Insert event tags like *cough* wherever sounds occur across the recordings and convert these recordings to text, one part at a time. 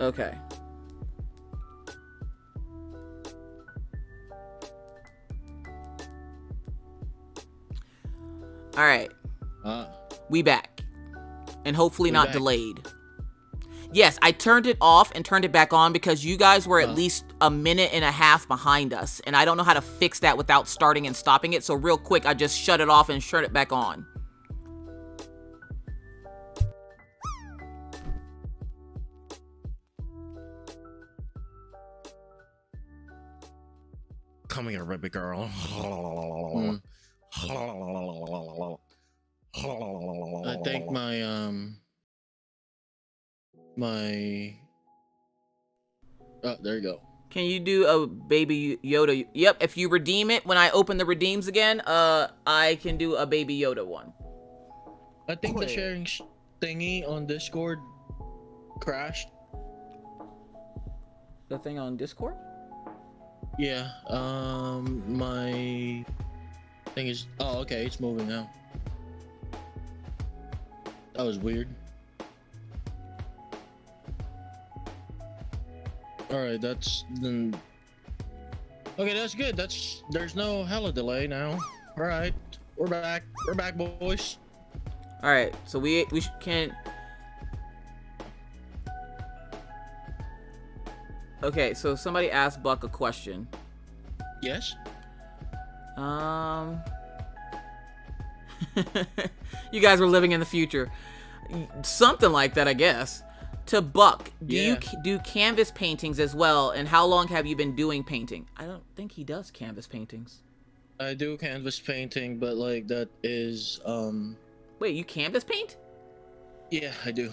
Okay. All right. Uh, We back. And hopefully not back. delayed. Yes, I turned it off and turned it back on because you guys were at Uh. least a minute and a half behind us. And I don't know how to fix that without starting and stopping it. So, real quick, I just shut it off and shut it back on. Baby girl. Mm. I think my um my oh there you go. Can you do a baby Yoda? Yep, if you redeem it when I open the redeems again, uh, I can do a baby Yoda one. I think the sharing thingy on Discord crashed. The thing on Discord? Yeah. Um my thing is oh okay, it's moving now. That was weird. Alright, that's then Okay, that's good. That's there's no hella delay now. Alright. We're back. We're back, boys. All right, so we we sh- Okay, so somebody asked Buck a question. Yes? Um, *laughs* you guys were living in the future, something like that, I guess. To Buck, do you Yeah. c- do canvas paintings as well? And how long have you been doing painting? I don't think he does canvas paintings. I do canvas painting, but like that is um Wait, you canvas paint, yeah, I do.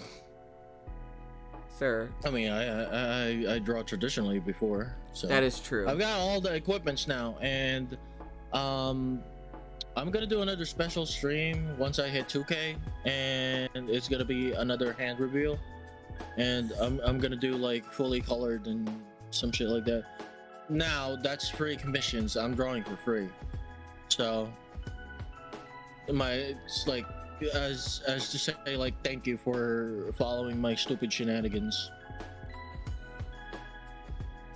Sir? I mean, I I I, I draw traditionally before, so That is true. I've got all the equipments now, and um, I'm gonna do another special stream once I hit 2K, and it's gonna be another hand reveal, and I'm I'm gonna do like fully colored and some shit like that. Now that's free commissions. I'm drawing for free, so my it's like as as to say like thank you for following my stupid shenanigans.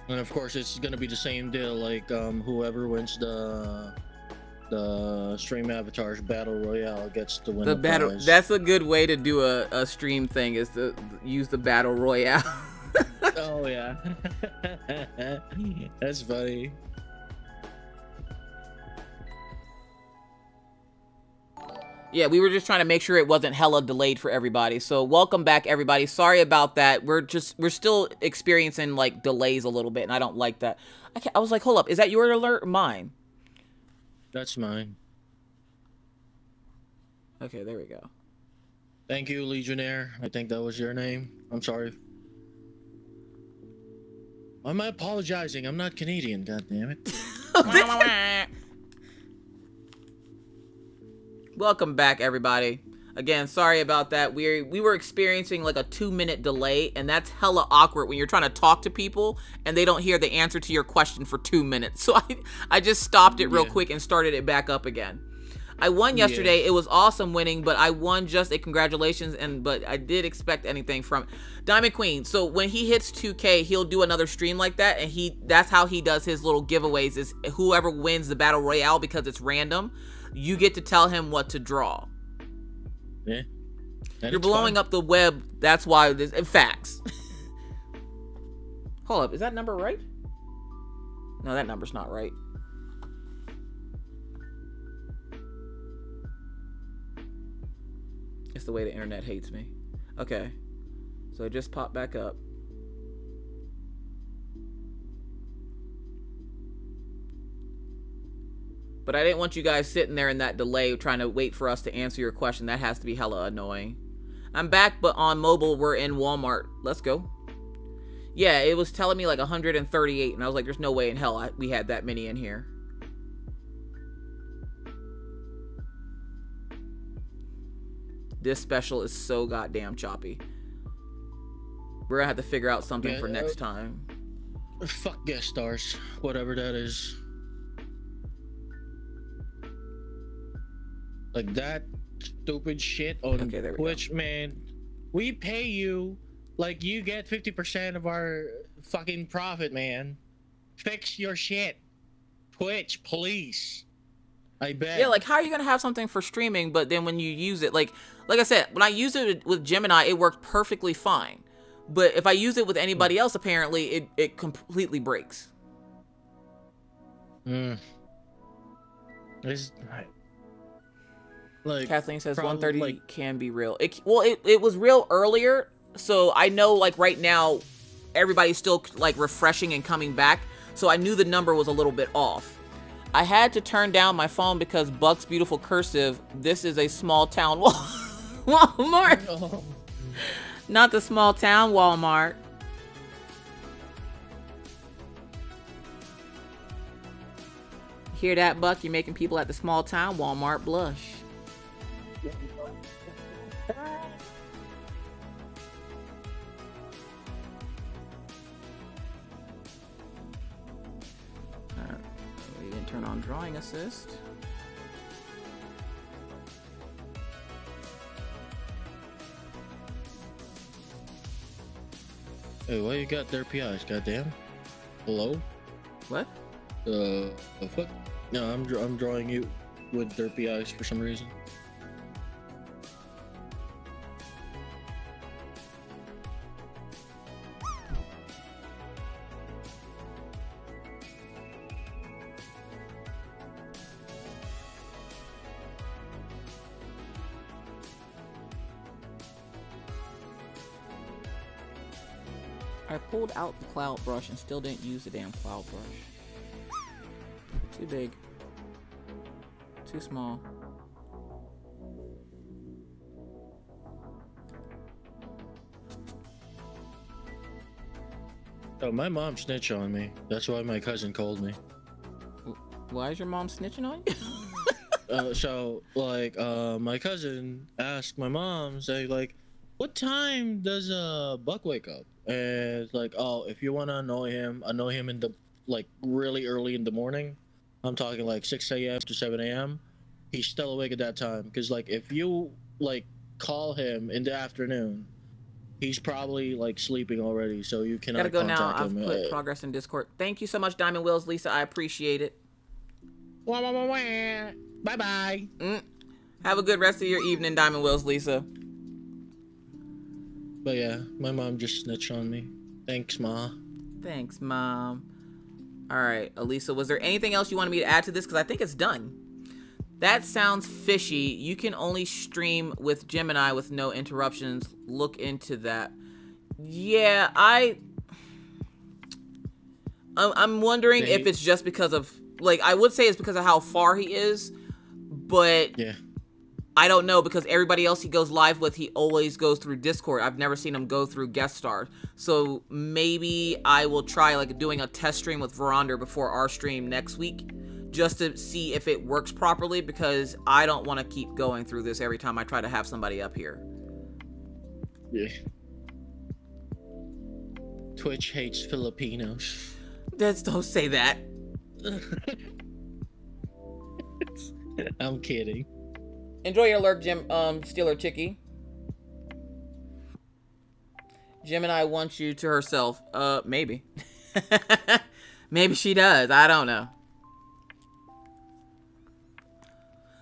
And of course, it's gonna be the same deal. Like, um, whoever wins the the stream avatars battle royale gets to win the the, battle. prize. That's a good way to do a, a stream thing. Is to use the battle royale. *laughs* oh yeah, *laughs* that's funny. Yeah, we were just trying to make sure it wasn't hella delayed for everybody. So welcome back, everybody. Sorry about that. We're just we're still experiencing like delays a little bit, and I don't like that. I, ca I was like, hold up, is that your alert or mine? That's mine. Okay, there we go. Thank you, Legionnaire. I think that was your name. I'm sorry. Why am I apologizing? I'm not Canadian. God damn it. Welcome back, everybody. Again, sorry about that. We we were experiencing like a two minute delay, and that's hella awkward when you're trying to talk to people and they don't hear the answer to your question for two minutes. *laughs* So I I just stopped it real Yeah. quick and started it back up again. I won yesterday. It was awesome winning, but I won just a congratulations and but I did expect anything from Diamond Queen. So when he hits 2K, he'll do another stream like that and he that's how he does his little giveaways is whoever wins the battle royale because it's random, you get to tell him what to draw. Yeah. And You're blowing fun. up the web. That's why this facts. *laughs* Hold up, is that number right? No, that number's not right. It's the way the internet hates me. Okay. So it just popped back up. But I didn't want you guys sitting there in that delay trying to wait for us to answer your question. That has to be hella annoying. I'm back, but on mobile, we're in Walmart. Let's go. Yeah, it was telling me like 138, and I was like, there's no way in hell I, we had that many in here. This special is so goddamn choppy. We're gonna have to figure out something Yeah, for next time. Fuck guest stars, whatever that is. Like that stupid shit on Okay, there we go. Twitch, man. We pay you Like you get fifty percent of our fucking profit, man. Fix your shit. Twitch, please. I bet. Yeah, like how are you gonna have something for streaming, but then when you use it, like like I said, when I used it with Gemini, it worked perfectly fine. But if I use it with anybody else, apparently it it completely breaks. Mm. It's, like Kathleen says probably, 130 like- can be real. It well, it it was real earlier, so I know like right now, everybody's still like refreshing and coming back. So I knew the number was a little bit off. I had to turn down my phone because Buck's beautiful cursive. This is a small town wal- *laughs* Walmart, Oh, not the small town Walmart. Hear that, Buck? You're making people at the small town Walmart blush. Turn on drawing assist. Hey, why you got their PIs? Goddamn. Hello. What? Uh, fuck? No, I'm I'm drawing you with their PIs for some reason. Pulled out the cloud brush and still didn't use the damn cloud brush. Too big. Too small. Oh, my mom snitched on me. That's why my cousin called me. Why is your mom snitching on you? *laughs* uh, so like uh my cousin asked my mom say like what time does uh buck wake up and it's like oh if you want to annoy him annoy him in the like really early in the morning i'm talking like 6 a.m to 7 a.m he's still awake at that time because like if you like call him in the afternoon he's probably like sleeping already so you cannot Gotta go now. I've him put Uh, progress in Discord. Thank you so much, Diamond Wills, Lisa. I appreciate it. wah, wah, wah, wah. bye bye Mm. Have a good rest of your evening, Diamond Wills, Lisa. But yeah my mom just snitched on me thanks ma Thanks, Mom. All right, Elisa, was there anything else you wanted me to add to this? Because I think it's done. That sounds fishy. You can only stream with Gemini with no interruptions. Look into that. Yeah, I. I'm I'm wondering if it's just because of like I would say it's because of how far he is, but yeah I don't know because everybody else he goes live with, he always goes through Discord. I've never seen him go through guest stars. So maybe I will try like doing a test stream with Veronder before our stream next week just to see if it works properly because I don't want to keep going through this every time I try to have somebody up here. Yeah. Twitch hates Filipinos. Let's don't say that. *laughs* I'm kidding. Enjoy your lurk, Jim um Steeler Chicky. Gemini wants you to herself. Uh maybe. *laughs* maybe she does. I don't know.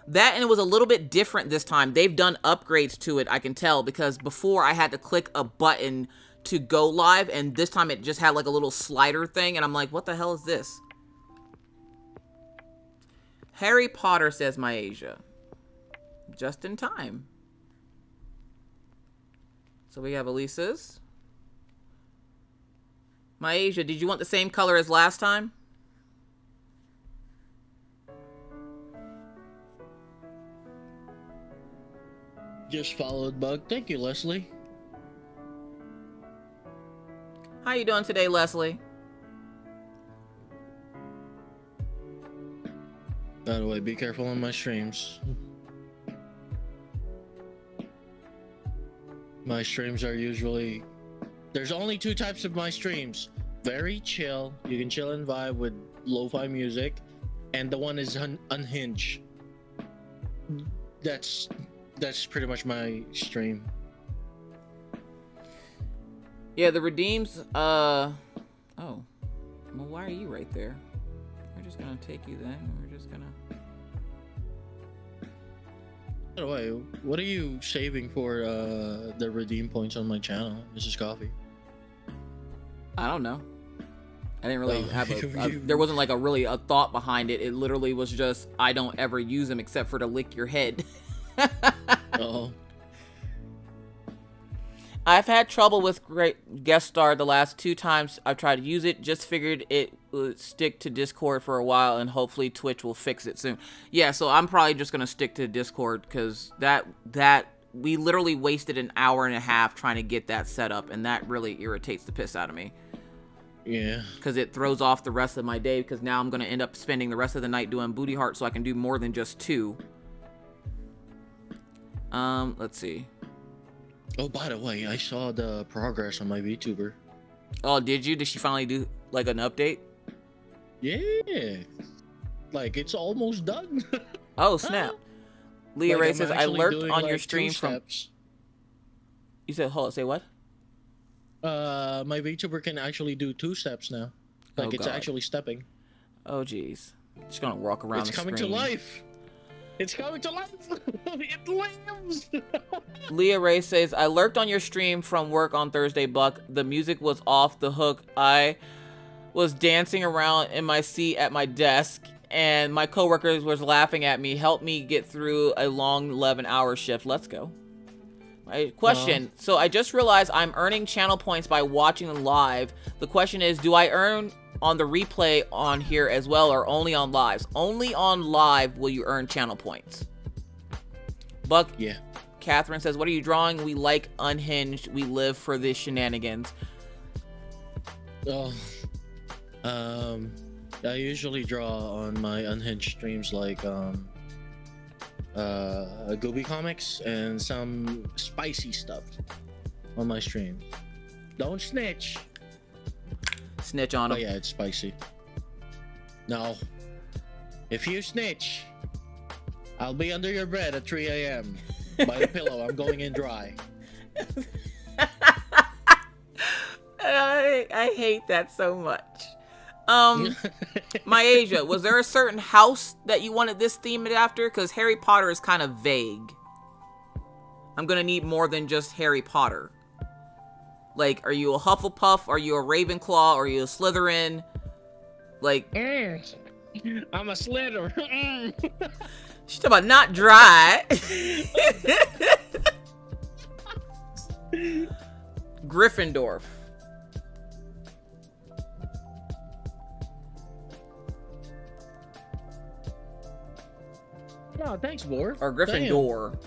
That and it was a little bit different this time. They've done upgrades to it, I can tell, because before I had to click a button to go live, and this time it just had like a little slider thing, and I'm like, what the hell is this? Harry Potter says Myasia. Just in time. So we have Elisa's. Myasia, did you want the same color as last time? Just followed bug. Thank you, Leslie. How you doing today, Leslie? By the way, be careful on my streams. My streams are usually there's only two types of my streams. Very chill. You can chill and vibe with lo-fi music, and the one is un- unhinged. That's that's pretty much my stream. Yeah, the redeems. Uh, oh, well, why are you right there? We're just gonna take you then. We're just gonna. By the way, what are you saving for uh, the redeem points on my channel, Mrs. Coffee? I don't know. I didn't really Oh, have a, *laughs* a- There wasn't like a really a thought behind it. It literally was just I don't ever use them except for to lick your head. *laughs* Oh, I've had trouble with great guest star the last two times I've tried to use it. Just figured it stick to Discord for a while, and hopefully Twitch will fix it soon. Yeah, so I'm probably just gonna stick to Discord because that that we literally wasted an hour and a half trying to get that set up, and that really irritates the piss out of me yeah. because it throws off the rest of my day. Because now I'm gonna end up spending the rest of the night doing booty heart, so I can do more than just two. Um, let's see. Oh, by the way, I saw the progress on my VTuber. Oh, did you? Did she finally do like an update? Yeah. Like, it's almost done. *laughs* Oh snap! Leah Like, Ray says I lurked on your like, two stream from. You said hold on, say what? Uh, my VTuber can actually do two steps now. Like, Oh, it's God. actually stepping. Oh jeez, just gonna walk around. It's coming screen. to life. It's coming to life. *laughs* it lives. *laughs* Leah Ray says I lurked on your stream from work on Thursday. Buck, the music was off the hook. I was dancing around in my seat at my desk, and my coworkers was laughing at me. Help me get through a long 11-hour shift. Let's go. My question. So I just realized I'm earning channel points by watching them live. The question is, do I earn on the replay on here as well, or only on lives? Only on live will you earn channel points. Buck, yeah. Catherine says, "What are you drawing? We like unhinged. We live for the shenanigans." Oh. Um, I usually draw on my unhinged streams like um, uh, Gooby comics and some spicy stuff on my stream. Don't snitch. Snitch on him. Oh yeah, it's spicy. No. If you snitch, I'll be under your bed at 3 a.m. by the pillow. I'm going in dry. *laughs* *laughs* I, I hate that so much. Um, *laughs* Myasia, was there a certain house that you wanted this themed after? Because Harry Potter is kind of vague. I'm gonna need more than just Harry Potter. Like, are you a Hufflepuff? Are you a Ravenclaw? Are you a Slytherin? Like, *laughs* I'm a slitter. *laughs* she's talking about not dry. Gryffindor. No, thanks, Bor. or Gryffindor.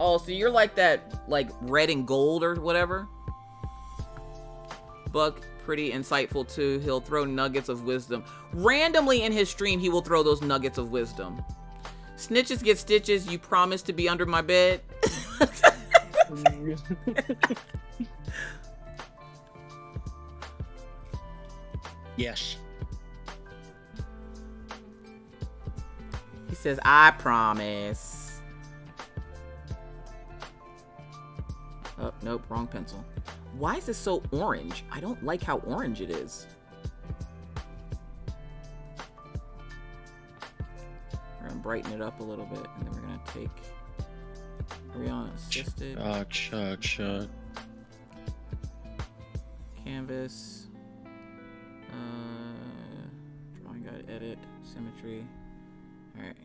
Oh, so you're like that, like red and gold or whatever. Buck, pretty insightful too. He'll throw nuggets of wisdom randomly in his stream. He will throw those nuggets of wisdom. Snitches get stitches. You promise to be under my bed. *laughs* yes. He says, "I promise." Oh nope, wrong pencil. Why is this so orange? I don't like how orange it is. We're gonna brighten it up a little bit, and then we're gonna take Rihanna assisted Oh, chuck, chuck. canvas, uh, drawing guide, edit, symmetry. All right.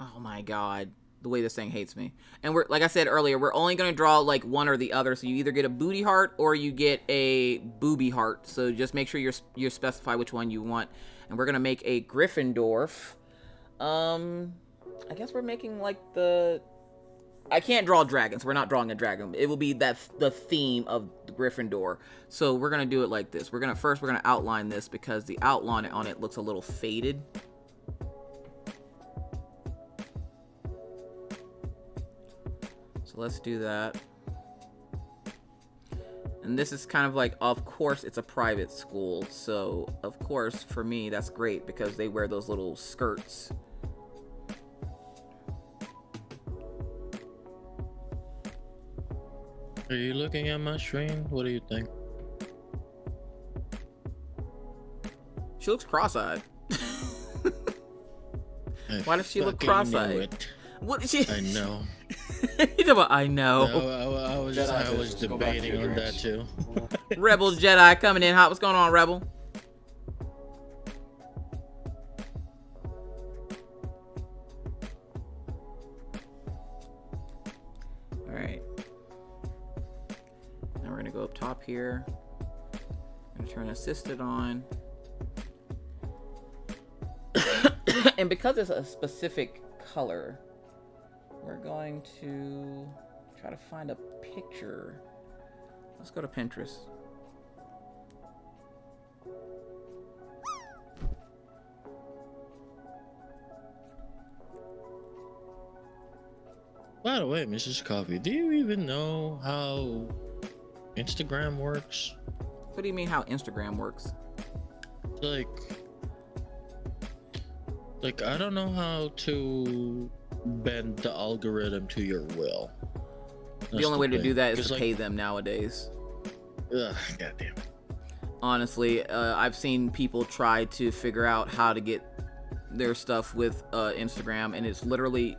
Oh my god, the way this thing hates me. And we're like I said earlier, we're only gonna draw like one or the other. So you either get a booty heart or you get a booby heart. So just make sure you're you specify which one you want. And we're gonna make a Gryffindor. Um, I guess we're making like the. I can't draw dragons. We're not drawing a dragon. It will be that the theme of the Gryffindor. So we're gonna do it like this. We're gonna first we're gonna outline this because the outline on it looks a little faded. So let's do that. And this is kind of like, of course, it's a private school. So, of course, for me, that's great because they wear those little skirts. Are you looking at my stream? What do you think? She looks cross-eyed. Why does she look cross-eyed? it. What is she? I know. *laughs* you know what? I know. No, I, I was Jedi I was physics, go back to debating on that too. Rebel Jedi coming in hot. What's going on, Rebel? Top here. I'm gonna turn assisted on. *coughs* and because it's a specific color, we're going to try to find a picture. Let's go to Pinterest. By the way, Mrs. Coffee, do you even know how Instagram works? What do you mean how Instagram works? Like, like I don't know how to bend the algorithm to your will. the only way to do that is to like, pay them nowadays. Ugh, goddamn. Honestly, uh, I've seen people try to figure out how to get their stuff with uh, Instagram, and it's literally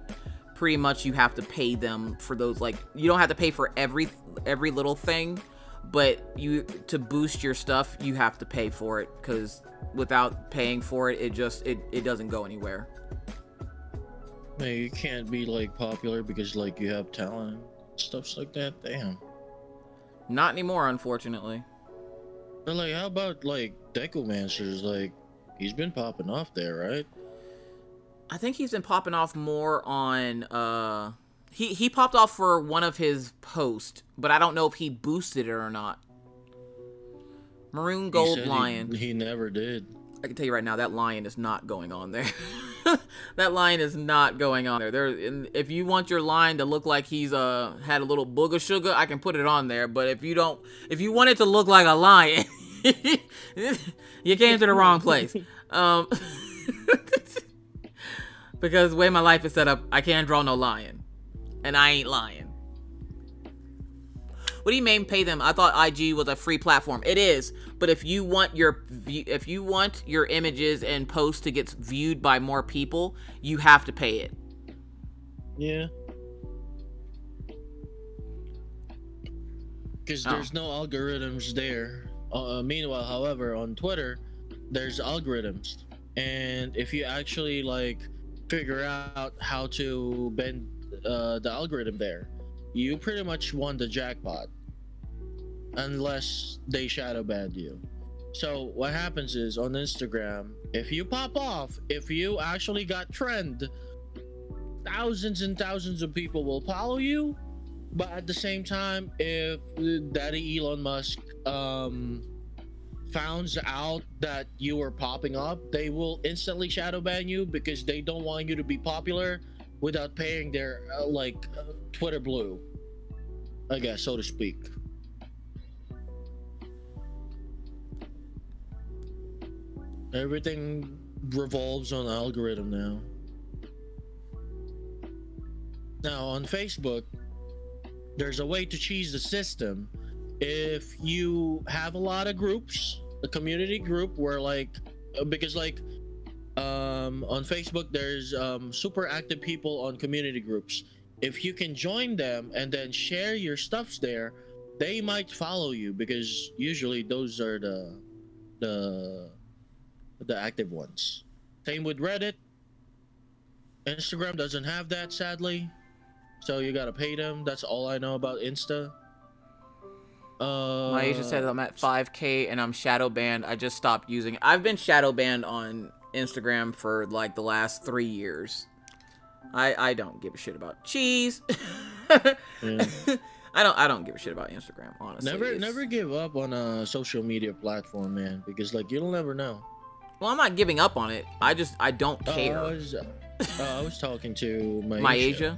pretty much you have to pay them for those. Like, you don't have to pay for every every little thing, but you to boost your stuff, you have to pay for it because without paying for it, it just it, it doesn't go anywhere. Man, you can't be like popular because like you have talent, stuffs like that. Damn. Not anymore, unfortunately. But like, how about like Decomancers? Like, he's been popping off there, right? I think he's been popping off more on uh he he popped off for one of his posts, but I don't know if he boosted it or not. Maroon Gold he- Lion. He, never did. I can tell you right now that lion is not going on there. *laughs* that lion is not going on there. There if you want your lion to look like he's uh had a little booger sugar, I can put it on there, but if you don't if you want it to look like a lion, *laughs* you came to the wrong place. *laughs* Um because the way my life is set up, I can't draw no lion. And I ain't lying. What do you mean pay them? I thought IG was a free platform. It is, but if you want your if you want your images and posts to get viewed by more people, you have to pay it. Yeah. Because Oh. there's no algorithms there. Uh, meanwhile, however, on Twitter, there's algorithms, and if you actually like figure out how to bend uh, the algorithm there, you pretty much won the jackpot. Unless they shadow ban you. So what happens is on Instagram, if you pop off, if you actually got trend, thousands and thousands of people will follow you. But at the same time, if Daddy Elon Musk um, finds out that you are popping up, they will instantly shadow ban you because they don't want you to be popular without paying their uh, like uh, Twitter blue, I guess, so to speak. Everything revolves on algorithm now. Now on Facebook, there's a way to cheese the system. If you have a lot of groups, a community group where like uh, because like um on Facebook there's um super active people on community groups. If you can join them and then share your stuffs there, they might follow you because usually those are the the the active ones. Same with Reddit. Instagram doesn't have that sadly. So you gotta pay them. That's all I know about Insta. Uh, My agent said I'm at 5k and I'm shadow banned. I just stopped using. I've been shadow banned on Instagram for like the last three years. I I don't give a shit about cheese. Yeah. *laughs* I don't I don't give a shit about Instagram honestly. never, It's- never give up on a social media platform, man, because like you'll never know. Well, I'm not giving up on it. I just I don't Oh, care. I was, uh, I was talking to my Myasia.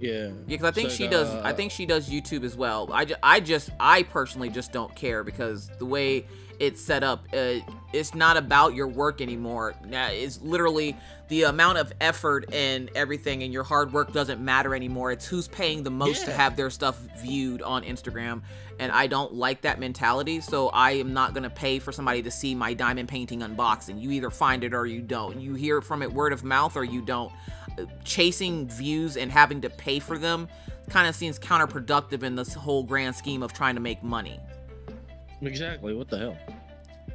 Yeah. Yeah, because I think It's she like, does. uh, I think she does YouTube as well. I, ju- I just, I personally just don't care because the way it's set up. Uh, it's not about your work anymore. It's literally the amount of effort and everything and your hard work doesn't matter anymore. It's who's paying the most yeah. to have their stuff viewed on Instagram. And I don't like that mentality. So I am not going to pay for somebody to see my diamond painting unboxing. You either find it or you don't. You hear from it word of mouth or you don't. Uh, chasing views and having to pay for them kind of seems counterproductive in this whole grand scheme of trying to make money. Exactly. What the hell?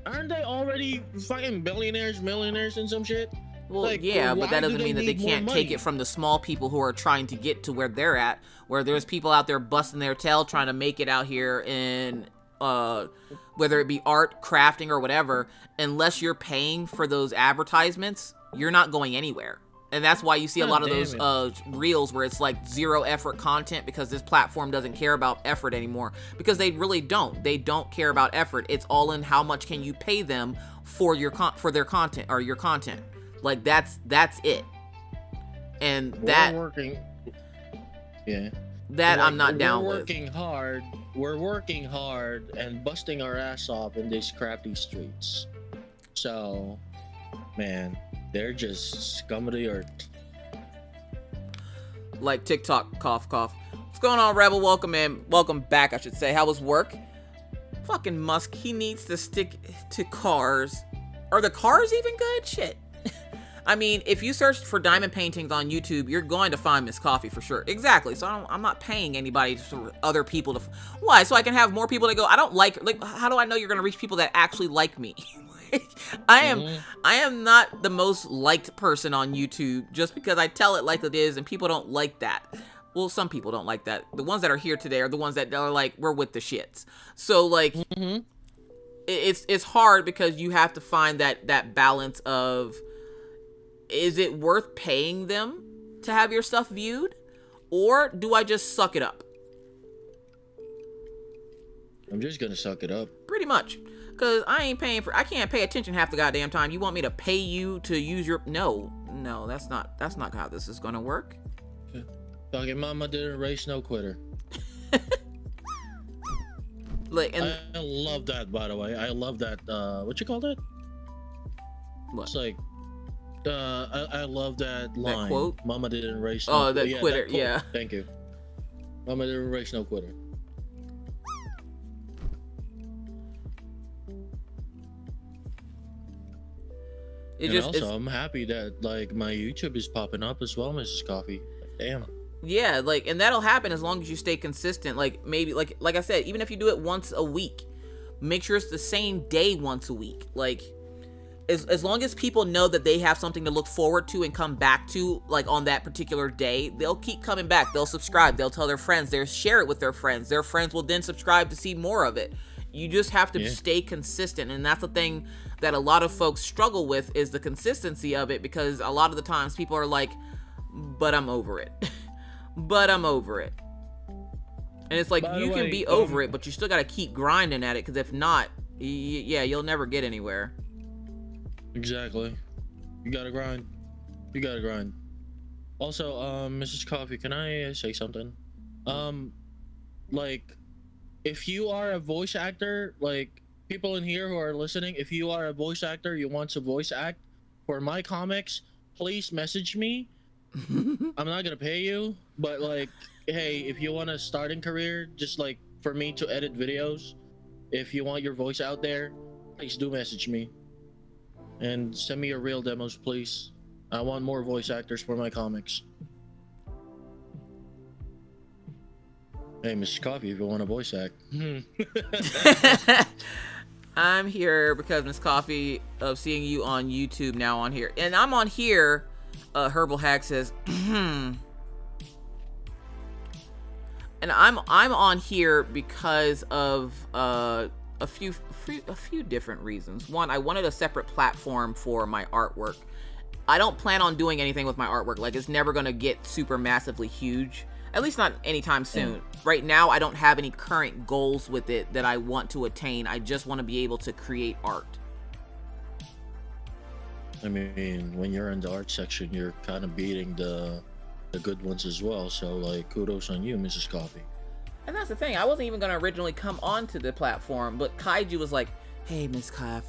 Aren't they already fucking billionaires, millionaires, and some shit? Well, like, yeah, but that doesn't mean that they can't take it from the small people who are trying to get to where they're at. Where there's people out there busting their tail trying to make it out here in, uh, whether it be art, crafting, or whatever. Unless you're paying for those advertisements, you're not going anywhere and that's why you see a lot of those uh, reels where it's like zero effort content because this platform doesn't care about effort anymore. Because they really don't. They don't care about effort. It's all in how much can you pay them for your con- for their content or your content. Like that's that's it. And we're that working yeah. that like, i'm not down we're working with. hard we're working hard and busting our ass off in these crappy streets. So man they're just scum of the earth. Like TikTok, cough, cough. What's going on, Rebel? Welcome in. Welcome back, I should say. How was work? Fucking Musk, he needs to stick to cars. Are the cars even good? Shit. *laughs* I mean, if you search for diamond paintings on YouTube, you're going to find Miss Coffee for sure. Exactly. So I am not paying anybody for other people to. Why? So I can have more people that go. I don't like. Like, how do I know you're going to reach people that actually like me? *laughs* *laughs* I am mm-hmm. I am not the most liked person on YouTube just because I tell it like it is and people don't like that. Well, some people don't like that. The ones that are here today are the ones that are like we're with the shits. So like mm-hmm. it's it's hard because you have to find that that balance of is it worth paying them to have your stuff viewed or do I just suck it up? I'm just going to suck it up. Pretty much. Cause I ain't paying for I can't pay attention half the goddamn time. You want me to pay you to use your no, no, that's not that's not how this is gonna work. Fucking mama didn't race no quitter. *laughs* like and I love that by the way. I love that uh what you call that? What? It's like uh I, I love that line. That quote? Mama didn't race no Oh that yeah, quitter, that yeah. Thank you. Mama didn't race no quitter. It and just, also, I'm happy that like my YouTube is popping up as well, Mrs. Coffee. Damn. Yeah, like, and that'll happen as long as you stay consistent. Like, maybe, like, like I said, even if you do it once a week, make sure it's the same day once a week. Like, as, as long as people know that they have something to look forward to and come back to, like on that particular day, they'll keep coming back. They'll subscribe. They'll tell their friends. They'll share it with their friends. Their friends will then subscribe to see more of it. You just have to yeah. stay consistent, and that's the thing that a lot of folks struggle with is the consistency of it because a lot of the times people are like, but I'm over it. *laughs* but I'm over it. And it's like, By you can way, be over um, it, but you still got to keep grinding at it because if not, y- yeah, you'll never get anywhere. Exactly. You gotta grind. You gotta grind. Also, um, Mrs. Coffee, can I say something? Um, like, if you are a voice actor, like, people in here who are listening, if you are a voice actor, you want to voice act for my comics, please message me. *laughs* I'm not gonna pay you, but like, hey, if you want a starting career, just like for me to edit videos, if you want your voice out there, please do message me. And send me your real demos, please. I want more voice actors for my comics. Hey, Mr. Coffee, if you want a voice act. *laughs* I'm here because Miss Coffee of seeing you on YouTube now on here. And I'm on here. Uh, Herbal Hack says, *clears throat* and I'm I'm on here because of uh, a few, few a few different reasons. One, I wanted a separate platform for my artwork. I don't plan on doing anything with my artwork. Like it's never gonna get super massively huge. At least not anytime soon. Right now, I don't have any current goals with it that I want to attain. I just want to be able to create art. I mean, when you're in the art section, you're kind of beating the the good ones as well. So, like, kudos on you, Mrs. Coffee. And that's the thing. I wasn't even going to originally come onto the platform, but Kaiju was like, hey, Miss Clef,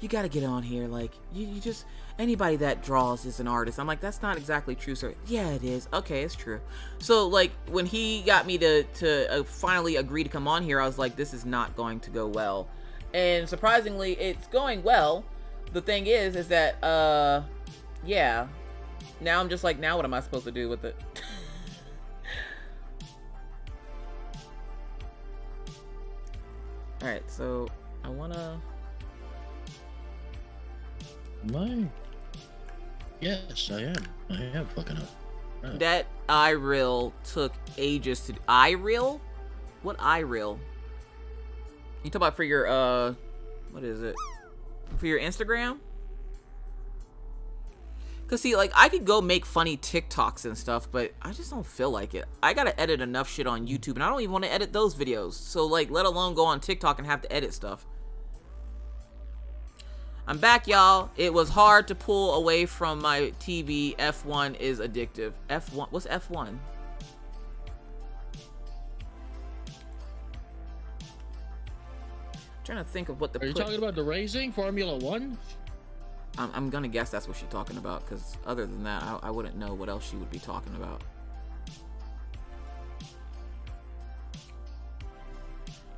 you got to get on here. Like, you, you just, anybody that draws is an artist. I'm like, that's not exactly true, sir. Yeah, it is. Okay, it's true. So, like, when he got me to, to uh, finally agree to come on here, I was like, this is not going to go well. And surprisingly, it's going well. The thing is, is that, uh, yeah. Now I'm just like, now what am I supposed to do with it? *laughs* Alright, so I wanna My. Yes, I am. I am fucking up. Right. that reel took ages to eye reel? What reel? You talk about for your uh what is it? For your Instagram? Cause see, like I could go make funny TikToks and stuff, but I just don't feel like it. I gotta edit enough shit on YouTube, and I don't even want to edit those videos. So like, let alone go on TikTok and have to edit stuff. I'm back, y'all. It was hard to pull away from my TV. F1 is addictive. F1, what's F1? trying to think of what the. Are you talking about the racing Formula One? I'm, I'm gonna guess that's what she's talking about, because other than that, I, I wouldn't know what else she would be talking about.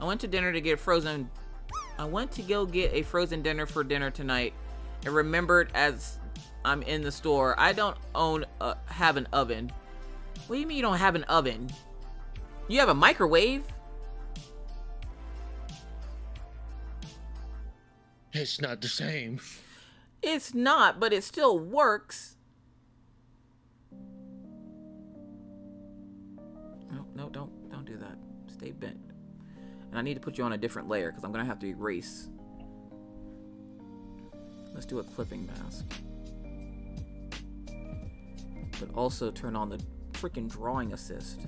I went to dinner to get frozen. I went to go get a frozen dinner for dinner tonight, and remembered as I'm in the store, I don't own a, have an oven. What do you mean you don't have an oven? You have a microwave? It's not the same. It's not, but it still works. No, no, don't don't do that. Stay bent. And I need to put you on a different layer because I'm gonna have to erase. Let's do a clipping mask. But also turn on the freaking drawing assist.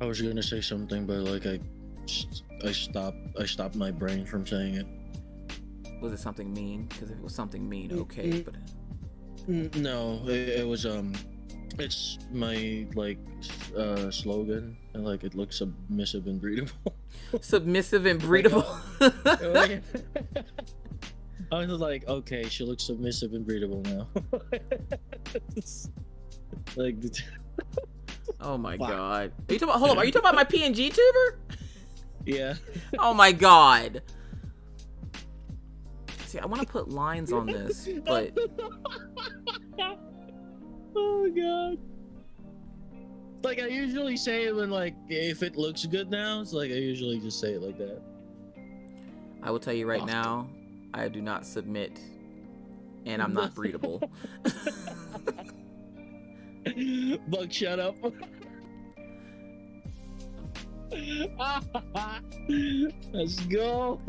I was gonna say something, but like I, I stopped. I stopped my brain from saying it. Was it something mean? Because if it was something mean, okay. But No, it, it was um, it's my like uh slogan, and like it looks submissive and breedable. *laughs* submissive and breedable. *laughs* I was like, okay, she looks submissive and breedable now. *laughs* like, oh my Fuck. god. Are you talking about? Hold up. Are you talking about my PNG tuber? yeah. Oh my god. See, I want to put lines on this, but oh god. Like I usually say it when like if it looks good now, it's like I usually just say it like that. I will tell you right Fuck. now, I do not submit, and I'm not breedable. *laughs* *laughs* Bug, shut up. *laughs* Let's go.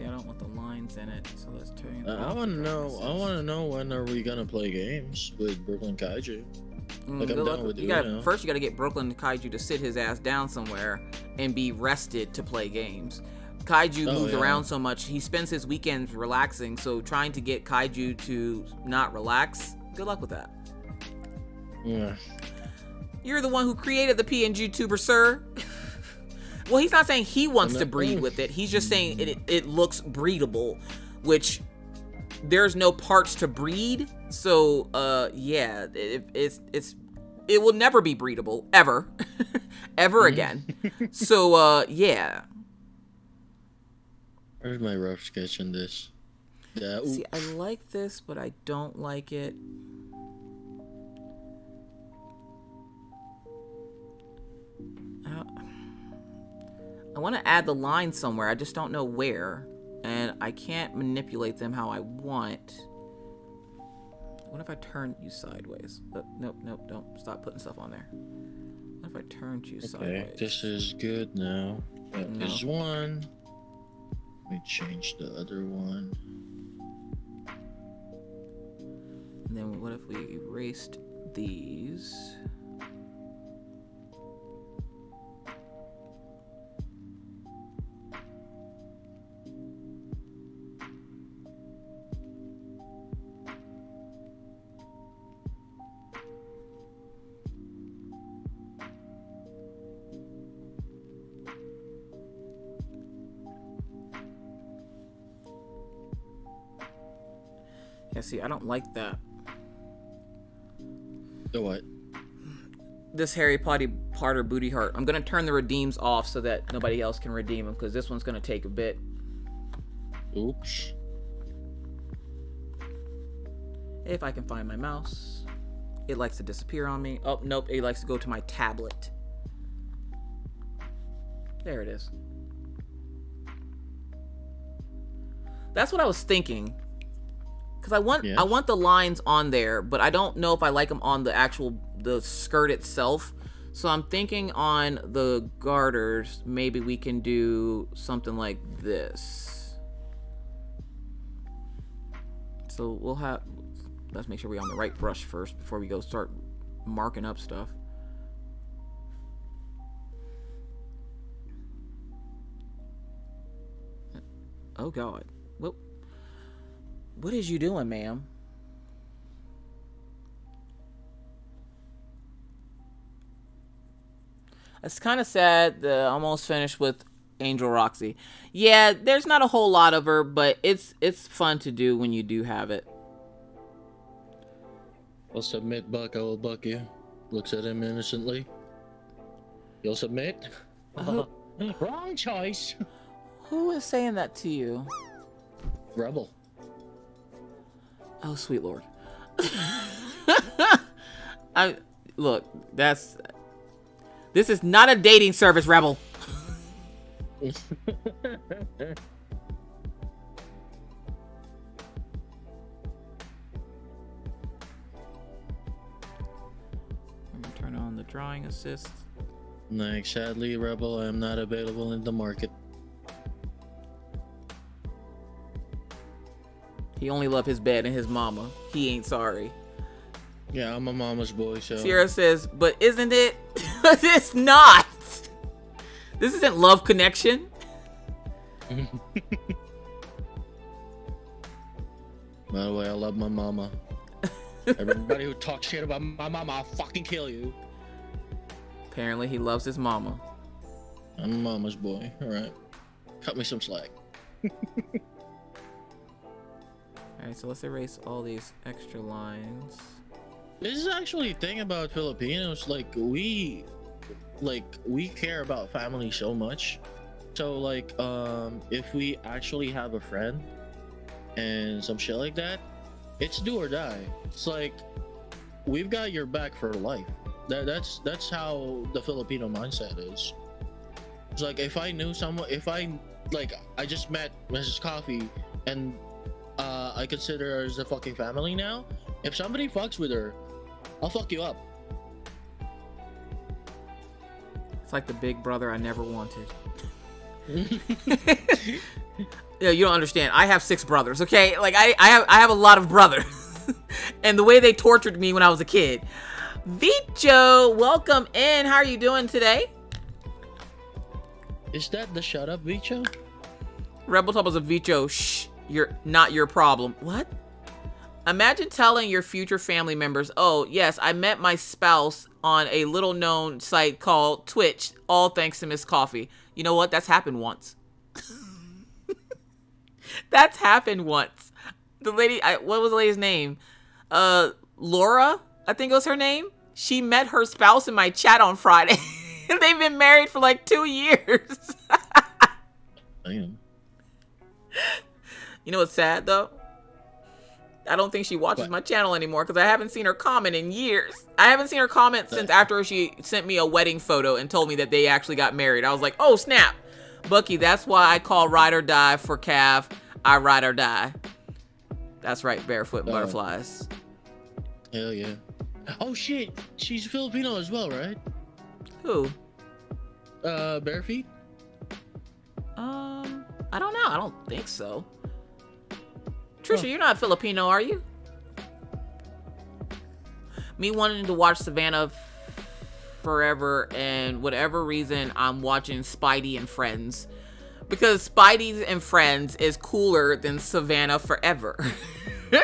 See, I don't want the lines in it, so let's turn. Uh, I want to know. I want to know when are we gonna play games with Brooklyn Kaiju? Mm, like, I'm done with you gotta, now. First, you got to get Brooklyn Kaiju to sit his ass down somewhere and be rested to play games. Kaiju Oh, moves yeah. around so much; he spends his weekends relaxing. So, trying to get Kaiju to not relax, good luck with that. Yeah. You're the one who created the PNG tuber, sir. *laughs* well, he's not saying he wants to breed with it. He's just saying it, it, looks breedable, which there's no parts to breed. So, uh, yeah, it, it's it's it will never be breedable ever, *laughs* ever Mhm. again. so, uh, yeah. Where's my rough sketch in this? Yeah. See, I like this, but I don't like it. I want to add the line somewhere. I just don't know where, and I can't manipulate them how I want. What if I turn you sideways? Uh, nope, nope, don't stop putting stuff on there. What if I turned you sideways? Okay, sideways? this is good now. That No. is one. Let me change the other one. And then what if we erased these? See, I don't like that. The what? This Harry Potter Potter booty heart. I'm gonna turn the redeems off so that nobody else can redeem them because this one's gonna take a bit. Oops. If I can find my mouse. It likes to disappear on me. Oh, nope. It likes to go to my tablet. There it is. That's what I was thinking. Cause I want Yeah. I want the lines on there, but I don't know if I like them on the actual the skirt itself. So I'm thinking on the garters, maybe we can do something like this. So we'll have let's make sure we're on the right brush first before we go start marking up stuff. Oh god. What is you doing, ma'am? It's kind of sad that I almost finished with Angel Roxy. Yeah, there's not a whole lot of her, but it's it's fun to do when you do have it. I'll submit, Buck. I will buck you. Looks at him innocently. You'll submit? Who, *laughs* Wrong choice. who is saying that to you? Rebel. Oh, sweet lord. *laughs* I look. That's this is not a dating service, Rebel. Let *laughs* me turn on the drawing assist. Like, sadly, Rebel, I am not available in the market. He only love his bed and his mama. He ain't sorry. Yeah, I'm a mama's boy, so. Sierra says, but isn't it? *laughs* it's not. This isn't love connection. *laughs* By the way, I love my mama. Everybody who talks shit about my mama, I'll fucking kill you. Apparently, he loves his mama. I'm mama's boy. All right. Cut me some slack. *laughs* All right, so let's erase all these extra lines. This is actually thing about Filipinos. Like we, like we care about family so much. So like, um, if we actually have a friend and some shit like that, it's do or die. It's like we've got your back for life. That that's that's how the Filipino mindset is. It's like if I knew someone, if I like, I just met Mrs. Coffee, and uh, I consider her as a fucking family now. If somebody fucks with her, I'll fuck you up. It's like the big brother I never wanted. *laughs* *laughs* yeah, you don't understand. I have six brothers, okay? Like I, I have I have a lot of brothers. *laughs* and the way they tortured me when I was a kid. Vicho, welcome in. How are you doing today? Is that the shut up, Vicho? Rebel Top was a Vicho. Shh, you're not your problem. What? Imagine telling your future family members, oh, yes, I met my spouse on a little known site called Twitch, all thanks to Miss Coffee. You know what? That's happened once. *laughs* That's happened once. The lady, I, what was the lady's name? Uh, Laura, I think it was her name. She met her spouse in my chat on Friday. *laughs* They've been married for like two years. *laughs* Damn. You know what's sad though? I don't think she watches What? my channel anymore because I haven't seen her comment in years. I haven't seen her comment since after she sent me a wedding photo and told me that they actually got married. I was like, oh snap. Bucky, that's why I call ride or die for calf. I ride or die. That's right, barefoot Oh. butterflies. Hell yeah. Oh shit, she's Filipino as well, right? Who? Uh, bare feet. Um, I don't know. I don't think so. Trisha, you're not Filipino, are you? Me wanting to watch Savannah forever, and whatever reason, I'm watching Spidey and Friends because Spidey and Friends is cooler than Savannah forever. *laughs*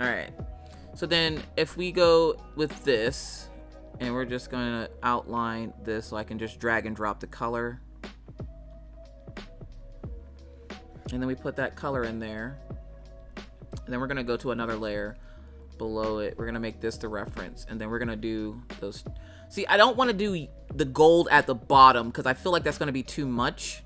All right. So then, if we go with this, and we're just gonna outline this, so I can just drag and drop the color. And then we put that color in there. And then we're gonna go to another layer below it. We're gonna make this the reference, and then we're gonna do those. See, I don't want to do the gold at the bottom because I feel like that's gonna be too much.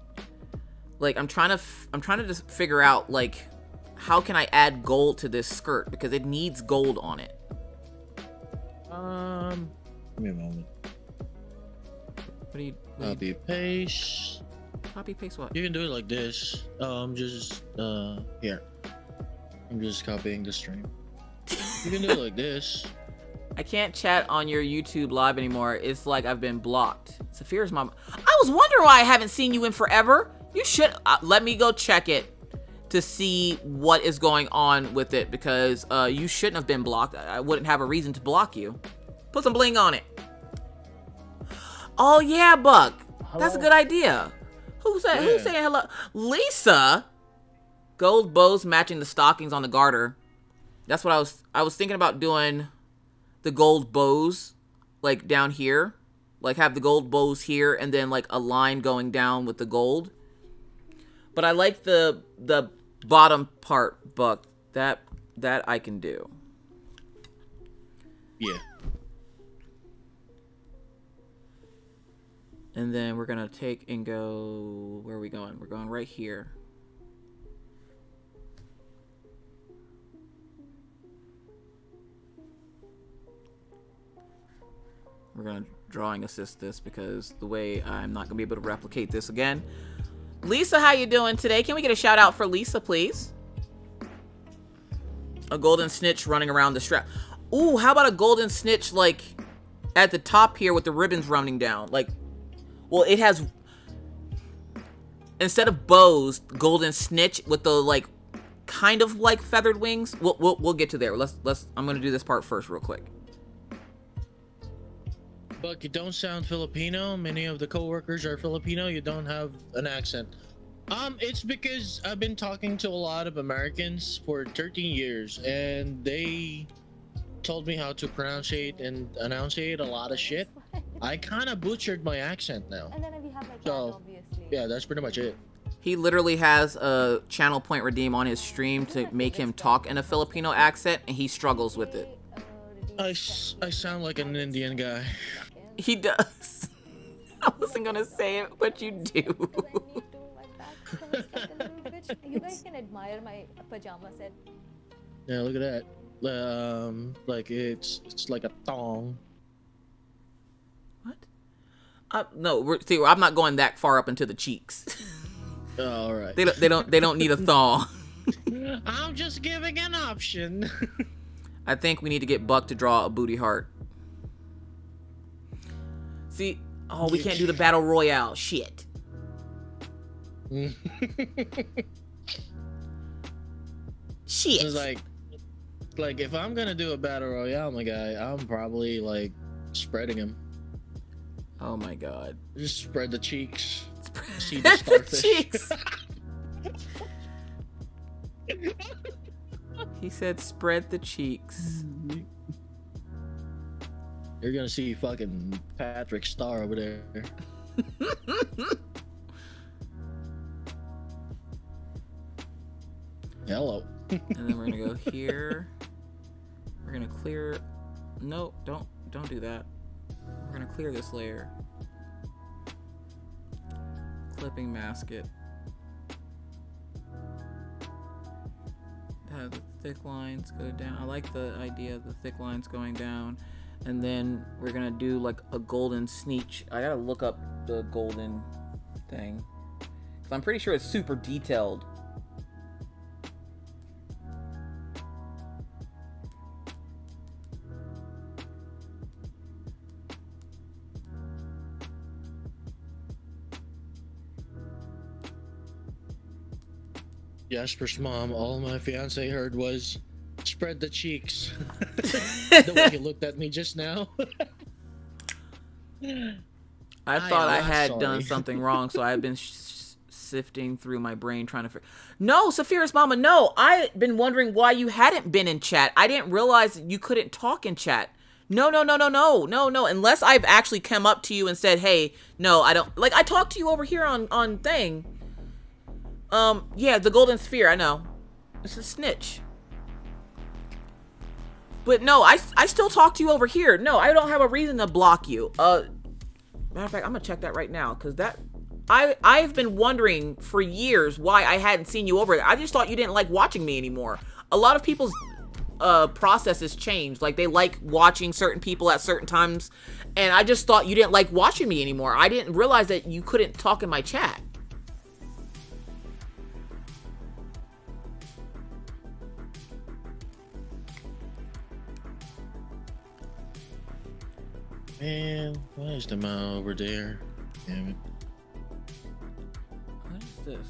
Like I'm trying to, f- I'm trying to just figure out like how can I add gold to this skirt because it needs gold on it. Um, give me a moment. What do you? What do you Copy paste. Copy paste what? You can do it like this. I'm just uh, here. I'm just copying the stream. You can do it like this. *laughs* I can't chat on your YouTube live anymore. It's like I've been blocked. Saphira's mom. I was wondering why I haven't seen you in forever. You should uh, let me go check it to see what is going on with it because uh, you shouldn't have been blocked. I I wouldn't have a reason to block you. Put some bling on it. Oh yeah, Buck. That's a good idea. Who said? Who's Yeah. saying hello? Lisa. Gold bows matching the stockings on the garter. That's what I was. I was thinking about doing the gold bows like down here like have the gold bows here and then like a line going down with the gold but i like the the bottom part buck that that i can do Yeah. And then we're gonna take and go where are we going? We're going right here. We're gonna drawing assist this because the way i'm not gonna be able to replicate this again. Lisa how you doing today? Can we get a shout out for lisa please? A golden snitch running around the strap. Ooh, how about a golden snitch like at the top here with the ribbons running down? Like well, it has instead of bows, golden snitch with the like kind of like feathered wings. We'll we'll, we'll get to there. Let's let's. I'm gonna do this part first, real quick. But you don't sound Filipino. Many of the coworkers are Filipino. You don't have an accent. Um, it's because I've been talking to a lot of Americans for 13 years, and they told me how to pronounce it and enunciate a lot of shit. I kind of butchered my accent now. And then we have like So, that, obviously. Yeah, that's pretty much it. He literally has a channel point redeem on his stream to make him talk in a Filipino accent, and he struggles with it. I, s- I sound like an Indian guy. He does. *laughs* I wasn't gonna say it, but you do. You *laughs* guys can admire my pajama set. Yeah, look at that. Um, like it's it's like a thong. Uh, no, we're, see, I'm not going that far up into the cheeks. Oh, all right. they don't. They don't. They don't need a thong. *laughs* I'm just giving an option. I think we need to get Buck to draw a booty heart. See, oh, we can't do the battle royale. Shit. *laughs* Shit. It's like, like if I'm gonna do a battle royale, my guy, I'm probably like spreading him. Oh my god. Just spread the cheeks. See *laughs* the the starfish. cheeks. *laughs* he said, "Spread the cheeks." You're gonna see fucking Patrick Star over there. *laughs* Hello. and then we're gonna go here. We're gonna clear. No, don't don't do that. We're gonna clear this layer. Clipping mask it. Have the thick lines go down. I like the idea of the thick lines going down. And then we're gonna do like a golden sneech. I gotta look up the golden thing. Cause I'm pretty sure it's super detailed. Jasper's mom, all my fiance heard was spread the cheeks. *laughs* *laughs* the way he looked at me just now. I I thought am I had sorry. done something wrong, so I've been *laughs* sh- sifting through my brain trying to figure. No, Saphira's mama, no. I've been wondering why you hadn't been in chat. I didn't realize you couldn't talk in chat. No, no, no, no, no, no, no. Unless I've actually come up to you and said, "Hey, no, I don't." Like I talked to you over here on on thing. Um, yeah, the golden sphere. I know. It's a snitch. But no, I, I still talk to you over here. No, I don't have a reason to block you. Uh, matter of fact, I'm gonna check that right now because that I I've been wondering for years why I hadn't seen you over there. I just thought you didn't like watching me anymore. A lot of people's uh processes change. Like they like watching certain people at certain times, and I just thought you didn't like watching me anymore. I didn't realize that you couldn't talk in my chat. Man, why is the mile over there? Damn it. What is this?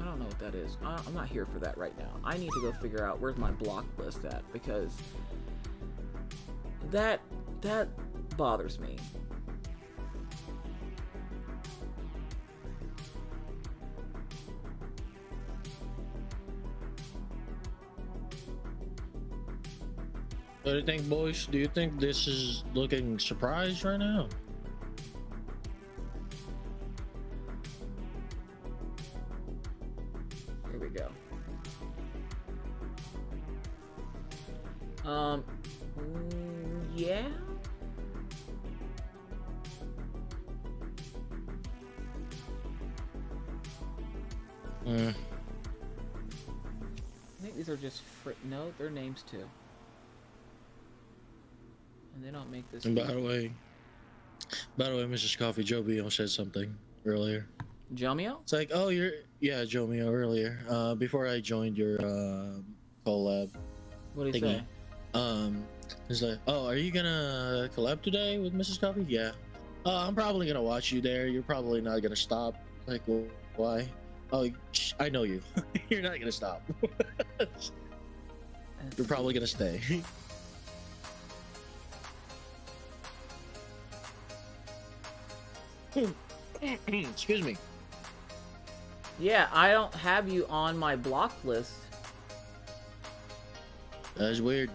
I don't know what that is. I, I'm not here for that right now. I need to go figure out where's my block list at because that that bothers me. What do you think, boys? Do you think this is looking surprised right now? Here we go. Um, yeah. Mm. I think these are just fr- no, they're names too. And they don't make this. And by the way, by the way, Mrs. Coffee Joe Bio said something earlier. Jomio? It's like, oh, you're yeah, Joe Mio earlier. Uh, before I joined your uh, collab What do you say? Um, it's like, oh, are you gonna collab today with Mrs. Coffee? Yeah. Uh, I'm probably gonna watch you there. You're probably not gonna stop. Like, wh- why? Oh, sh- I know you. *laughs* You're not gonna stop. *laughs* You're probably gonna stay. *laughs* Hmm, excuse me. Yeah, I don't have you on my block list. That's weird.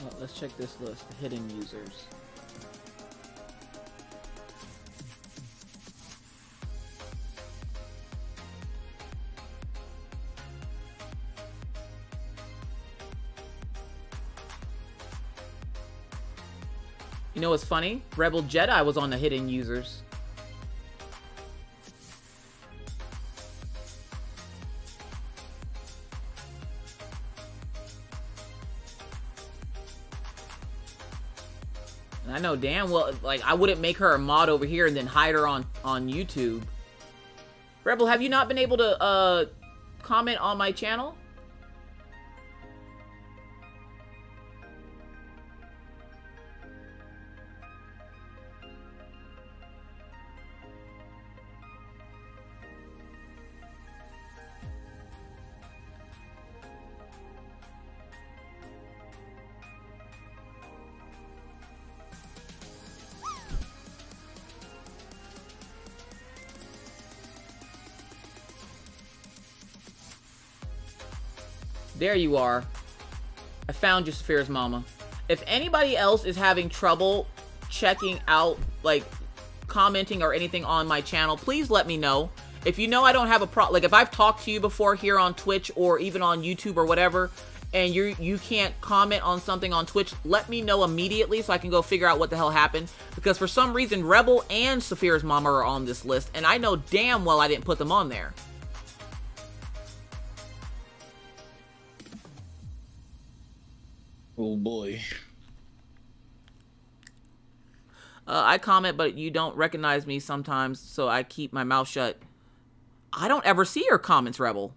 Oh, let's check this list. Hidden users. Know what's funny? Rebel Jedi was on the hidden users. And I know damn well, like I wouldn't make her a mod over here and then hide her on on YouTube. Rebel, have you not been able to uh comment on my channel? There you are. I found you, Saphira's mama. If anybody else is having trouble checking out, like, commenting or anything on my channel, please let me know. If you know I don't have a pro, like, if I've talked to you before here on Twitch or even on YouTube or whatever, and you you can't comment on something on Twitch, let me know immediately so I can go figure out what the hell happened. Because for some reason, Rebel and Saphira's mama are on this list, and I know damn well I didn't put them on there. Oh boy. Uh, I comment, but you don't recognize me sometimes, so I keep my mouth shut. I don't ever see your comments, Rebel.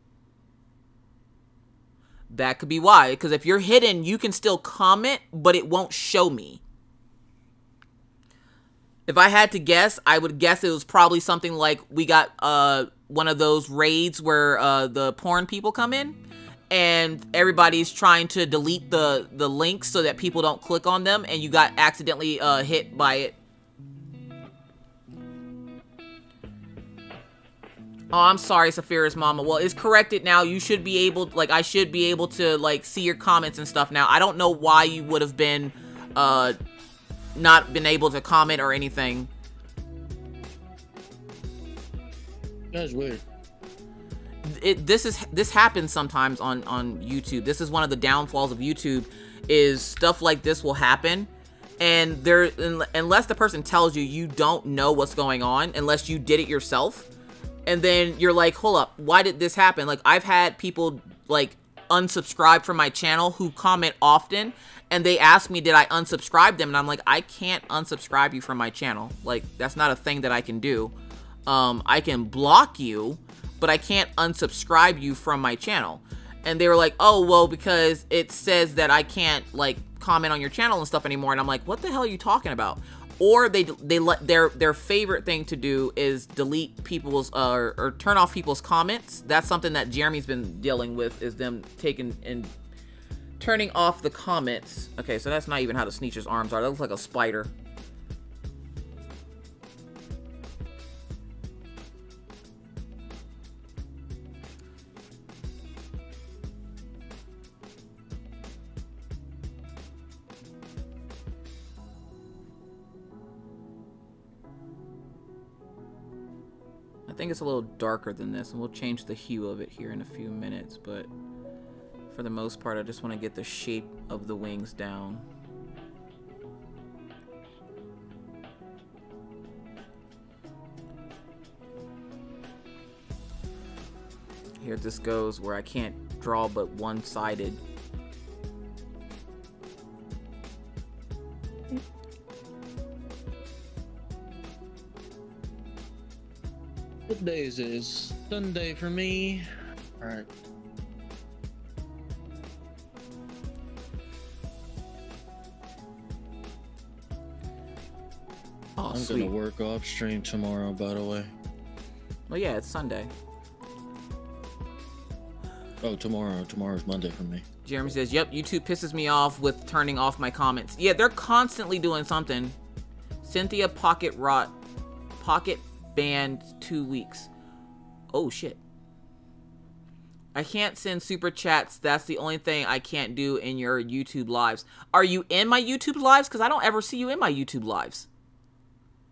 That could be why, because if you're hidden, you can still comment, but it won't show me. If I had to guess, I would guess it was probably something like we got uh one of those raids where uh the porn people come in and everybody's trying to delete the the links so that people don't click on them and you got accidentally uh hit by it. Oh, I'm sorry, Saphira's mama. Well, it's corrected now. You should be able, like, I should be able to, like, see your comments and stuff now. I don't know why you would have been, uh, not been able to comment or anything. That's weird. It this is this happens sometimes on on YouTube. This is one of the downfalls of YouTube is stuff like this will happen and there unless the person tells you you don't know what's going on unless you did it yourself and then you're like, "Hold up, why did this happen?" Like I've had people like unsubscribe from my channel who comment often and they ask me did I unsubscribe them and I'm like, "I can't unsubscribe you from my channel. Like that's not a thing that I can do." Um I can block you but I can't unsubscribe you from my channel. And they were like, oh, well, because it says that I can't, like, comment on your channel and stuff anymore. And I'm like, what the hell are you talking about? Or they they let their their favorite thing to do is delete people's uh, or, or turn off people's comments. That's something that Jeremy's been dealing with is them taking and turning off the comments. Okay, so that's not even how the Sneecher's arms are. That looks like a spider. Think it's a little darker than this, and we'll change the hue of it here in a few minutes, but for the most part, I just want to get the shape of the wings down. Here this goes where I can't draw but one-sided. What day is? It's Sunday for me. Alright. Oh, I'm sweet. gonna work off stream tomorrow, by the way. Well, yeah, it's Sunday. Oh, tomorrow. Tomorrow's Monday for me. Jeremy says, "Yep, YouTube pisses me off with turning off my comments. Yeah, they're constantly doing something." Cynthia Pocket Rot, Pocket banned two weeks. Oh shit! I can't send super chats. That's the only thing I can't do in your YouTube lives. Are you in my YouTube lives? Because I don't ever see you in my YouTube lives.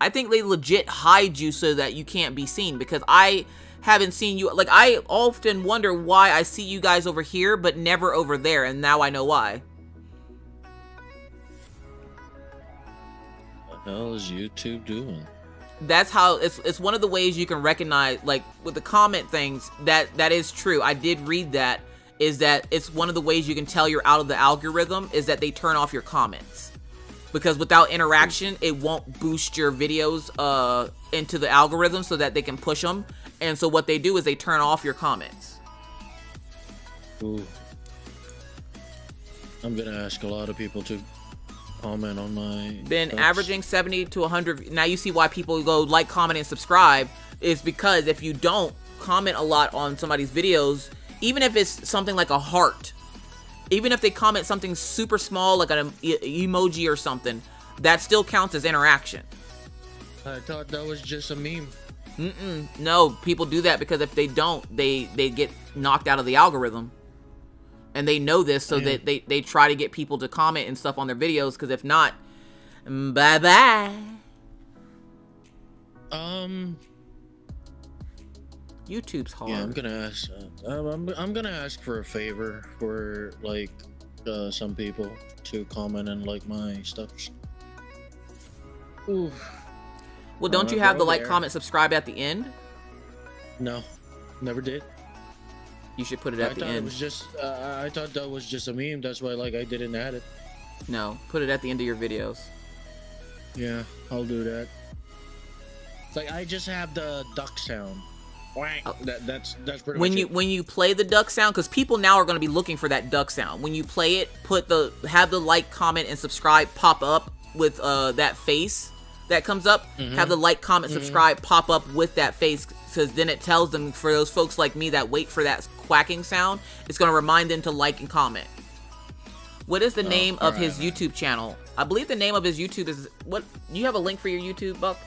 I think they legit hide you so that you can't be seen because I haven't seen you. Like, I often wonder why I see you guys over here, but never over there, and now I know why. What the hell is YouTube doing? That's how it's it's one of the ways you can recognize like with the comment things that that is true. I did read that is that it's one of the ways you can tell you're out of the algorithm is that they turn off your comments. Because without interaction, it won't boost your videos uh into the algorithm so that they can push them. And so what they do is they turn off your comments. Ooh. I'm gonna ask a lot of people to comment on my. been stuffs. averaging 70 to 100 now you see why people go like comment and subscribe is because if you don't comment a lot on somebody's videos even if it's something like a heart even if they comment something super small like an e- emoji or something that still counts as interaction I thought that was just a meme. Mm-mm. no people do that because if they don't they they get knocked out of the algorithm and they know this so Yeah. that they they try to get people to comment and stuff on their videos because if not bye bye Um. YouTube's hard. Yeah, I'm gonna ask. Uh, I'm, I'm, I'm gonna ask for a favor for like uh, some people to comment and like my stuff. Ooh, well, don't you have the like, there. comment, subscribe at the end? no, never did. You should put it I at the thought it was just. Uh, I thought that was just a meme. That's why like I didn't add it. No, put it at the end of your videos. Yeah, I'll do that. It's like I just have the duck sound. Oh. That, that's that's pretty When much you it. when you play the duck sound, because people now are going to be looking for that duck sound. When you play it, put the have the like, comment, and subscribe pop up with uh that face that comes up. Mm-hmm. Have the like, comment, subscribe pop up with that face, because then it tells them for those folks like me that wait for that quacking sound, it's going to remind them to like and comment. What is the name of alright, his. YouTube channel? I believe the name of his YouTube is what. You have a link for your YouTube, Buck?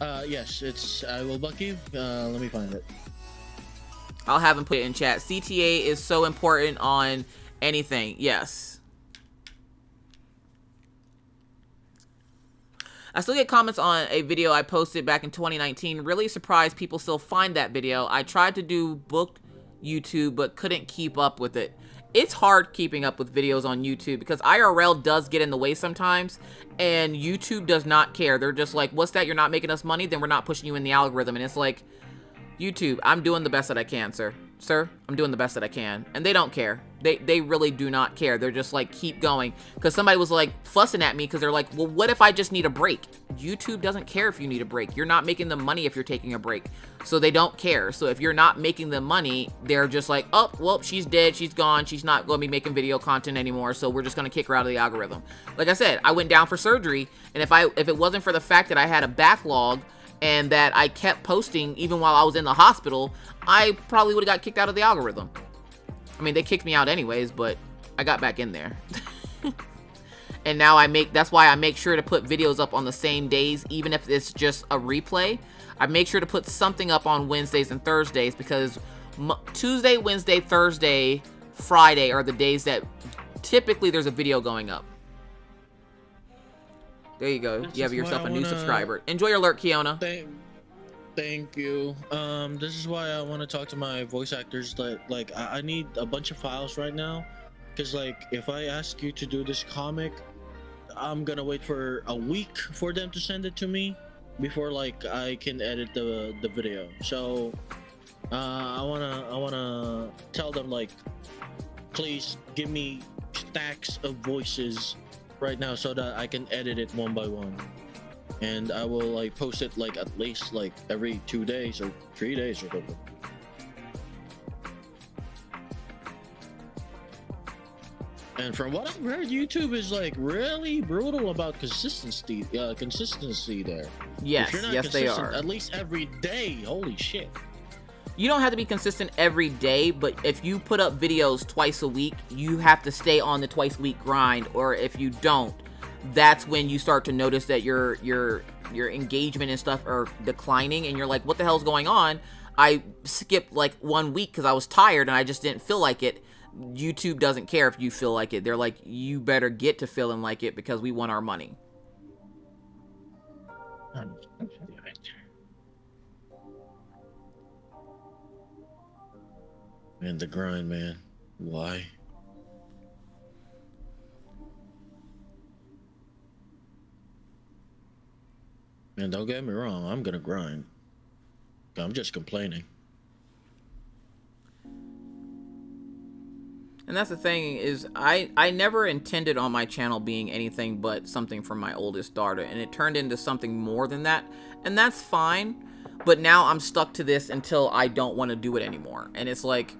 Uh, yes, it's I will buck you. Uh, let me find it. I'll have him put it in chat. CTA is so important on anything. Yes. I still get comments on a video I posted back in 2019. Really surprised people still find that video. I tried to do booked YouTube, but couldn't keep up with it. It's hard keeping up with videos on YouTube because IRL does get in the way sometimes, and YouTube does not care. They're just like, what's that? You're not making us money? Then we're not pushing you in the algorithm. And it's like, YouTube, I'm doing the best that I can, sir. Sir, I'm doing the best that I can. And they don't care. They they really do not care. They're just like, keep going. Because somebody was like fussing at me because they're like, well, what if I just need a break? YouTube doesn't care if you need a break. You're not making the money if you're taking a break. So they don't care. So if you're not making the money, they're just like, oh, well, she's dead. She's gone. She's not going to be making video content anymore. So we're just going to kick her out of the algorithm. Like I said, I went down for surgery. And if I if it wasn't for the fact that I had a backlog and that I kept posting even while I was in the hospital, I probably would have got kicked out of the algorithm. I mean, they kicked me out anyways, but I got back in there. *laughs* and now I make, that's why I make sure to put videos up on the same days, even if it's just a replay. I make sure to put something up on Wednesdays and Thursdays because Tuesday, Wednesday, Thursday, Friday are the days that typically there's a video going up. There you go. This you have yourself a new wanna- subscriber. Enjoy your alert, Kiona. Thank, thank you. Um, this is why I want to talk to my voice actors. That like, I, I need a bunch of files right now, because like, if I ask you to do this comic, I'm gonna wait for a week for them to send it to me before like I can edit the the video. So, uh, I wanna I wanna tell them like, please give me stacks of voices right now so that I can edit it one by one and I will like post it like at least like every two days or three days or whatever. And from what I've heard, YouTube is like really brutal about consistency. Uh, consistency there. Yes, yes, they are. At least every day. Holy shit. You don't have to be consistent every day, but if you put up videos twice a week, you have to stay on the twice a week grind. Or if you don't, that's when you start to notice that your your your engagement and stuff are declining, and you're like, "What the hell's going on?" I skipped like one week because I was tired and I just didn't feel like it. YouTube doesn't care if you feel like it. They're like, "You better get to feeling like it because we want our money." Man, the grind, man. Why? And don't get me wrong. I'm gonna grind. I'm just complaining. And that's the thing is I I never intended on my channel being anything but something for my oldest daughter and it turned into something more than that and that's fine but now I'm stuck to this until I don't want to do it anymore and it's like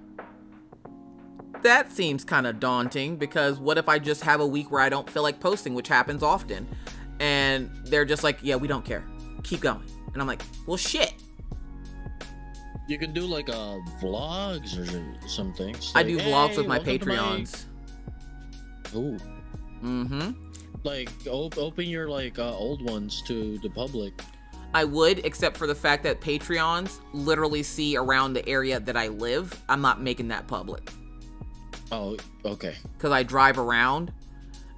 that seems kind of daunting because what if I just have a week where I don't feel like posting which happens often and they're just like yeah we don't care keep going and I'm like well shit You can do like uh vlogs or something. It's I do vlogs with my Patreons Ooh, mm-hmm like op- open your like uh, old ones to the public. I would, except for the fact that Patreons literally see around the area that I live. I'm not making that public Oh, okay. because I drive around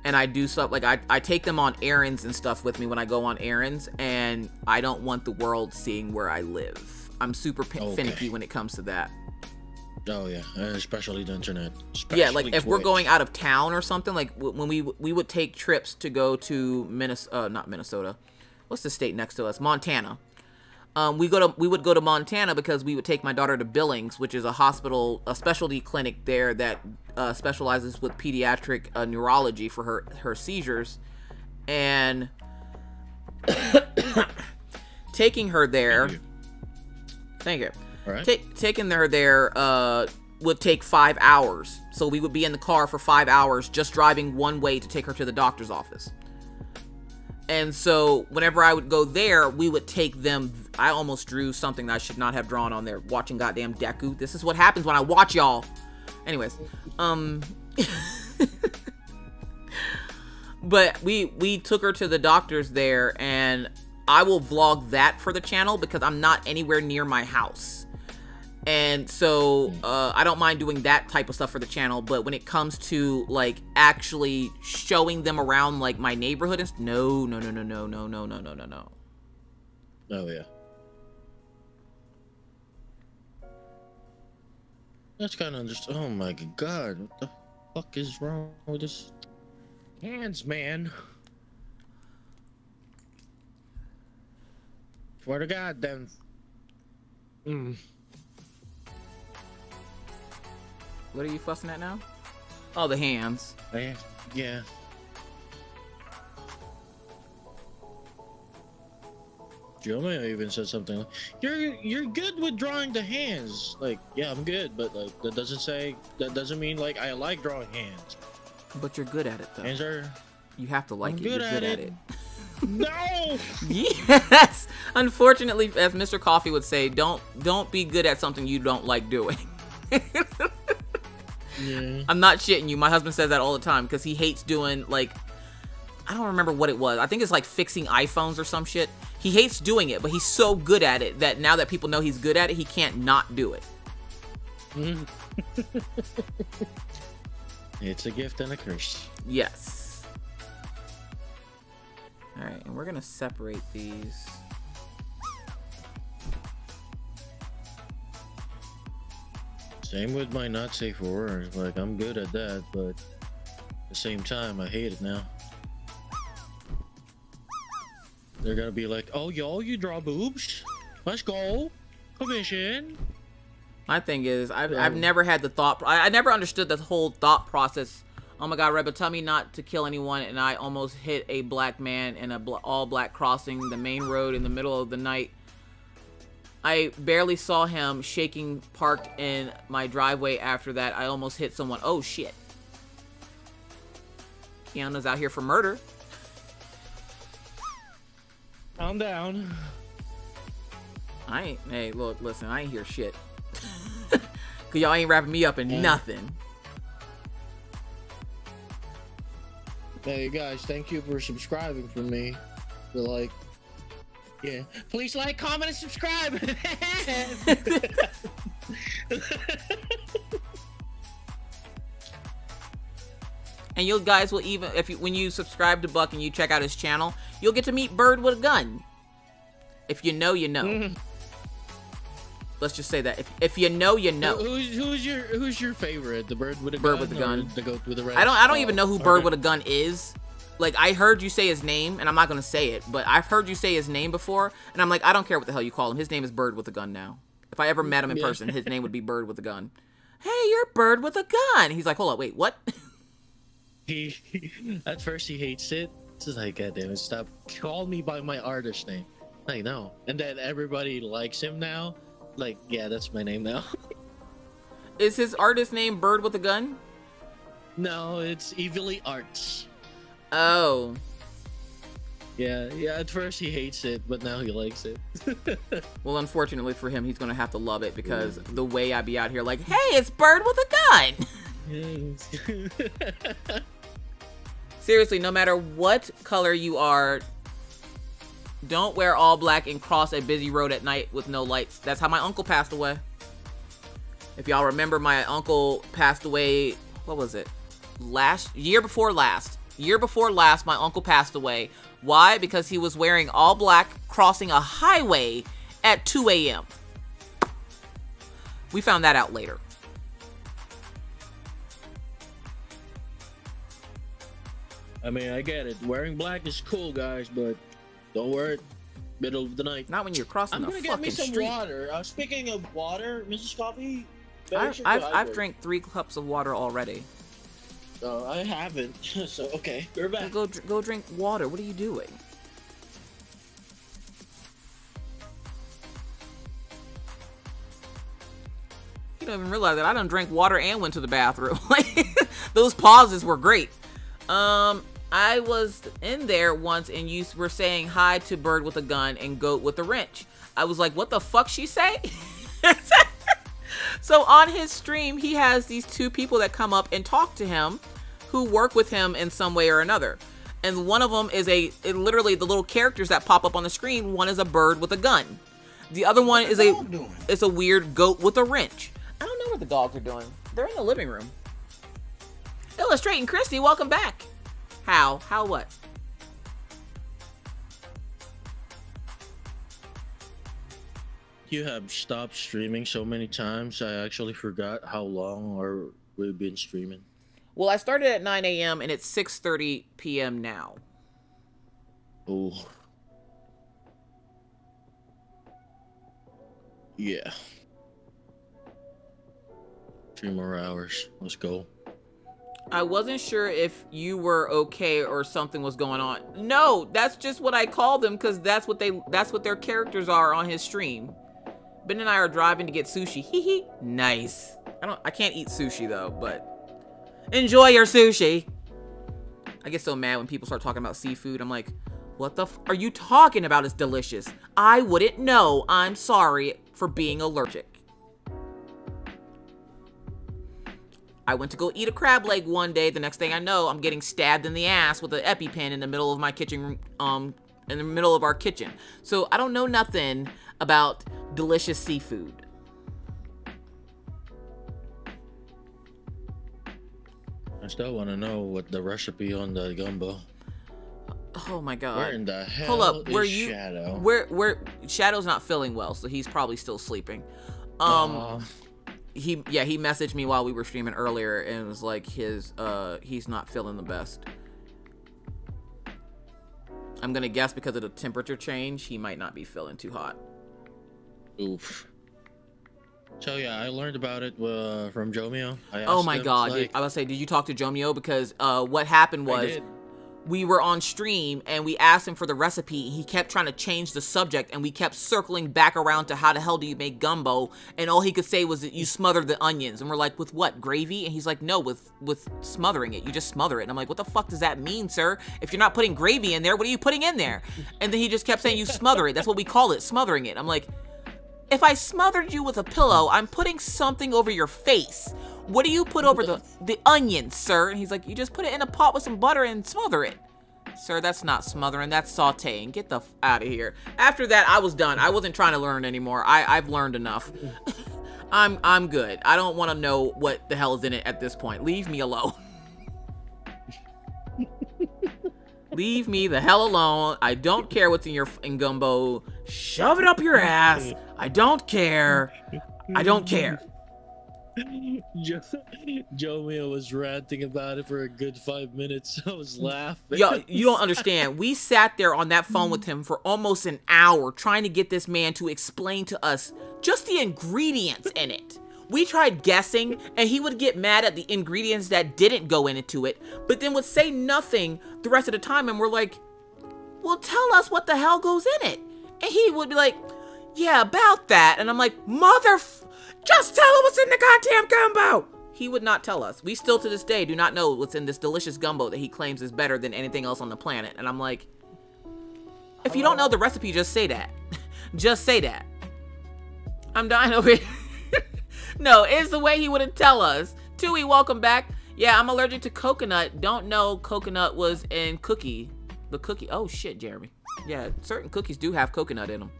and I do stuff like I, I take them on errands and stuff with me when I go on errands, and I don't want the world seeing where I live. I'm super p- Okay. finicky when it comes to that. Oh yeah, and especially the internet. yeah, like especially if we're going out of town or something, like w- when we we would take trips to go to Minnesota, uh, not Minnesota. What's the state next to us? Montana. Um, we go to we would go to Montana because we would take my daughter to Billings, which is a hospital, a specialty clinic there that uh, specializes with pediatric uh, neurology for her her seizures, and *coughs* taking her there. Thank you. Thank you. Right. Ta- taking her there uh, would take five hours. So we would be in the car for five hours just driving one way to take her to the doctor's office. And so whenever I would go there, we would take them. I almost drew something I should not have drawn on there. Watching goddamn Deku. This is what happens when I watch y'all. Anyways, um. *laughs* but we we took her to the doctors there and I will vlog that for the channel because I'm not anywhere near my house. And so uh, I don't mind doing that type of stuff for the channel, but when it comes to like actually showing them around like my neighborhood, and no, no, no, no, no, no, no, no, no, no, no. Oh yeah. That's kind of understood. Oh my god, what the fuck is wrong with this? Hands, man. Swear to God, then. Mm. What are you fussing at now? Oh, the hands. Yeah. yeah. Joma even said something like, "You're you're good with drawing the hands." Like, yeah, I'm good, but like that doesn't say that doesn't mean like I like drawing hands. But you're good at it though. Hands are You have to like I'm it. good you're at good at it. it. *laughs* no. *laughs* Yes. Unfortunately, as Mr. Coffee would say, don't don't be good at something you don't like doing. *laughs* Yeah. I'm not shitting you. My husband says that all the time because he hates doing like I don't remember what it was. I think it's like fixing iPhones or some shit. He hates doing it, but he's so good at it that now that people know he's good at it, he can't not do it. Mm-hmm. *laughs* it's a gift and a curse. Yes. All right, and we're gonna separate these. Same with my not safe for work. Like I'm good at that, but at the same time, I hate it now. They're gonna be like, "Oh, y'all, you draw boobs? Let's go, commission." My thing is, I've. I've never had the thought. I, I never understood the whole thought process. Oh my God, Rebel, tell me not to kill anyone, and I almost hit a black man in a bl- all black crossing the main road in the middle of the night. I barely saw him shaking parked in my driveway after that. I almost hit someone. Oh shit. Keanu's out here for murder. Calm down. I ain't. Hey, look, listen. I ain't hear shit. *laughs* Cause y'all ain't wrapping me up in Yeah. nothing. Hey guys, thank you for subscribing for me. For like, yeah. Please like, comment, and subscribe. *laughs* And you guys will even if you when you subscribe to Buck and you check out his channel, you'll get to meet Bird with a gun. If you know, you know. Mm. Let's just say that. If, if you know, you know. Who- Who's who's your who's your favorite? The bird with a Bird gun. with or gun. The goat with the red. I don't I don't even know who Bird with a gun is. Like I heard you say his name, and I'm not gonna say it, but I've heard you say his name before, and I'm like, I don't care what the hell you call him. His name is Bird with a gun now. If I ever met him in person, his name would be Bird with a gun. Hey, you're Bird with a gun. He's like, hold on, wait, what? *laughs* He *laughs* at first he hates it. Just like, God damn it, stop. Call me by my artist name. Like no. And then everybody likes him now. Like, yeah, that's my name now. *laughs* is his artist name Bird with a gun? no, it's Evilly Arts. Oh, Yeah, yeah. At first he hates it, but now he likes it. *laughs* Well, unfortunately for him, he's gonna have to love it because the way I be out here, like, hey, it's Bird with a gun. *laughs* Seriously, no matter what color you are, don't wear all black and cross a busy road at night with no lights. That's how my uncle passed away. If y'all remember, my uncle passed away. What was it? Last year before last. Year before last, my uncle passed away. Why? Because he was wearing all black, crossing a highway at 2 a.m. We found that out later. I mean, I get it. Wearing black is cool, guys, but don't wear it middle of the night. Not when you're crossing I'm the gonna get me some street. water. Uh, speaking of water, Mrs. Coffee. I, I've, I've drank three cups of water already. Oh, I haven't. *laughs* so okay, we're back. Go go drink water. What are you doing? You don't even realize that I done drank water and went to the bathroom. *laughs* Those pauses were great. Um, I was in there once and you were saying hi to bird with a gun and goat with a wrench. I was like, what the fuck she say? *laughs* so on his stream, he has these two people that come up and talk to him who work with him in some way or another. And one of them is a it, literally the little characters that pop up on the screen. One is a bird with a gun. The other one is a it's a weird goat with a wrench. I don't know what the dogs are doing. They're in the living room. Illustrating Christy, welcome back. How? How what? You have stopped streaming so many times. I actually forgot how long or we've been streaming. Well, I started at 9 a.m. and it's 6:30 p.m. now. Oh. Yeah. Three more hours. Let's go. I wasn't sure if you were okay or something was going on. No, that's just what I call them because that's what they that's what their characters are on his stream. Ben and I are driving to get sushi. Hee hee. Nice. I don't I can't eat sushi though, but enjoy your sushi. I get so mad when people start talking about seafood. I'm like, what the are you talking about? It's delicious. I wouldn't know. I'm sorry for being allergic. I went to go eat a crab leg one day. The next thing I know, I'm getting stabbed in the ass with an EpiPen in the middle of my kitchen, um, in the middle of our kitchen. So I don't know nothing about delicious seafood. I still want to know what the recipe on the gumbo. Oh my god. Where in the hell Hold up, is where you Shadow? where where Shadow's not feeling well, so he's probably still sleeping. Um Aw. he yeah, he messaged me while we were streaming earlier and was like his uh he's not feeling the best. I'm gonna guess because of the temperature change, he might not be feeling too hot. Oof. So yeah, I learned about it uh, from Jomio. I Oh my him, god, like, I was say, did you talk to Jomio? Because uh what happened was we were on stream and we asked him for the recipe. He kept trying to change the subject and we kept circling back around to how the hell do you make gumbo? And all he could say was that you smother the onions. And we're like, with what? Gravy? And he's like, no, with with smothering it. You just smother it. And I'm like, what the fuck does that mean, sir? If you're not putting gravy in there, what are you putting in there? And then he just kept saying you smother it. That's what we call it, smothering it. I'm like, if I smothered you with a pillow, I'm putting something over your face. What do you put over the the onions, sir? And he's like, you just put it in a pot with some butter and smother it. Sir, that's not smothering, that's sauteing. Get the f out of here. After that, I was done. I wasn't trying to learn anymore. I, I've learned enough. *laughs* I'm I'm good. I don't want to know what the hell is in it at this point. Leave me alone. *laughs* Leave me the hell alone. I don't care what's in your in gumbo. Shove it up your ass. I don't care. I don't care. *laughs* Jo- Jomio was ranting about it for a good five minutes. *laughs* I was laughing. Yo, you don't *laughs* understand. We sat there on that phone with him for almost an hour trying to get this man to explain to us just the ingredients in it. We tried guessing, and he would get mad at the ingredients that didn't go into it, but then would say nothing the rest of the time. And we're like, well, tell us what the hell goes in it. And he would be like, yeah, about that. And I'm like, mother, just tell us what's in the goddamn gumbo. He would not tell us. We still to this day do not know what's in this delicious gumbo that he claims is better than anything else on the planet. And I'm like, if you don't know the recipe, just say that. *laughs* just say that. I'm dying over here. *laughs* no, it's the way he wouldn't tell us. Tui, welcome back. Yeah, I'm allergic to coconut. Don't know coconut was in cookie. The cookie. Oh shit, Jeremy. Yeah, certain cookies do have coconut in them.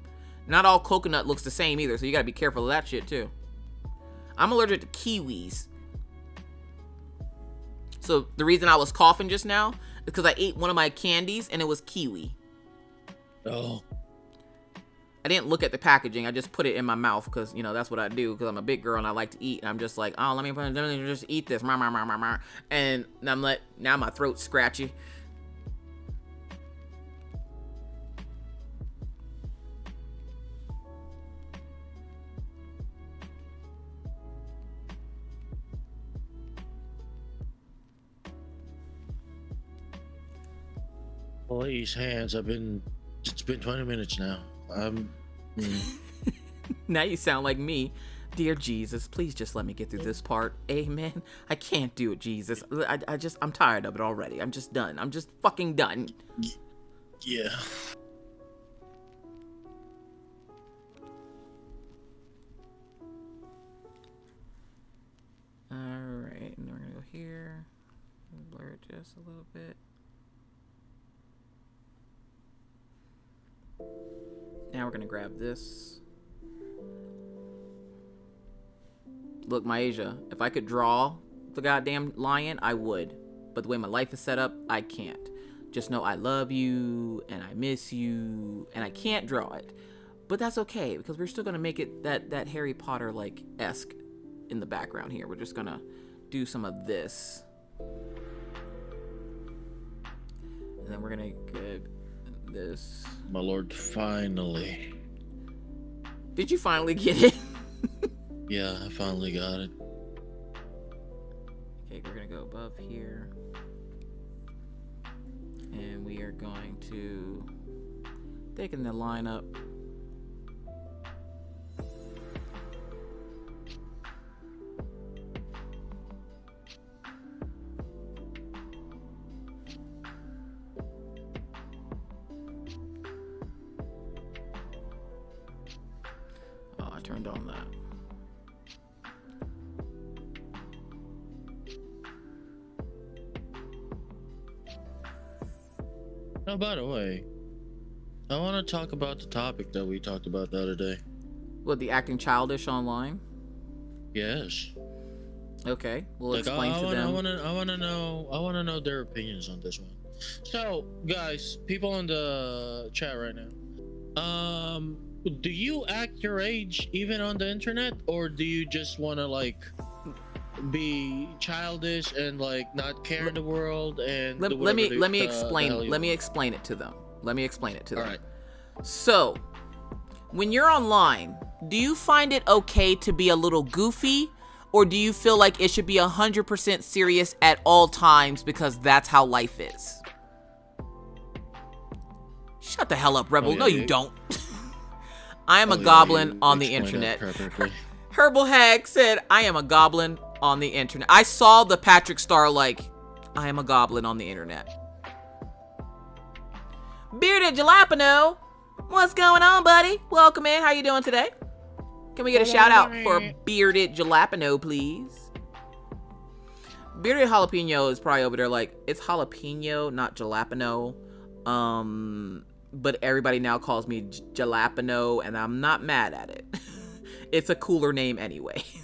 Not all coconut looks the same either, so you gotta be careful of that shit too. I'm allergic to kiwis. So the reason I was coughing just now is because I ate one of my candies and it was kiwi. Oh, I didn't look at the packaging. I just put it in my mouth because you know that's what I do because I'm a big girl and I like to eat. And I'm just like, oh, let me let me just eat this, and I'm like, now my throat's scratchy. Please, hands. I've been. It's been 20 minutes now. I'm. mm. *laughs* Now you sound like me. Dear Jesus, please just let me get through this part. Amen. I can't do it, Jesus. I, I just, I'm tired of it already. I'm just done. I'm just fucking done. Yeah. Alright, and we're gonna go here. Blur it just a little bit. Now we're gonna grab this. Look, Myasia, if I could draw the goddamn lion, I would. But the way my life is set up, I can't. Just know I love you and I miss you and I can't draw it. But that's okay because we're still gonna make it that that Harry Potter like esque in the background here. We're just gonna do some of this. And then we're gonna this. My lord, finally. Did you finally get it? *laughs* Yeah, I finally got it. Okay, we're gonna go above here. And we are going to taking the line up. Now, by the way, I want to talk about the topic that we talked about the other day. What, the acting childish online? Yes. Okay, we'll Like, explain I, I to wanna, them. I want to, I want to know, I want to know their opinions on this one. So, guys, people in the chat right now, um, do you act your age even on the internet, or do you just want to like be childish and like not care in the world and Let, let me the- let me explain you let me explain it to them. Let me explain it to them. right. So, when you're online, do you find it okay to be a little goofy? Or do you feel like it should be 100% serious at all times because that's how life is? Shut the hell up, Rebel. Oh, yeah, no, you don't. *laughs* I am Oh, a yeah, goblin on the internet. *laughs* Herbal Hag said, I am a goblin on the internet. I saw the Patrick Star like, I am a goblin on the internet. Bearded Jalapeno, what's going on, buddy? Welcome in. How you doing today? Can we get a shout out for Bearded Jalapeno, please? Bearded Jalapeno is probably over there like, it's jalapeno, not jalapeno. Um, but everybody now calls me Jalapeno, and I'm not mad at it. *laughs* it's a cooler name anyway. *laughs*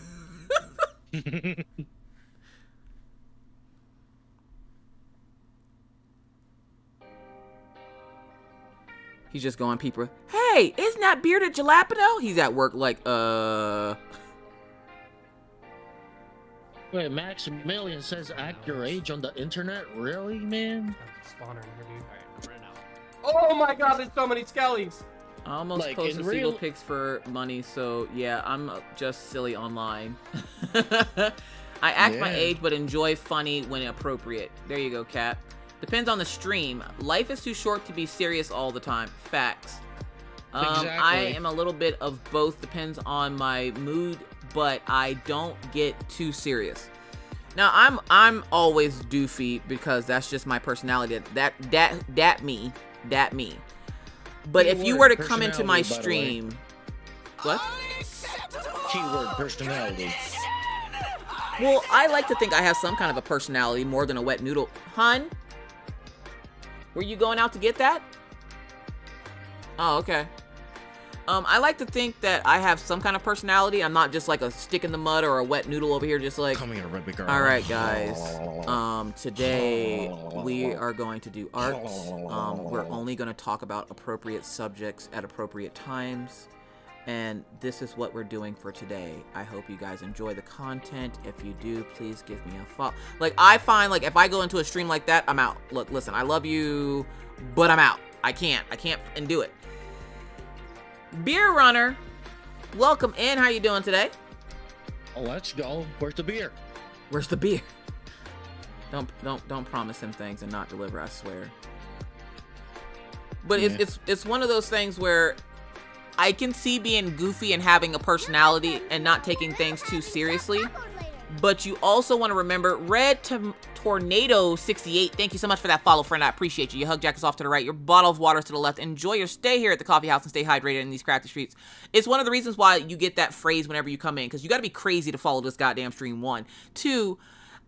*laughs* He's just going, people, hey, isn't that bearded jalapeno? He's at work like, uh, Wait, Maximilian says act your age on the internet? Really, man? Spawner interview. Oh my god, there's so many skellies! I almost Like, posted real- pics for money, so yeah, I'm uh, just silly online. *laughs* I act my age, but enjoy funny when appropriate. There you go, Cap. Depends on the stream. Life is too short to be serious all the time. Facts. Um, I am a little bit of both. Depends on my mood, but I don't get too serious. Now I'm I'm always doofy because that's just my personality. That that that me, that me. But if you were to come into my personality, by the way. stream, what? Keyword personality. Well, I like to think I have some kind of a personality more than a wet noodle. Hun, were you going out to get that? Oh, okay. Um, I like to think that I have some kind of personality. I'm not just like a stick in the mud or a wet noodle over here, just like. Come here, Rebbe girl. All right, guys. Um, today we are going to do arts. Um, we're only going to talk about appropriate subjects at appropriate times. And this is what we're doing for today. I hope you guys enjoy the content. If you do, please give me a follow. Like, I find, like, if I go into a stream like that, I'm out. Look, listen, I love you, but I'm out. I can't. I can't and do it. Beer Runner, welcome in. How you doing today? Oh, let's go. Where's the beer? Where's the beer? Don't don't don't promise him things and not deliver. I swear. But yeah. it's, it's it's one of those things where I can see being goofy and having a personality and not taking things too seriously. But you also want to remember red to Tornado68. Thank you so much for that follow, friend. I appreciate you. Your hug jack is off to the right, your bottle of water is to the left. Enjoy your stay here at the coffee house and stay hydrated in these crafty streets. It's one of the reasons why you get that phrase whenever you come in, because you got to be crazy to follow this goddamn stream. One, two,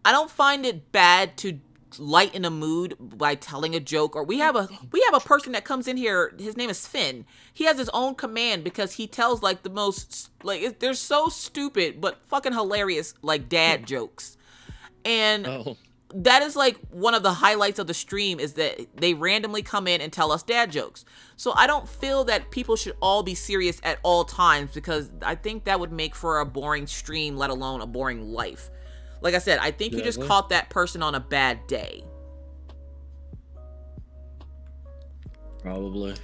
I don't find it bad to lighten a mood by telling a joke or we have a we have a person that comes in here his name is Finn he has his own command because he tells like the most like they're so stupid but fucking hilarious like dad jokes and oh that is like one of the highlights of the stream is that they randomly come in and tell us dad jokes. So I don't feel that people should all be serious at all times because I think that would make for a boring stream, let alone a boring life. Like I said, I think you just caught that person on a bad day. probably.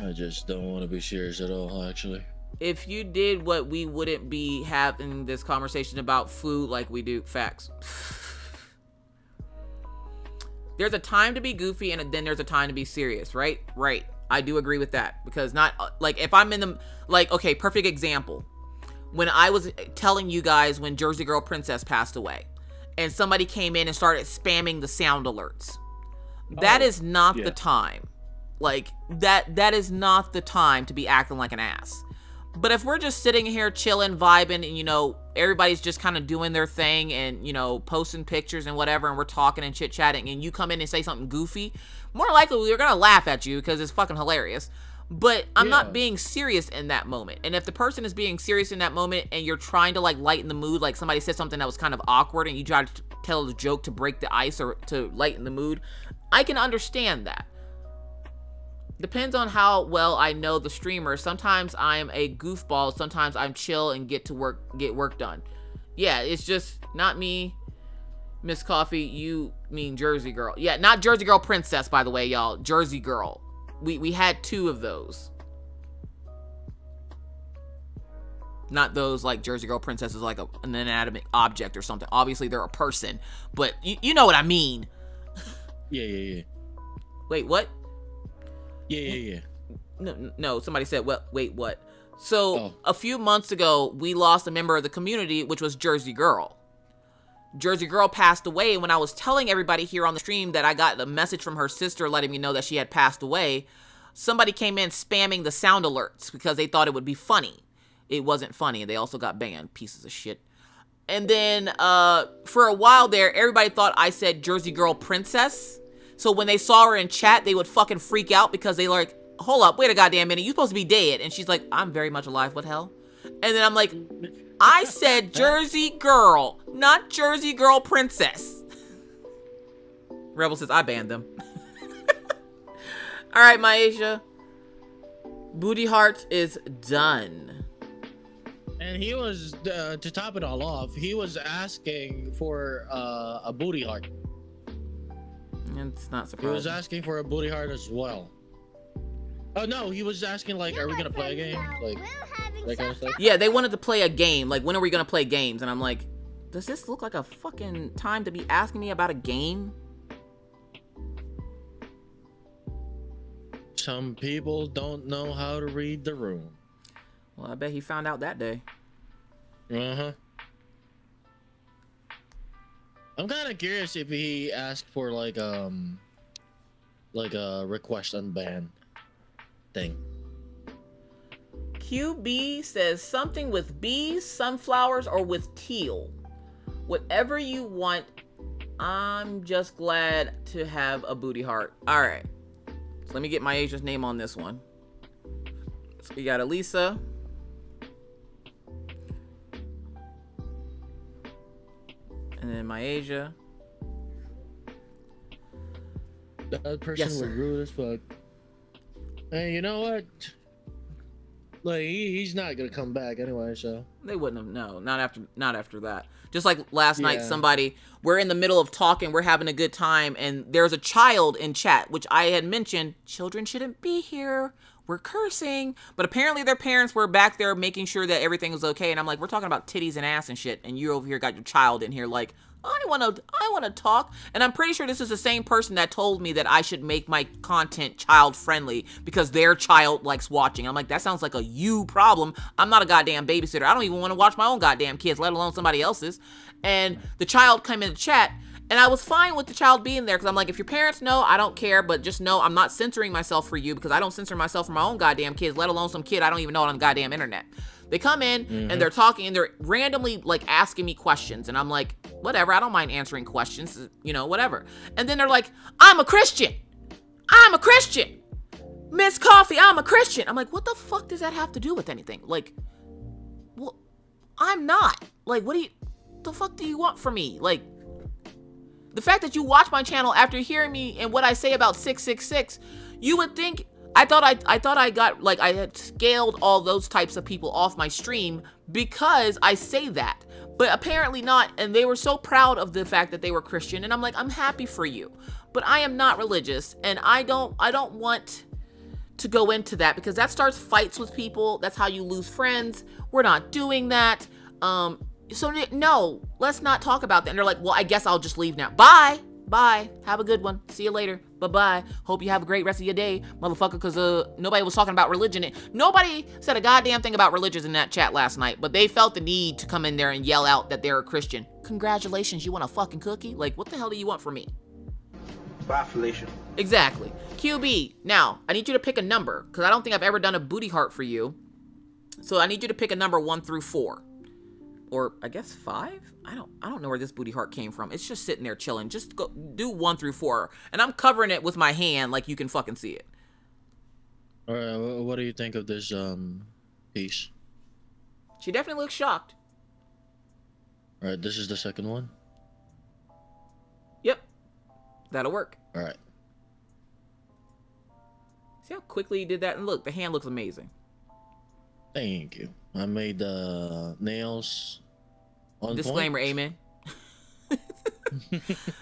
I just don't want to be serious at all, actually. If you did what we wouldn't be having this conversation about food like we do facts. *sighs* there's a time to be goofy and then there's a time to be serious, right? Right. I do agree with that because not uh, like if I'm in the like okay, perfect example. When I was telling you guys when Jersey Girl Princess passed away and somebody came in and started spamming the sound alerts. That Oh, is not yeah. the time. Like that that is not the time to be acting like an ass. But if we're just sitting here chilling, vibing, and you know, everybody's just kind of doing their thing and, you know, posting pictures and whatever, and we're talking and chit chatting, and you come in and say something goofy, more likely we're going to laugh at you because it's fucking hilarious. But I'm Yeah. not being serious in that moment. And if the person is being serious in that moment and you're trying to like lighten the mood, like somebody said something that was kind of awkward and you try to tell a joke to break the ice or to lighten the mood, I can understand that depends on how well I know the streamer. Sometimes I'm a goofball, sometimes I'm chill and get to work get work done. Yeah, it's just not me. Miss Coffee, you mean Jersey Girl. Yeah, not Jersey Girl Princess by the way, y'all. Jersey Girl. We we had two of those. Not those like Jersey Girl Princess is like a, an inanimate object or something. Obviously they're a person, but you, you know what I mean. Yeah, yeah, yeah. Wait, what? Yeah, yeah, yeah. no, no somebody said well wait what? So Oh. a few months ago we lost a member of the community which was jersey girl. Jersey girl passed away and when i was telling everybody here on the stream that i got a message from her sister letting me know that she had passed away somebody came in spamming the sound alerts because they thought it would be funny. It wasn't funny and they also got banned pieces of shit. And then uh for a while there everybody thought i said jersey girl princess so when they saw her in chat they would fucking freak out because they like hold up wait a goddamn minute you supposed to be dead. And she's like i'm very much alive what hell? And then i'm like i said jersey girl not jersey girl princess. *laughs* Rebel says i banned them. *laughs* All right Myasia. Booty heart is done. And he was uh, to top it all off. He was asking for uh, a booty heart. It's not He was asking for a booty heart as well. Oh no, he was asking like, "Are we gonna play a game?" Like that kind of stuff. Yeah, they wanted to play a game. Like, when are we gonna play games? And I'm like, does this look like a fucking time to be asking me about a game? Some people don't know how to read the room. Well, I bet he found out that day. Uh huh. I'm kind of curious if he asked for like um, like a request unban thing. QB says something with bees, sunflowers, or with teal. Whatever you want. I'm just glad to have a booty heart. All right. So let me get Myasia's name on this one. So we got Elisa. And then Myasia. That person Yes, was rude as fuck. Hey, you know what? Like he, he's not gonna come back anyway, so They wouldn't have no, not after not after that. Just like last night somebody we're in the middle of talking, we're having a good time and there's a child in chat which I had mentioned children shouldn't be here. We're cursing, but apparently their parents were back there making sure that everything was okay and I'm like we're talking about titties and ass and shit and you over here got your child in here like I want to I want to talk and I'm pretty sure this is the same person that told me that I should make my content child friendly because their child likes watching. I'm like that sounds like a you problem. I'm not a goddamn babysitter. I don't even want to watch my own goddamn kids, let alone somebody else's. And the child came in the chat and I was fine with the child being there because I'm like, if your parents know, I don't care, but just know I'm not censoring myself for you because I don't censor myself for my own goddamn kids, let alone some kid I don't even know on the goddamn internet. They come in and mm-hmm. they're talking and they're randomly like asking me questions. And I'm like, whatever, I don't mind answering questions, you know, whatever. And then they're like, I'm a Christian. I'm a Christian. Miss Coffee, I'm a Christian. I'm like, what the fuck does that have to do with anything? Like, well, I'm not. Like, what do you, the fuck do you want from me? Like, the fact that you watch my channel after hearing me and what I say about 666, you would think I thought I I thought I got like I had scaled all those types of people off my stream because I say that. But apparently not and they were so proud of the fact that they were Christian and I'm like I'm happy for you. But I am not religious and I don't I don't want to go into that because that starts fights with people. That's how you lose friends. We're not doing that. Um so no, let's not talk about that. And they're like, "Well, I guess I'll just leave now." Bye. Bye. Have a good one. See you later. Bye bye. Hope you have a great rest of your day, motherfucker. Because uh, nobody was talking about religion. Nobody said a goddamn thing about religions in that chat last night. But they felt the need to come in there and yell out that they're a Christian. Congratulations, you want a fucking cookie? Like, what the hell do you want from me? Bafflation. Exactly. QB. Now, I need you to pick a number because I don't think I've ever done a booty heart for you. So I need you to pick a number one through four or I guess five. I don't I don't know where this booty heart came from. It's just sitting there chilling. Just go do one through four, and I'm covering it with my hand like you can fucking see it. All right, what do you think of this um piece? She definitely looks shocked. All right, this is the second one. Yep, that'll work. All right. See how quickly he did that, and look, the hand looks amazing. Thank you. I made the nails on Disclaimer, point. amen.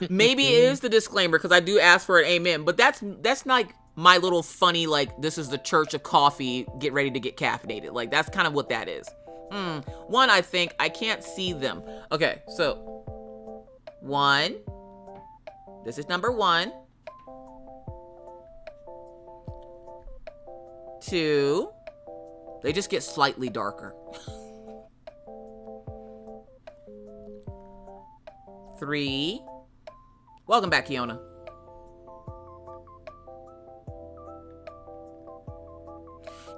*laughs* Maybe it is the disclaimer because I do ask for an amen, but that's that's like my little funny like this is the church of coffee. Get ready to get caffeinated. Like that's kind of what that is. Hmm. One, I think I can't see them. Okay, so one. This is number one. Two. They just get slightly darker. Three. Welcome back, Kiona.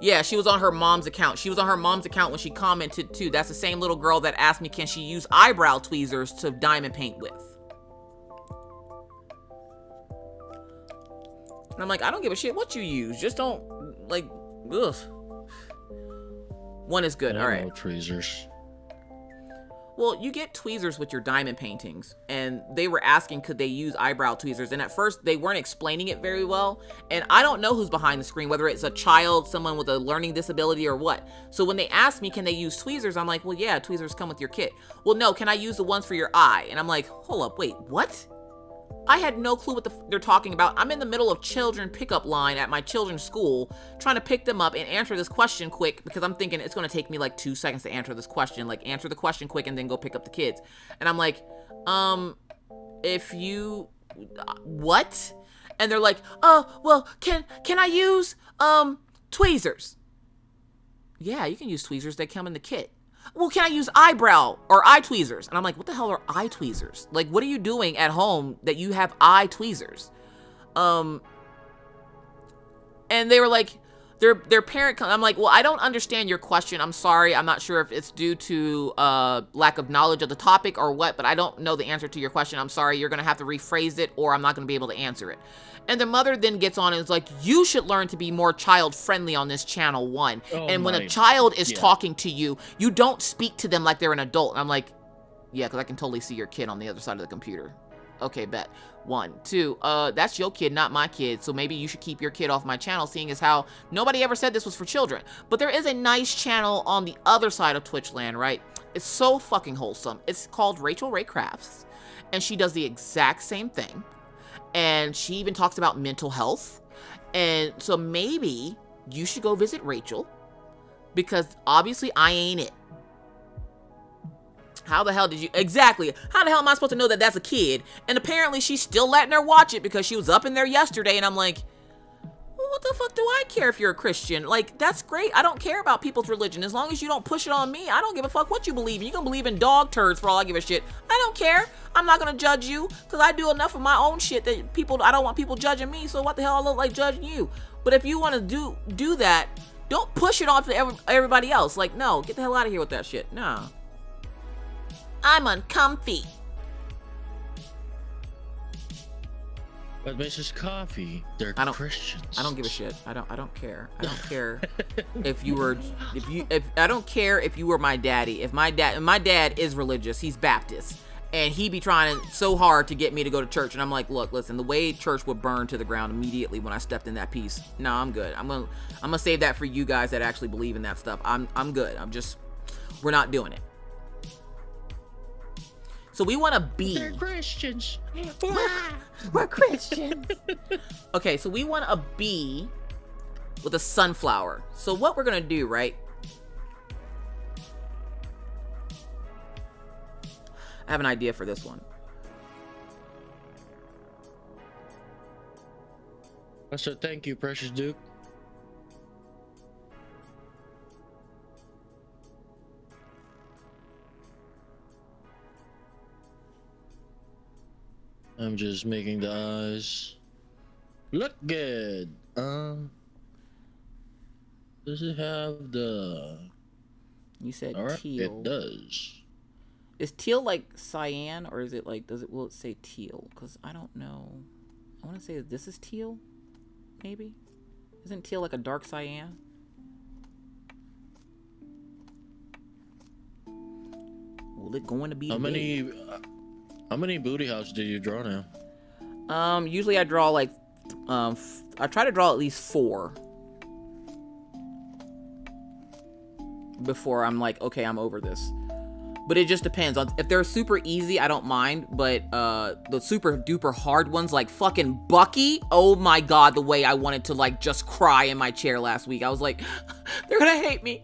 Yeah, she was on her mom's account. She was on her mom's account when she commented too. That's the same little girl that asked me, can she use eyebrow tweezers to diamond paint with? And I'm like, I don't give a shit what you use. Just don't, like, ugh. One is good. All right. No tweezers. Well, you get tweezers with your diamond paintings, and they were asking could they use eyebrow tweezers, and at first they weren't explaining it very well, and I don't know who's behind the screen, whether it's a child, someone with a learning disability, or what. So when they asked me can they use tweezers, I'm like, well, yeah, tweezers come with your kit. Well, no, can I use the ones for your eye? And I'm like, hold up, wait, what? I had no clue what the they're talking about. I'm in the middle of children pickup line at my children's school, trying to pick them up and answer this question quick because I'm thinking it's going to take me like two seconds to answer this question. Like answer the question quick and then go pick up the kids. And I'm like, um, if you, what? And they're like, oh, well, can can I use um tweezers? Yeah, you can use tweezers. They come in the kit well, can I use eyebrow or eye tweezers? And I'm like, what the hell are eye tweezers? Like, what are you doing at home that you have eye tweezers? Um, and they were like, their their parent. I'm like, well, I don't understand your question. I'm sorry. I'm not sure if it's due to uh, lack of knowledge of the topic or what, but I don't know the answer to your question. I'm sorry. You're gonna have to rephrase it, or I'm not gonna be able to answer it. And the mother then gets on and is like, you should learn to be more child friendly on this channel one. Oh and when a child is yeah. talking to you, you don't speak to them like they're an adult. And I'm like, yeah, because I can totally see your kid on the other side of the computer. Okay, bet. One. Two, uh, that's your kid, not my kid. So maybe you should keep your kid off my channel, seeing as how nobody ever said this was for children. But there is a nice channel on the other side of Twitch land, right? It's so fucking wholesome. It's called Rachel Ray Crafts. And she does the exact same thing. And she even talks about mental health. And so maybe you should go visit Rachel. Because obviously I ain't it. How the hell did you exactly? How the hell am I supposed to know that that's a kid? And apparently she's still letting her watch it because she was up in there yesterday, and I'm like, well, what the fuck do I care if you're a Christian? Like that's great. I don't care about people's religion as long as you don't push it on me. I don't give a fuck what you believe. You can believe in dog turds for all I give a shit. I don't care. I'm not gonna judge you because I do enough of my own shit that people. I don't want people judging me. So what the hell I look like judging you? But if you want to do do that, Don't push it off to every, everybody else. Like, no, get the hell out of here with that shit. No. I'm uncomfy. But Mrs. Coffee, they're I don't- Christians. I don't give a shit. I don't. I don't care. I don't *laughs* care if you were. If you. If I don't care if you were my daddy. If my dad. My dad is religious. He's Baptist, and he be trying so hard to get me to go to church. And I'm like, look, listen. The way church would burn to the ground immediately when I stepped in that piece. No, I'm good. I'm gonna. I'm gonna save that for you guys that actually believe in that stuff. I'm. I'm good. I'm just. We're not doing it. So we want to be. They're Christians. We're Christians. *laughs* okay, so we want a bee with a sunflower. So what we're gonna do, right? I have an idea for this one. I said thank you, precious Duke. I'm just making the eyes look good. Um, does it have the? You said right, teal. it does. Is teal like cyan or is it like does it will it say teal? Because I don't know. I want to say this is teal, maybe. Isn't teal like a dark cyan? Will it going to be? How many? How many booty houses do you draw now? Um, usually I draw like, um, I try to draw at least four before I'm like, okay, I'm over this. But it just depends on if they're super easy, I don't mind. But uh, the super duper hard ones, like fucking Bucky, oh my god, the way I wanted to like just cry in my chair last week. I was like, *laughs* they're gonna hate me.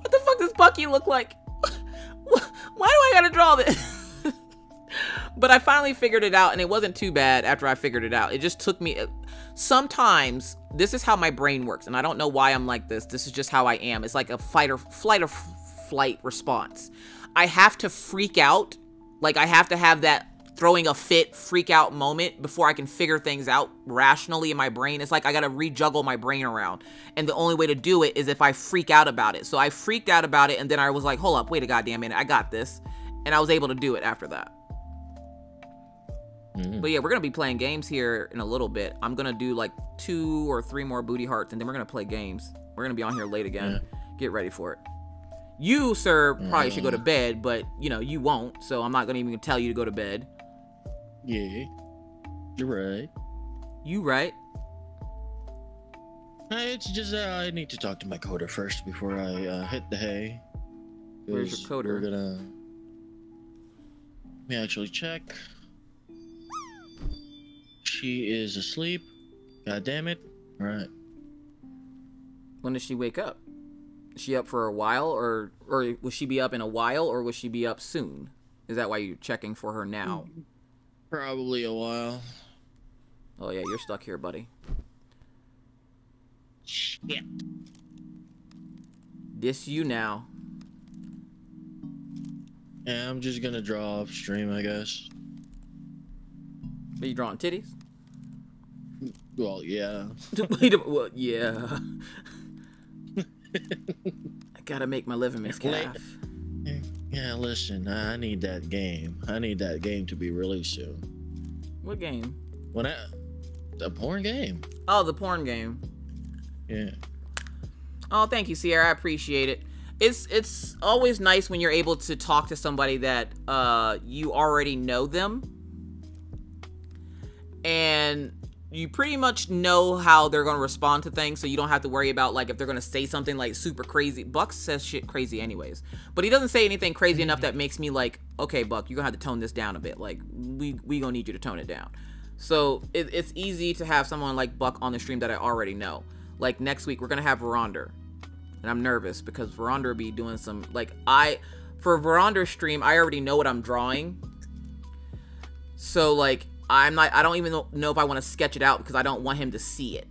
What the fuck does Bucky look like? *laughs* Why do I gotta draw this? *laughs* but I finally figured it out, and it wasn't too bad after I figured it out. It just took me. Uh, sometimes this is how my brain works, and I don't know why I'm like this. This is just how I am. It's like a fight or flight or flight response. I have to freak out, like I have to have that throwing a fit, freak out moment before I can figure things out rationally in my brain. It's like I gotta rejuggle my brain around, and the only way to do it is if I freak out about it. So I freaked out about it, and then I was like, "Hold up, wait a goddamn minute, I got this," and I was able to do it after that. Mhm. But yeah, we're gonna be playing games here in a little bit. I'm gonna do like two or three more booty hearts, and then we're gonna play games. We're gonna be on here late again. Get ready for it. You, sir, probably should go to bed, but you know you won't, so I'm not gonna even tell you to go to bed. Yeah, you're right. You right? Uh, It's just that I need to talk to my coder first before I uh, hit the hay. Where's your coder? We're gonna. Let me actually check. She is asleep. God damn it! All right. When does she wake up? Is she up for a while, or or will she be up in a while, or will she be up soon? Is that why you're checking for her now? Probably a while. Oh yeah, you're stuck here, buddy. Shit. This you now. Yeah, I'm just gonna draw off stream, I guess. Are you drawing titties? Well, yeah. *laughs* Wait well, yeah. *laughs* I gotta make my living, Miss. Calf. Yeah, listen, I I need that game. I need that game to be released soon. What game? When I, the porn game. Oh, the porn game. Yeah. Oh, thank you, Sierra. I appreciate it. It's it's always nice when you're able to talk to somebody that uh you already know them. And you pretty much know how they're going to respond to things so you don't have to worry about like if they're going to say something like super crazy. Buck says shit crazy anyways. But he doesn't say anything crazy enough that makes me like, "Okay, Buck, you're going to have to tone this down a bit. Like we we going to need you to tone it down." So it, it's easy to have someone like Buck on the stream that I already know. Like next week, we're gonna have Veronder, and I'm nervous because Veronder will be doing some like I for Veronder's stream. I already know what I'm drawing, so like I'm not. I don't even know- if I want to sketch it out because I don't want him to see it.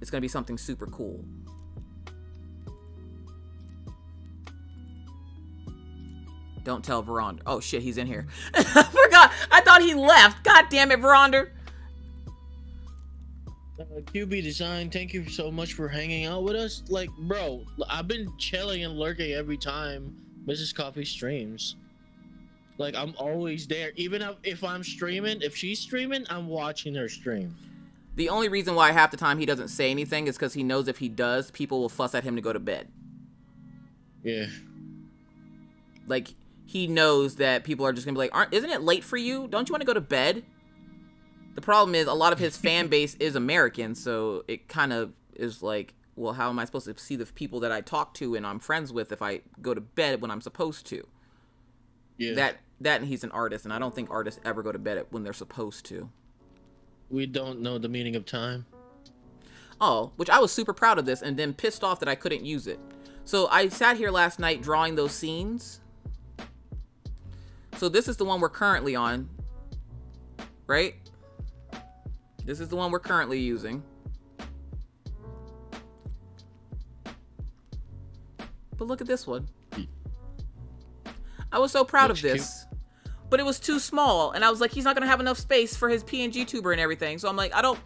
It's gonna be something super cool. Don't tell Veronder. Oh shit, he's in here. *laughs* I forgot. I thought he left. God damn it, Veronder. Uh, QB Design, thank you so much for hanging out with us. Like, bro, I've been chilling and lurking every time Mrs. Coffee streams. Like, I'm always there. Even if, if I'm streaming, if she's streaming, I'm watching her stream. The only reason why half the time he doesn't say anything is because he knows if he does, people will fuss at him to go to bed. Yeah. Like he knows that people are just gonna be like, "Aren't? Isn't it late for you? Don't you want to go to bed?" The problem is a lot of his *laughs* fan base is American, so it kind of is like, well, how am I supposed to see the people that I talk to and I'm friends with if I go to bed when I'm supposed to? Yeah. That that and he's an artist, and I don't think artists ever go to bed when they're supposed to. we don't know the meaning of time. Oh, which I was super proud of this and then pissed off that I couldn't use it. So I sat here last night drawing those scenes. So this is the one we're currently on. Right? This is the one we're currently using. But look at this one. Hmm. I was so proud Looks of this. But it was too small and I was like he's not to have enough space for his PNG tuber and everything. So I'm like I don't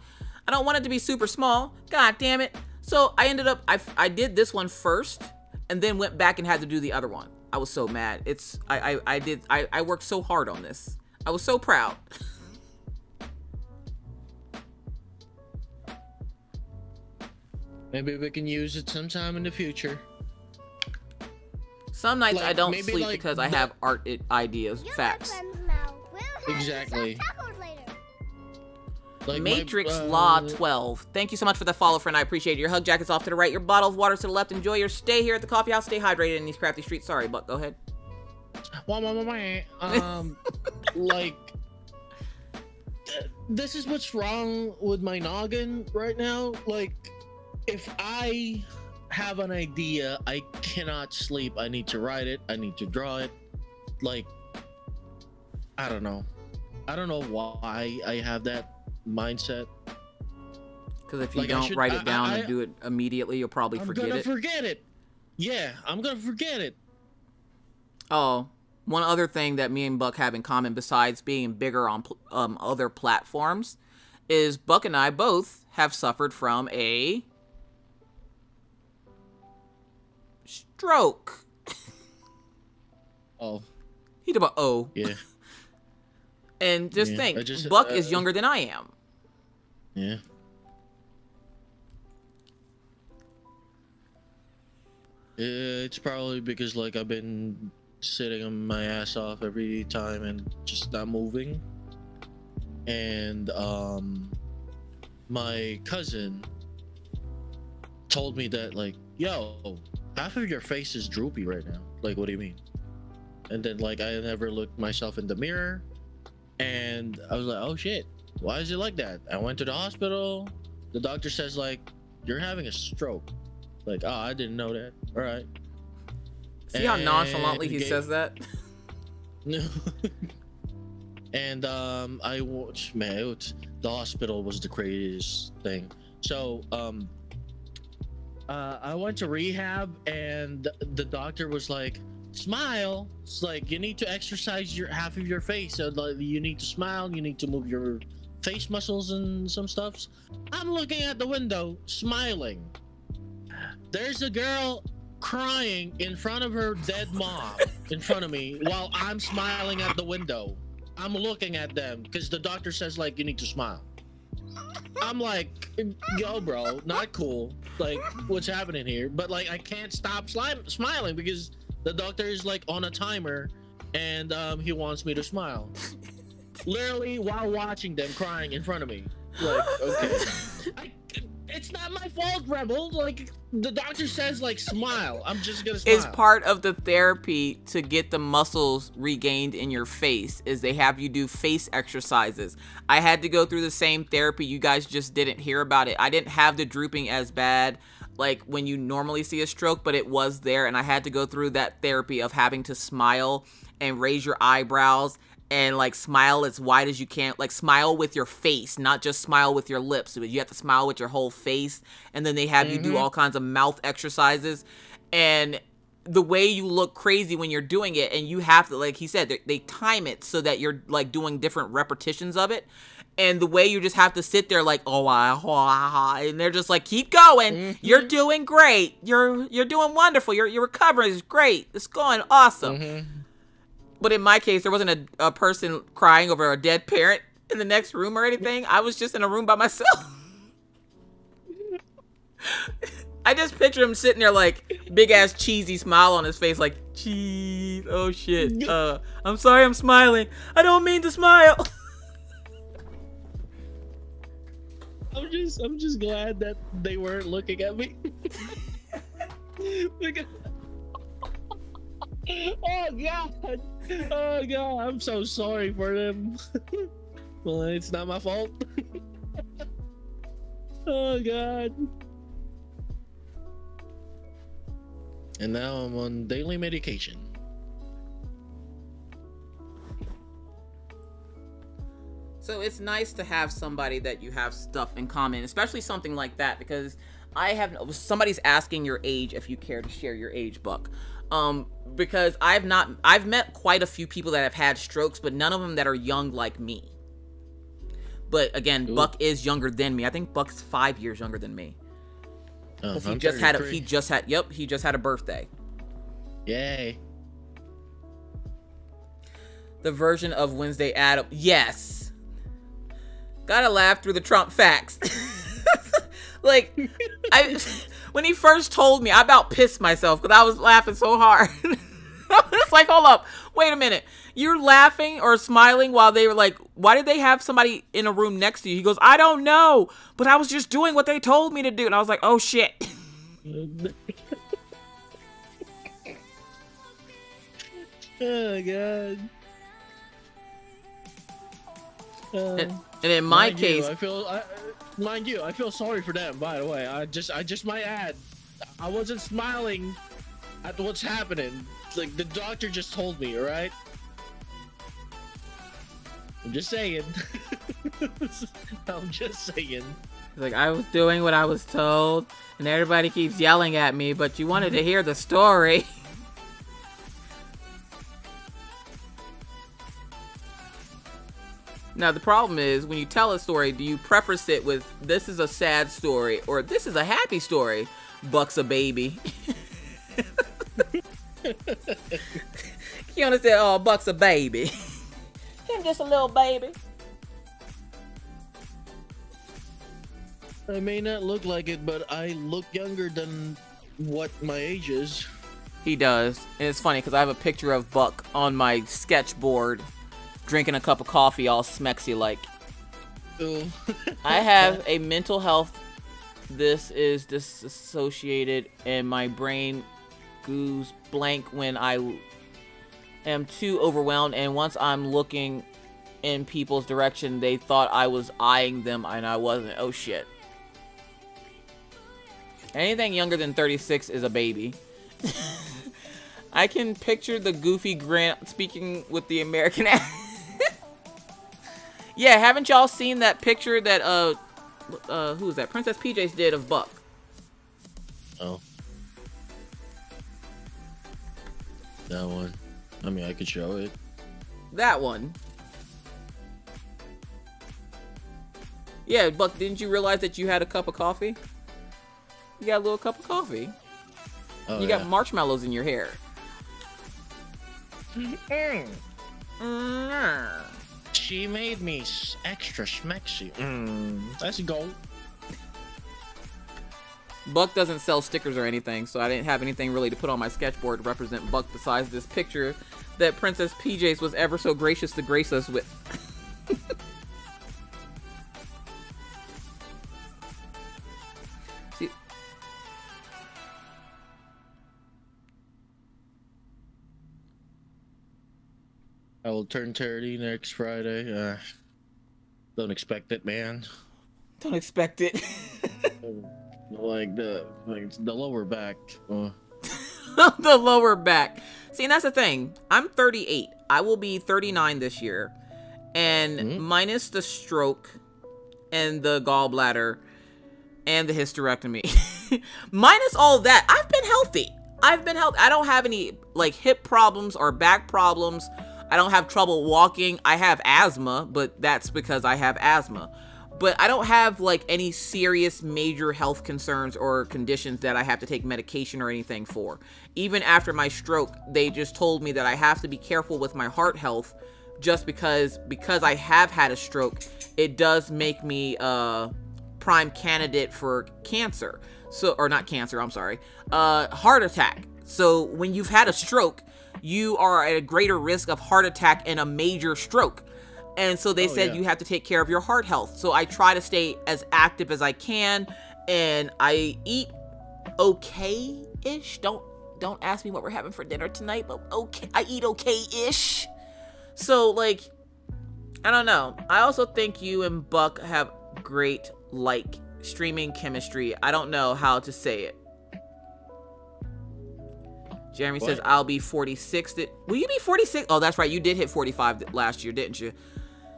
I don't want it to be super small. God damn it. So I ended up I I did this one first and then went back and had to do the other one. I was so mad. It's I I, I did I, I worked so hard on this. I was so proud. Maybe we can use it sometime in the future. Some nights I don't maybe, sleep like, because I have art i- ideas, facts. Exactly. Like my, Matrix uh, Law 12. Thank you so much for the follow, friend. I appreciate it. Your hug jacket's off to the right, your bottle of water to the left. Enjoy your stay here at the coffee house. Stay hydrated in these crafty streets. Sorry, but go ahead. *laughs* Um, like, th- this is what's wrong with my noggin right now. Like, if I have an idea, I cannot sleep. I need to write it. I need to draw it. Like, I don't know. I don't know why I have that mindset. Because if you Like, don't should- write it down I- and do it immediately, you'll probably I'm forget gonna it. forget it. Yeah, I'm gonna forget it. Oh, one other thing that me and Buck have in common, besides being bigger on um, other platforms, is Buck and I both have suffered from a stroke. Oh, He did about oh, yeah, *laughs* and just Yeah, think, just- Buck uh, is younger than I am. yeah. It's probably because like I've been sitting on my ass off every time and just not moving. And um my cousin told me that like, yo, half of your face is droopy right now. Like what do you mean? And then like I never looked myself in the mirror and I was like, oh shit, why is it like that? I went to the hospital. The doctor says like, you're having a stroke. Like, oh, I didn't know that. All right. See how nonchalantly he And says that? No. *laughs* and um, I watched man, was, the hospital was the craziest thing. So um, uh, I went to rehab, and the doctor was like, "Smile." It's like you need to exercise your half of your face. So like, you need to smile. You need to move your face muscles and some stuffs. I'm looking at the window, smiling. There's a girl crying in front of her dead mom in front of me while I'm smiling at the window. I'm looking at them because the doctor says like you need to smile. I'm like, yo, bro, not cool. Like, what's happening here? But like, I can't stop smiling because the doctor is like on a timer, and um, he wants me to smile. Literally while watching them crying in front of me. Like, okay, *laughs* I, it's not my fault, Rebel. Like, the doctor says like smile. I'm just gonna smile. It's part of the therapy to get the muscles regained in your face is they have you do face exercises i had to go through the same therapy you guys just didn't hear about it i didn't have the drooping as bad like when you normally see a stroke but it was there and i had to go through that therapy of having to smile and raise your eyebrows and like smile as wide as you can like smile with your face not just smile with your lips but you have to smile with your whole face. And then they have you do Mhm. all kinds of mouth exercises. And the way you look crazy when you're doing it and you have to like he said they, they time it so that you're like doing different repetitions of it. And the way you just have to sit there like oh ah, ah, and they're just like keep going. Mhm. you're doing great. You're you're doing wonderful. Your your recovery is great. It's going awesome. Mhm. But in my case there wasn't a, a person crying over a dead parent in the next room or anything i was just in a room by myself *laughs* I just picture him sitting there like big ass cheesy smile on his face, like cheese. Oh shit. *laughs* Uh, I'm sorry, I'm smiling. I don't mean to smile. *laughs* I'm just I'm just glad that they weren't looking at me. Because- oh god. Oh god, I'm so sorry for them. *laughs* well, it's not my fault. *laughs* oh god. And now I'm on daily medication. So it's nice to have somebody that you have stuff in common, especially something like that, because I have somebody's asking your age if you care to share your age, Buck. Um, because I've not, I've met quite a few people that have had strokes, but none of them that are young like me. But again, Ooh. Buck is younger than me. I think Buck's five years younger than me. Oh, 'Cause he I'm just had a, he just had, yep, he just had a birthday. Yay. The version of Wednesday Adam, yes. Gotta laugh through the Trump facts. *laughs* like, I when he first told me, I about pissed myself because I was laughing so hard. *laughs* it's like, hold up, wait a minute. You're laughing or smiling while they were like, why did they have somebody in a room next to you? He goes, I don't know, but I was just doing what they told me to do. And I was like, oh shit. *laughs* oh god. And, um, and in my mind you, case, I feel, I, mind you, I feel sorry for them. By the way, I just, I just might add, I wasn't smiling at what's happening. Like the doctor just told me, all right? I'm just saying. *laughs* I'm just saying. Like I was doing what I was told, and everybody keeps yelling at me, but you wanted to hear the story. *laughs* now the problem is when you tell a story, do you preface it with this is a sad story or this is a happy story? Buck's a baby. *laughs* you said, Oh, Buck's a baby. *laughs* Him just a little baby. I may not look like it, but I look younger than what my age is. He does. And it's funny because I have a picture of Buck on my sketchboard drinking a cup of coffee all smexy like. I have *laughs* a mental health. This is disassociated and my brain goes blank when I am too overwhelmed and once I'm looking in people's direction they thought I was eyeing them and I wasn't. Oh shit. Anything younger than 36 is a baby. *laughs* I can picture the goofy Grant speaking with the American *laughs* accent. Yeah, haven't y'all seen that picture that uh uh who is that? Princess PJ's did of Buck. Oh. That one. I mean, I could show it. That one. Yeah, Buck, didn't you realize that you had a cup of coffee? You got a little cup of coffee. Oh, you yeah. got marshmallows in your hair. *laughs* Mm. Mm. She made me extra smexy. Mm. Let's go. Buck doesn't sell stickers or anything, so I didn't have anything really to put on my sketchboard to represent Buck besides this picture that Princess PJ's was ever so gracious to grace us with. *laughs* I will turn 30 next Friday. Uh, don't expect it, man. don't expect it. *laughs* Like the like the lower back. Uh, *laughs* the lower back. See, and that's the thing. I'm 38. I will be 39 this year. And Mhm. minus the stroke and the gallbladder and the hysterectomy, *laughs* minus all that, I've been healthy. I've been helped. I don't have any like hip problems or back problems. I don't have trouble walking. I have asthma, but that's because I have asthma. But I don't have like any serious major health concerns or conditions that I have to take medication or anything for. Even after my stroke, they just told me that I have to be careful with my heart health just because because I have had a stroke, it does make me a prime candidate for cancer. So or not cancer, I'm sorry. Uh heart attack. So when you've had a stroke, you are at a greater risk of heart attack and a major stroke. And so they Oh, said yeah. you have to take care of your heart health. So I try to stay as active as I can and I eat okay-ish. Don't don't ask me what we're having for dinner tonight, but okay, I eat okay-ish. So like I don't know. I also think you and Buck have great like streaming chemistry. I don't know how to say it. Jeremy says I'll be 46. Th- Will you be 46? Oh, that's right. You did hit 45 th- last year, didn't you?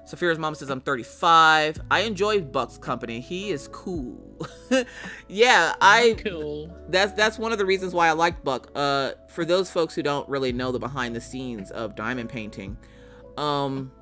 Saphira's mom says I'm 35. I enjoy Buck's company. He is cool. *laughs* yeah, I Cool. that's that's one of the reasons why I like Buck. Uh, for those folks who don't really know the behind the scenes of diamond painting, um,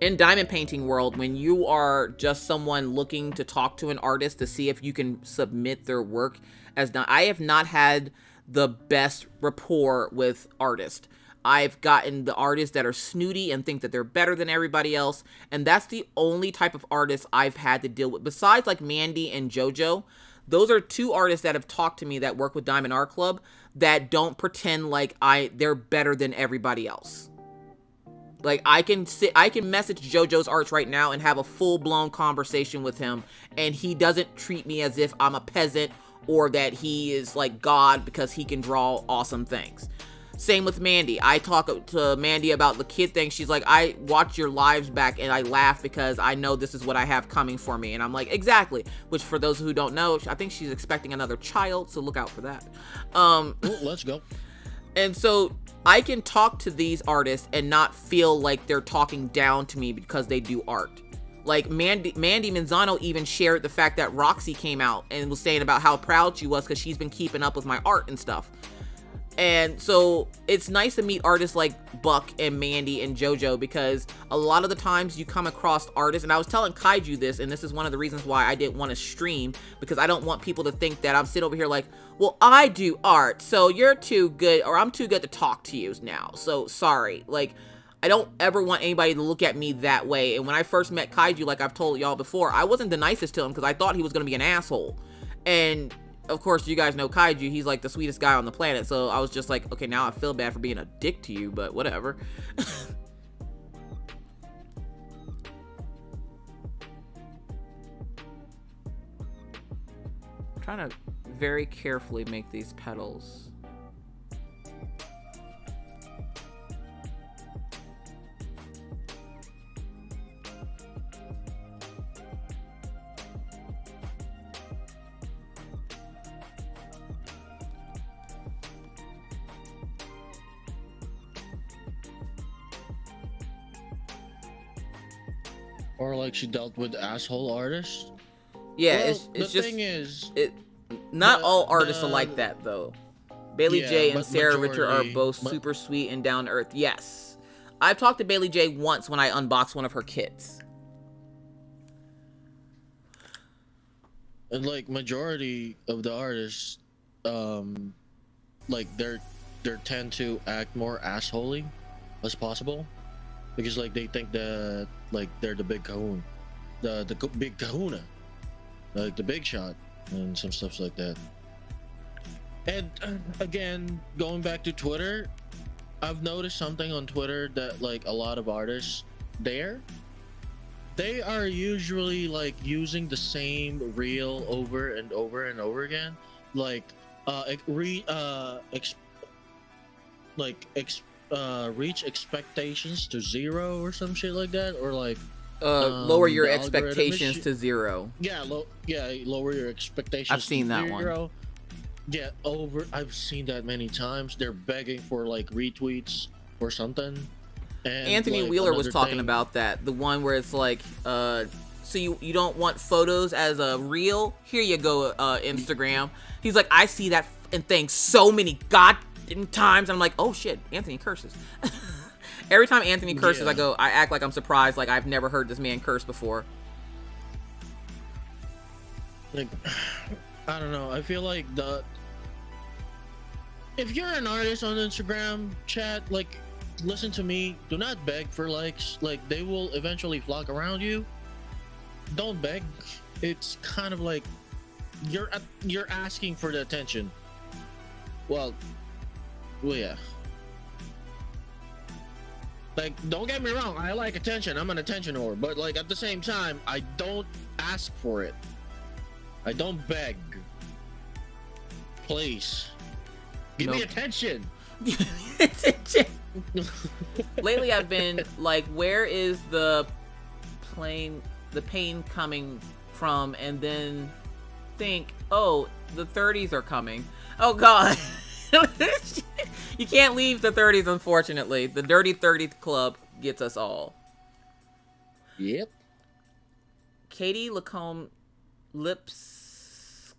in diamond painting world, when you are just someone looking to talk to an artist to see if you can submit their work as not, I have not had the best rapport with artists. I've gotten the artists that are snooty and think that they're better than everybody else, and that's the only type of artist I've had to deal with. Besides like Mandy and JoJo, those are two artists that have talked to me that work with Diamond Art Club that don't pretend like I they're better than everybody else. Like I can sit I can message JoJo's arts right now and have a full-blown conversation with him and he doesn't treat me as if I'm a peasant or that he is like God because he can draw awesome things. Same with Mandy. I talk to Mandy about the kid thing. She's like, I watch your lives back and I laugh because I know this is what I have coming for me. And I'm like, exactly. Which for those who don't know, I think she's expecting another child, so look out for that. Um, Ooh, let's go. and so I can talk to these artists and not feel like they're talking down to me because they do art. Like Mandy Mandy Manzano even shared the fact that Roxy came out and was saying about how proud she was because she's been keeping up with my art and stuff. And so it's nice to meet artists like Buck and Mandy and JoJo because a lot of the times you come across artists, and I was telling Kaiju this, and this is one of the reasons why I didn't want to stream because I don't want people to think that I'm sitting over here like, well, I do art, so you're too good, or I'm too good to talk to you now. So sorry. Like, I don't ever want anybody to look at me that way. And when I first met Kaiju, like I've told y'all before, I wasn't the nicest to him because I thought he was going to be an asshole. And of course, you guys know Kaiju. He's like the sweetest guy on the planet. So I was just like, okay, now I feel bad for being a dick to you, but whatever. I'm trying to very carefully make these petals. Like she dealt with asshole artists. Yeah, Well, it's it's the just thing is, it. Not the- all artists are like that though. Bailey Yeah, J and but Sarah Richard are both ma- super sweet and down to earth. Yes, I've talked to Bailey J once when I unboxed one of her kits. and like majority of the artists, um, like they're they tend to act more assholey as possible, because like they think that like they're the big kahuna, the the big kahuna, like the big shot, and some stuff like that. And uh, again, going back to Twitter, I've noticed something on Twitter that like a lot of artists there they are usually like using the same reel over and over and over again. Like uh re uh like ex uh reach expectations to zero or some shit like that or like Uh, Um, lower your expectations to zero. yeah low yeah lower your expectations I've seen that one. zero. yeah over i've seen that many times they're begging for like retweets or something and Anthony like, Wheeler was talking thing- about that. The one where it's like, uh, so you, you don't want photos as a reel? Here you go, uh, Instagram. He's like, I see that, fucking thing so many goddamn times. I'm like, oh shit, Anthony curses. *laughs* Every time Anthony curses, Yeah. I go, I act like I'm surprised, like I've never heard this man curse before. like *sighs* I don't know. I feel like the if you're an artist on Instagram, chat like listen to me. Do not beg for likes. Like they will eventually flock around you. Don't beg. It's kind of like you're you're asking for the attention. Well, well, yeah. Like, don't get me wrong. I like attention. I'm an attention whore. But like at the same time, I don't ask for it. I don't beg. Please. Give me Nope. attention. *laughs* Lately, I've been like, where is the plane, the pain coming from? And then think, oh, the 30s are coming. Oh, God. *laughs* *laughs* you can't leave the 30s, unfortunately. The Dirty 30th Club gets us all. Yep. Katie Lacombe Lipscomb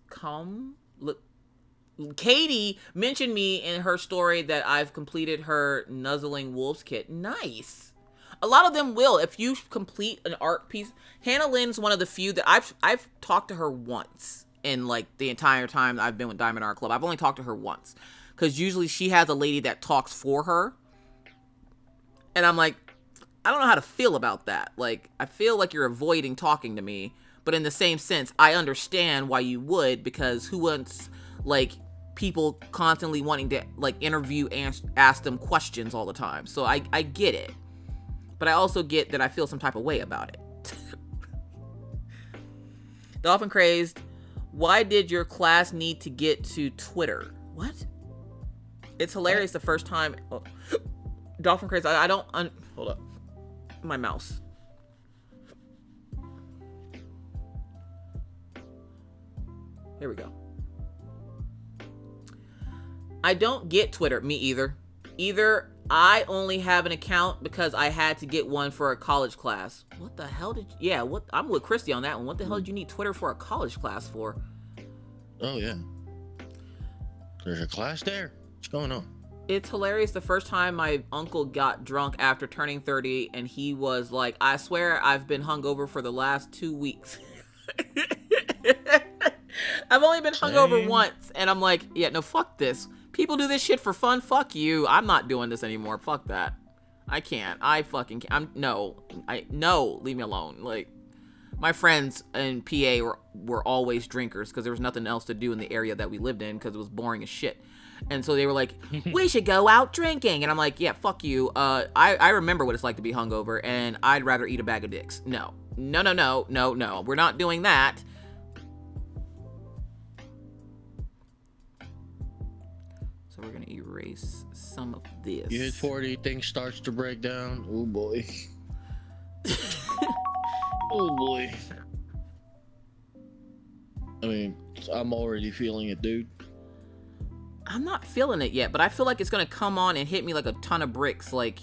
Lip Katie mentioned me in her story that I've completed her nuzzling wolves kit. Nice. A lot of them will. If you complete an art piece, Hannah Lynn's one of the few that I've I've talked to her once in like the entire time I've been with Diamond Art Club. I've only talked to her once because usually she has a lady that talks for her, and I'm like, I don't know how to feel about that. Like, I feel like you're avoiding talking to me, but in the same sense, I understand why you would because who wants like people constantly wanting to like interview and ask them questions all the time. So I I get it. But I also get that I feel some type of way about it. *laughs* Dolphin crazed. Why did your class need to get to Twitter? What? It's hilarious the first time. Oh. Dolphin crazed. I, I don't. Un- hold up. My mouse. Here we go. I don't get Twitter. Me either. Either I only have an account because I had to get one for a college class. What the hell did you, yeah, what I'm with Christy on that one. What the hell did you need Twitter for a college class for? Oh yeah. There's a class there. What's going on? It's hilarious the first time my uncle got drunk after turning 30 and he was like, I swear I've been hungover for the last two weeks. *laughs* I've only been hungover Same. once and I'm like, yeah, no, fuck this. People do this shit for fun. Fuck you. I'm not doing this anymore. Fuck that. I can't. I fucking can't. I'm no. I no. Leave me alone. Like my friends in PA were were always drinkers because there was nothing else to do in the area that we lived in because it was boring as shit. And so they were like, *laughs* "We should go out drinking," and I'm like, "Yeah, fuck you. Uh, I I remember what it's like to be hungover, and I'd rather eat a bag of dicks. No, no, no, no, no, no. We're not doing that." So we're gonna erase some of this. You hit 40, things starts to break down. Oh boy. *laughs* oh boy. I mean, I'm already feeling it, dude. I'm not feeling it yet, but I feel like it's gonna come on and hit me like a ton of bricks. Like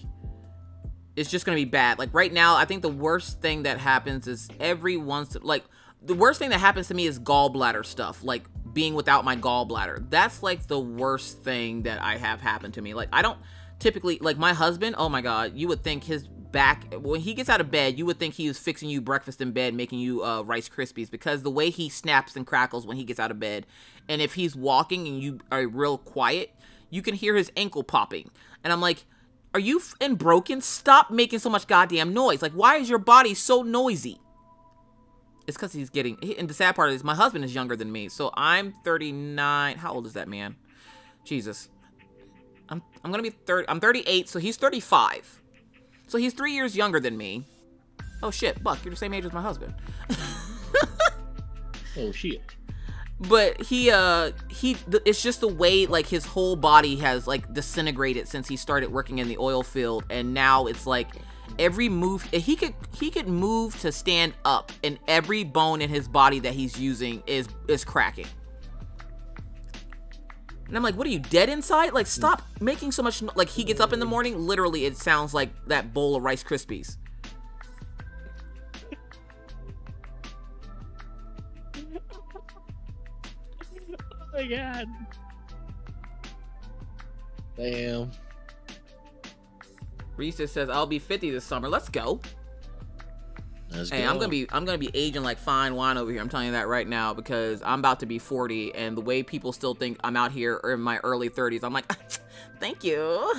it's just gonna be bad. Like right now, I think the worst thing that happens is every once like the worst thing that happens to me is gallbladder stuff. Like being without my gallbladder. That's like the worst thing that I have happened to me. Like I don't typically like my husband. Oh my god, you would think his back when he gets out of bed, you would think he was fixing you breakfast in bed, making you uh, Rice Krispies because the way he snaps and crackles when he gets out of bed, and if he's walking and you are real quiet, you can hear his ankle popping, and I'm like. Are you f- and broken? Stop making so much goddamn noise. Like, why is your body so noisy? It's because he's getting. And the sad part is, my husband is younger than me, so I'm 39. How old is that man? Jesus, I'm I'm gonna be 30. I'm 38, so he's 35. So he's three years younger than me. Oh shit, Buck, you're the same age as my husband. *laughs* Oh shit. but he uh he th- it's just the way like his whole body has like disintegrated since he started working in the oil field and now it's like every move he could he could move to stand up and every bone in his body that he's using is is cracking and i'm like what are you dead inside like mm. stop making so much no- like he gets up in the morning literally it sounds like that bowl of rice krispies *laughs* Oh my god. Damn. Reese says I'll be 50 this summer. Let's go. Let's Hey, go. I'm gonna be I'm gonna be aging like fine wine over here. I'm telling you that right now because I'm about to be 40, and the way people still think I'm out here in my early 30s, I'm like, *laughs* thank you,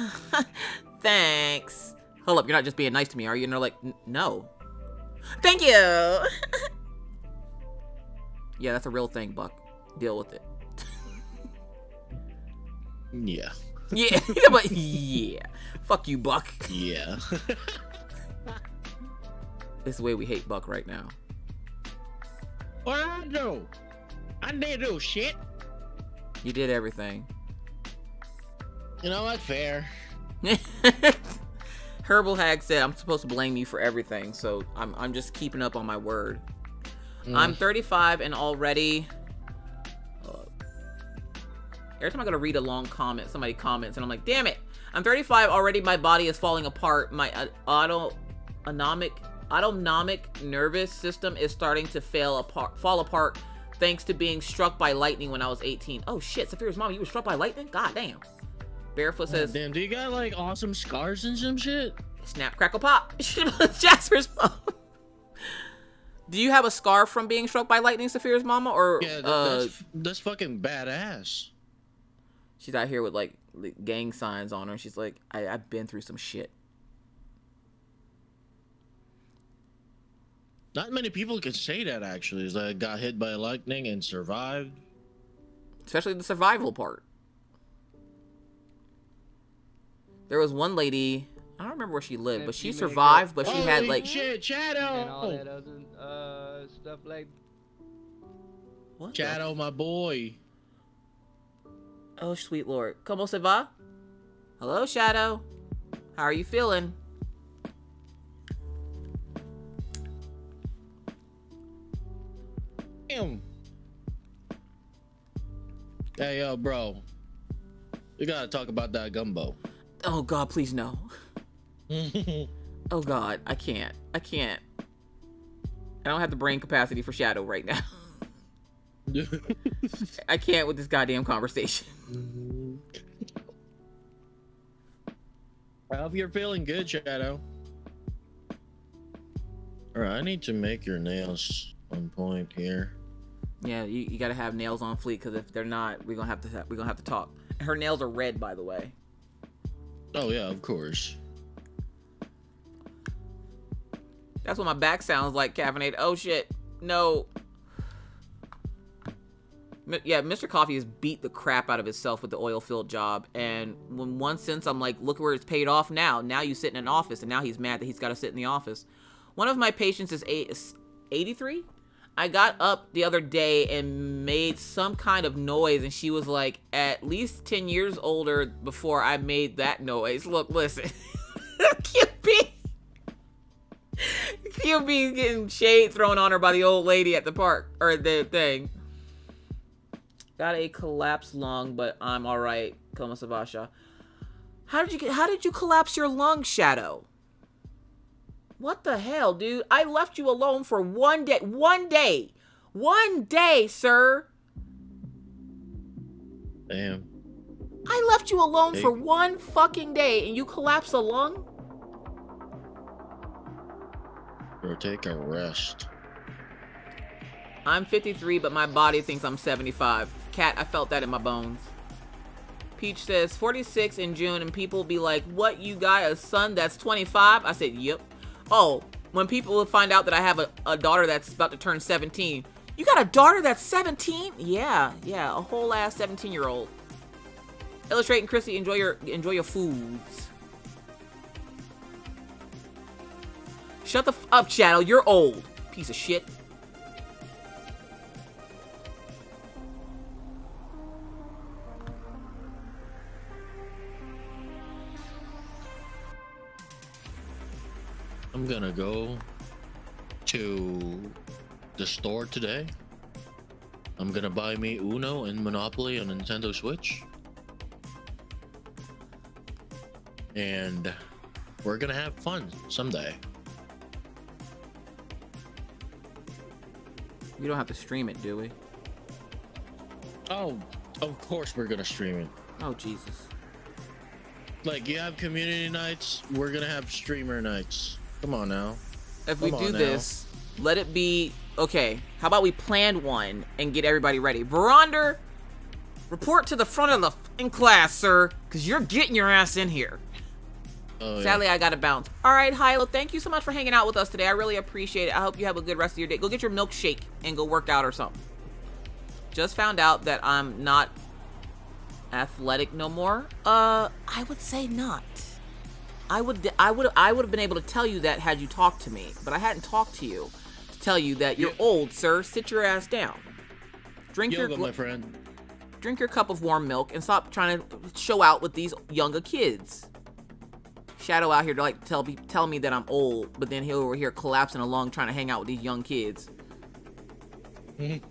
*laughs* thanks. Hold up, you're not just being nice to me, are you? And they're like, no, thank you. *laughs* yeah, that's a real thing, Buck. Deal with it. Yeah. Yeah, but yeah, fuck you, Buck. Yeah. This is the way we hate Buck right now. what I do? I didn't do shit. You did everything. You know what? Fair. *laughs* Herbal Hag said I'm supposed to blame you for everything, so I'm I'm just keeping up on my word. Mm. I'm 35 and already. Up. Every time I gotta read a long comment, somebody comments, and I'm like, damn it! I'm 35 already. My body is falling apart. My uh, autonomic autonomic nervous system is starting to fail apart, fall apart, thanks to being struck by lightning when I was 18. Oh shit, Saphira's mom, you were struck by lightning? God damn. Barefoot Oh, says, damn, do you got like awesome scars and some shit? Snap, crackle, pop. *laughs* Jasper's mom. Do you have a scar from being struck by lightning, Saphira's mama, or Yeah, that, uh, that's that's fucking badass. she's out here with like, gang signs on her? She's like, I, I've been through some shit. Not many people can say that actually. Is that got hit by lightning and survived. especially the survival part. There was one lady, I don't remember where she lived, And but she she survived, but she had like shit, shadow And all that Shadow. other uh, stuff like what the Shadow, my boy. Oh, sweet lord. Como se va? Hello, Shadow. How are you feeling? Damn. Hey, yo, bro. We gotta talk about that gumbo. Oh, God, please no. *laughs* Oh, God, I can't. I can't. I don't have the brain capacity for Shadow right now. *laughs* I can't with this goddamn conversation. I hope you're feeling good, Shadow. Alright, I need to make your nails on point here. Yeah, you, you gotta have nails on fleek because if they're not, we're gonna have to we're gonna have to talk. Her nails are red, by the way. Oh yeah, of course. That's what my back sounds like, caffeinated. Oh shit, no. M- Yeah, Mr. Coffee has beat the crap out of himself with the oil filled job, and when one sense I'm like, look where it's paid off now. Now you sit in an office, and now he's mad that he's got to sit in the office. One of my patients is eight, is 83. I got up the other day and made some kind of noise, and she was like at least 10 years older before I made that noise. Look, listen. *laughs* QB. QB getting shade thrown on her by the old lady at the park or the thing. Got a collapsed lung, but I'm all right. Koma Savasha. How did you get? How did you collapse your lung, Shadow? What the hell, dude? I left you alone for one day. One day. One day, sir. Damn. I left you alone Hey. for one fucking day and you collapse a lung? Bro, take a rest. I'm 53, but my body thinks I'm 75. Cat, I felt that in my bones. Peach says 46 in June, and people be like, What, you got a son that's 25? I said, Yep. Oh, when people will find out that I have a, a daughter that's about to turn 17, you got a daughter that's 17? Yeah, yeah, a whole ass 17 year old. Illustrate and Chrissy, enjoy your enjoy your foods. Shut the f up, Shadow. You're old, piece of shit. I'm gonna go to the store today. I'm gonna buy me Uno and Monopoly on Nintendo Switch. And we're gonna have fun someday. We don't have to stream it, do we? Oh, of course we're gonna stream it. Oh, Jesus. Like you have community nights, we're gonna have streamer nights. Come on now. If we do this, let it be okay. How about we plan one and get everybody ready? Veronder, report to the front of the class, sir, because you're getting your ass in here. Oh, yeah. Sadly, I gotta bounce. All right, Hilo, thank you so much for hanging out with us today. I really appreciate it. I hope you have a good rest of your day. Go get your milkshake and go work out or something. Just found out that I'm not athletic no more. Uh, I would say not. I would I would I would have been able to tell you that had you talked to me, but I hadn't talked to you to tell you that you're Yeah. old, sir. Sit your ass down. Drink Yoga, your my friend. drink your cup of warm milk and stop trying to show out with these younger kids. Shadow out here to like tell me tell me that I'm old, but then he over here collapsing along trying to hang out with these young kids. *laughs*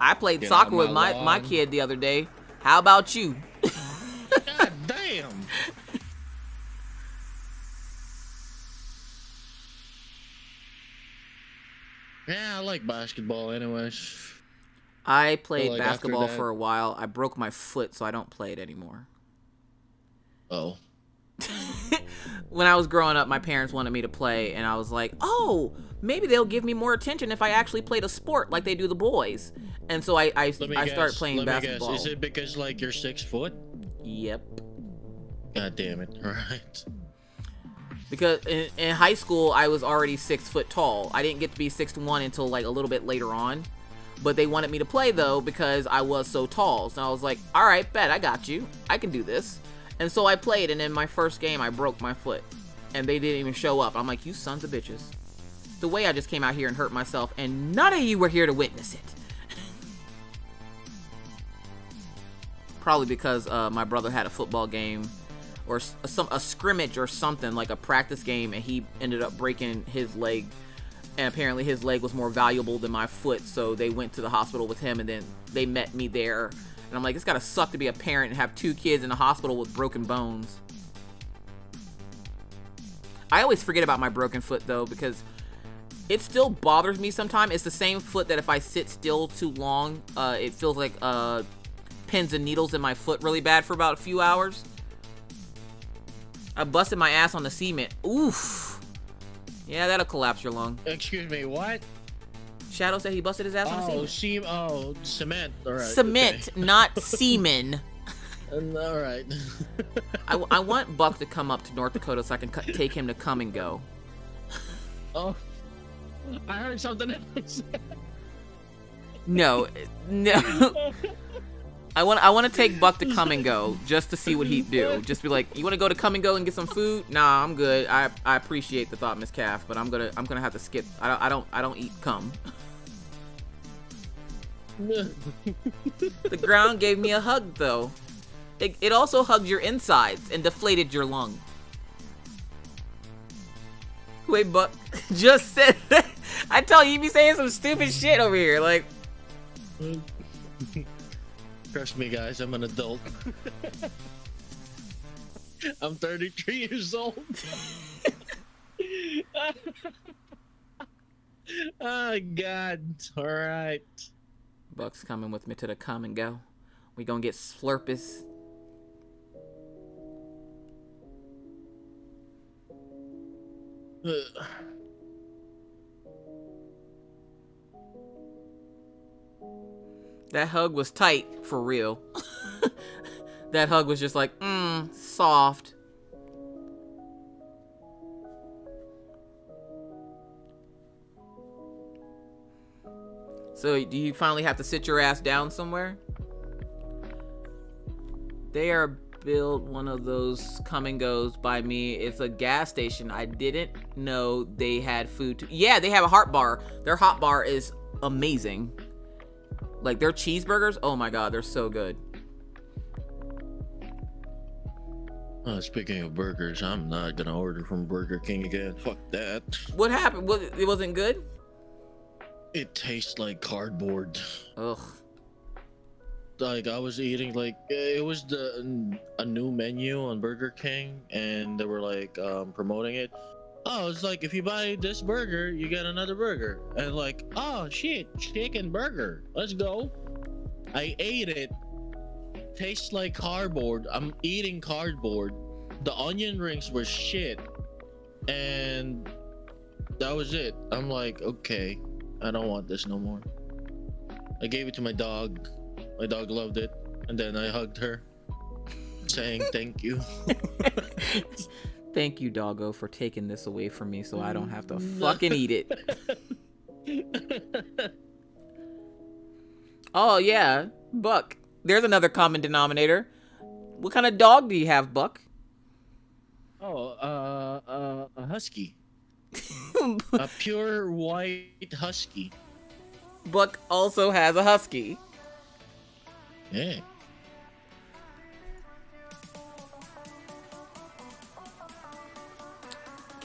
I played Get soccer with my my, my kid the other day. How about you? *laughs* Damn. Yeah, I like basketball anyways. I played like, basketball that- for a while. I broke my foot, so I don't play it anymore. Oh. *laughs* when I was growing up, my parents wanted me to play, and I was like, oh, maybe they'll give me more attention if I actually played a sport like they do the boys. And so I I, I guess. started playing basketball. Is it because like you're six foot? Yep. God damn it. *laughs* Alright. Because in, in high school, I was already six foot tall. I didn't get to be six to one until like a little bit later on. But they wanted me to play though because I was so tall. So I was like, all right, bet I got you. I can do this. And so I played, and in my first game, I broke my foot, and they didn't even show up. I'm like, you sons of bitches. The way I just came out here and hurt myself, and none of you were here to witness it. *laughs* Probably because uh, my brother had a football game or s- some a scrimmage or something like a practice game, and he ended up breaking his leg. And apparently his leg was more valuable than my foot, so they went to the hospital with him, and then they met me there. And I'm like, it's gotta suck to be a parent and have two kids in the hospital with broken bones. I always forget about my broken foot though because it still bothers me sometimes. It's the same foot that if I sit still too long, uh, it feels like uh, pins and needles in my foot really bad for about a few hours. I busted my ass on the cement. Oof. Yeah, that'll collapse your lung. Excuse me, what? Shadow said he busted his ass on the Oh, cement. Oh, cement. Alright. Cement, not *laughs* semen. Okay. Alright. I, I *laughs* want Buck to come up to North Dakota so I can take him to Kum & Go. oh. I heard something else. No, no. *laughs* I want I want to take Buck to Kum & Go just to see what he'd do. Just be like, you want to go to Kum & Go and get some food? Nah, I'm good. I I appreciate the thought, Miss Calf, but I'm gonna I'm gonna have to skip. I don't I don't I don't eat cum. The ground gave me a hug though. It, it also hugged your insides and deflated your lung. Wait, Buck *laughs* just said that. I tell you, you be saying some stupid shit over here. Like, *laughs* Trust me, guys, I'm an adult. *laughs* I'm 33 years old. oh, *laughs* God. All right. Buck's coming with me to the Kum & Go. We gonna get Slurpus. Ugh. That hug was tight, for real. *laughs* that hug was just like, mmm, soft. So, do you finally have to sit your ass down somewhere? They are built one of those come and goes by me. It's a gas station. I didn't know they had food. Yeah, they have a heart bar. Their hot bar is amazing. Like their cheeseburgers, oh my god, they're so good. Oh, speaking of burgers, I'm not gonna order from Burger King again. Fuck that. What happened? Was it wasn't good? It tastes like cardboard. Ugh. Like I was eating like it was the a new menu on Burger King, and they were like um, promoting it. Oh, it's like if you buy this burger, you get another burger, and like oh shit, chicken burger, let's go. I ate it. tastes like cardboard. I'm eating cardboard. The onion rings were shit, and that was it. I'm like, okay, I don't want this no more. I gave it to my dog. My dog loved it, and then I hugged her, saying thank you. *laughs* *laughs* Thank you, doggo, for taking this away from me so I don't have to fucking eat it. *laughs* Oh yeah, Buck. There's another common denominator. What kind of dog do you have, Buck? Oh, uh, uh, a husky. *laughs* a pure white husky. Buck also has a husky. Yeah.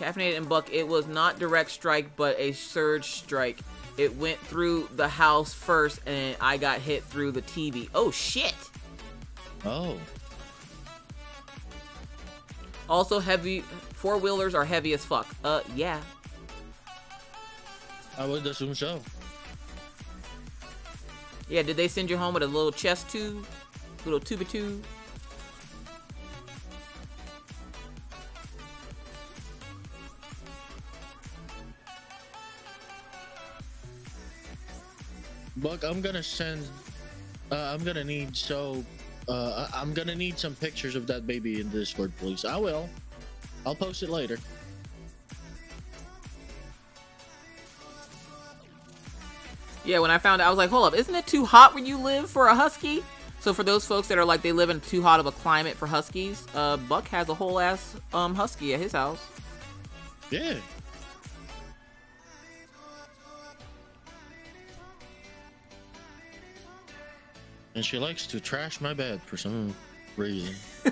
Caffeinated and Buck, it was not direct strike, but a surge strike. It went through the house first, and I got hit through the TV. Oh shit! Oh. Also, heavy four wheelers are heavy as fuck. Uh, yeah. I would assume so. Yeah, did they send you home with a little chest tube? Little tuba tube? Buck, I'm gonna send. Uh, I'm gonna need so. Uh, I'm gonna need some pictures of that baby in Discord, please. I will. I'll post it later. Yeah, when I found out, I was like, hold up, isn't it too hot where you live for a husky? So for those folks that are like they live in too hot of a climate for huskies, uh, Buck has a whole ass um husky at his house. Yeah. And she likes to trash my bed for some reason. *laughs*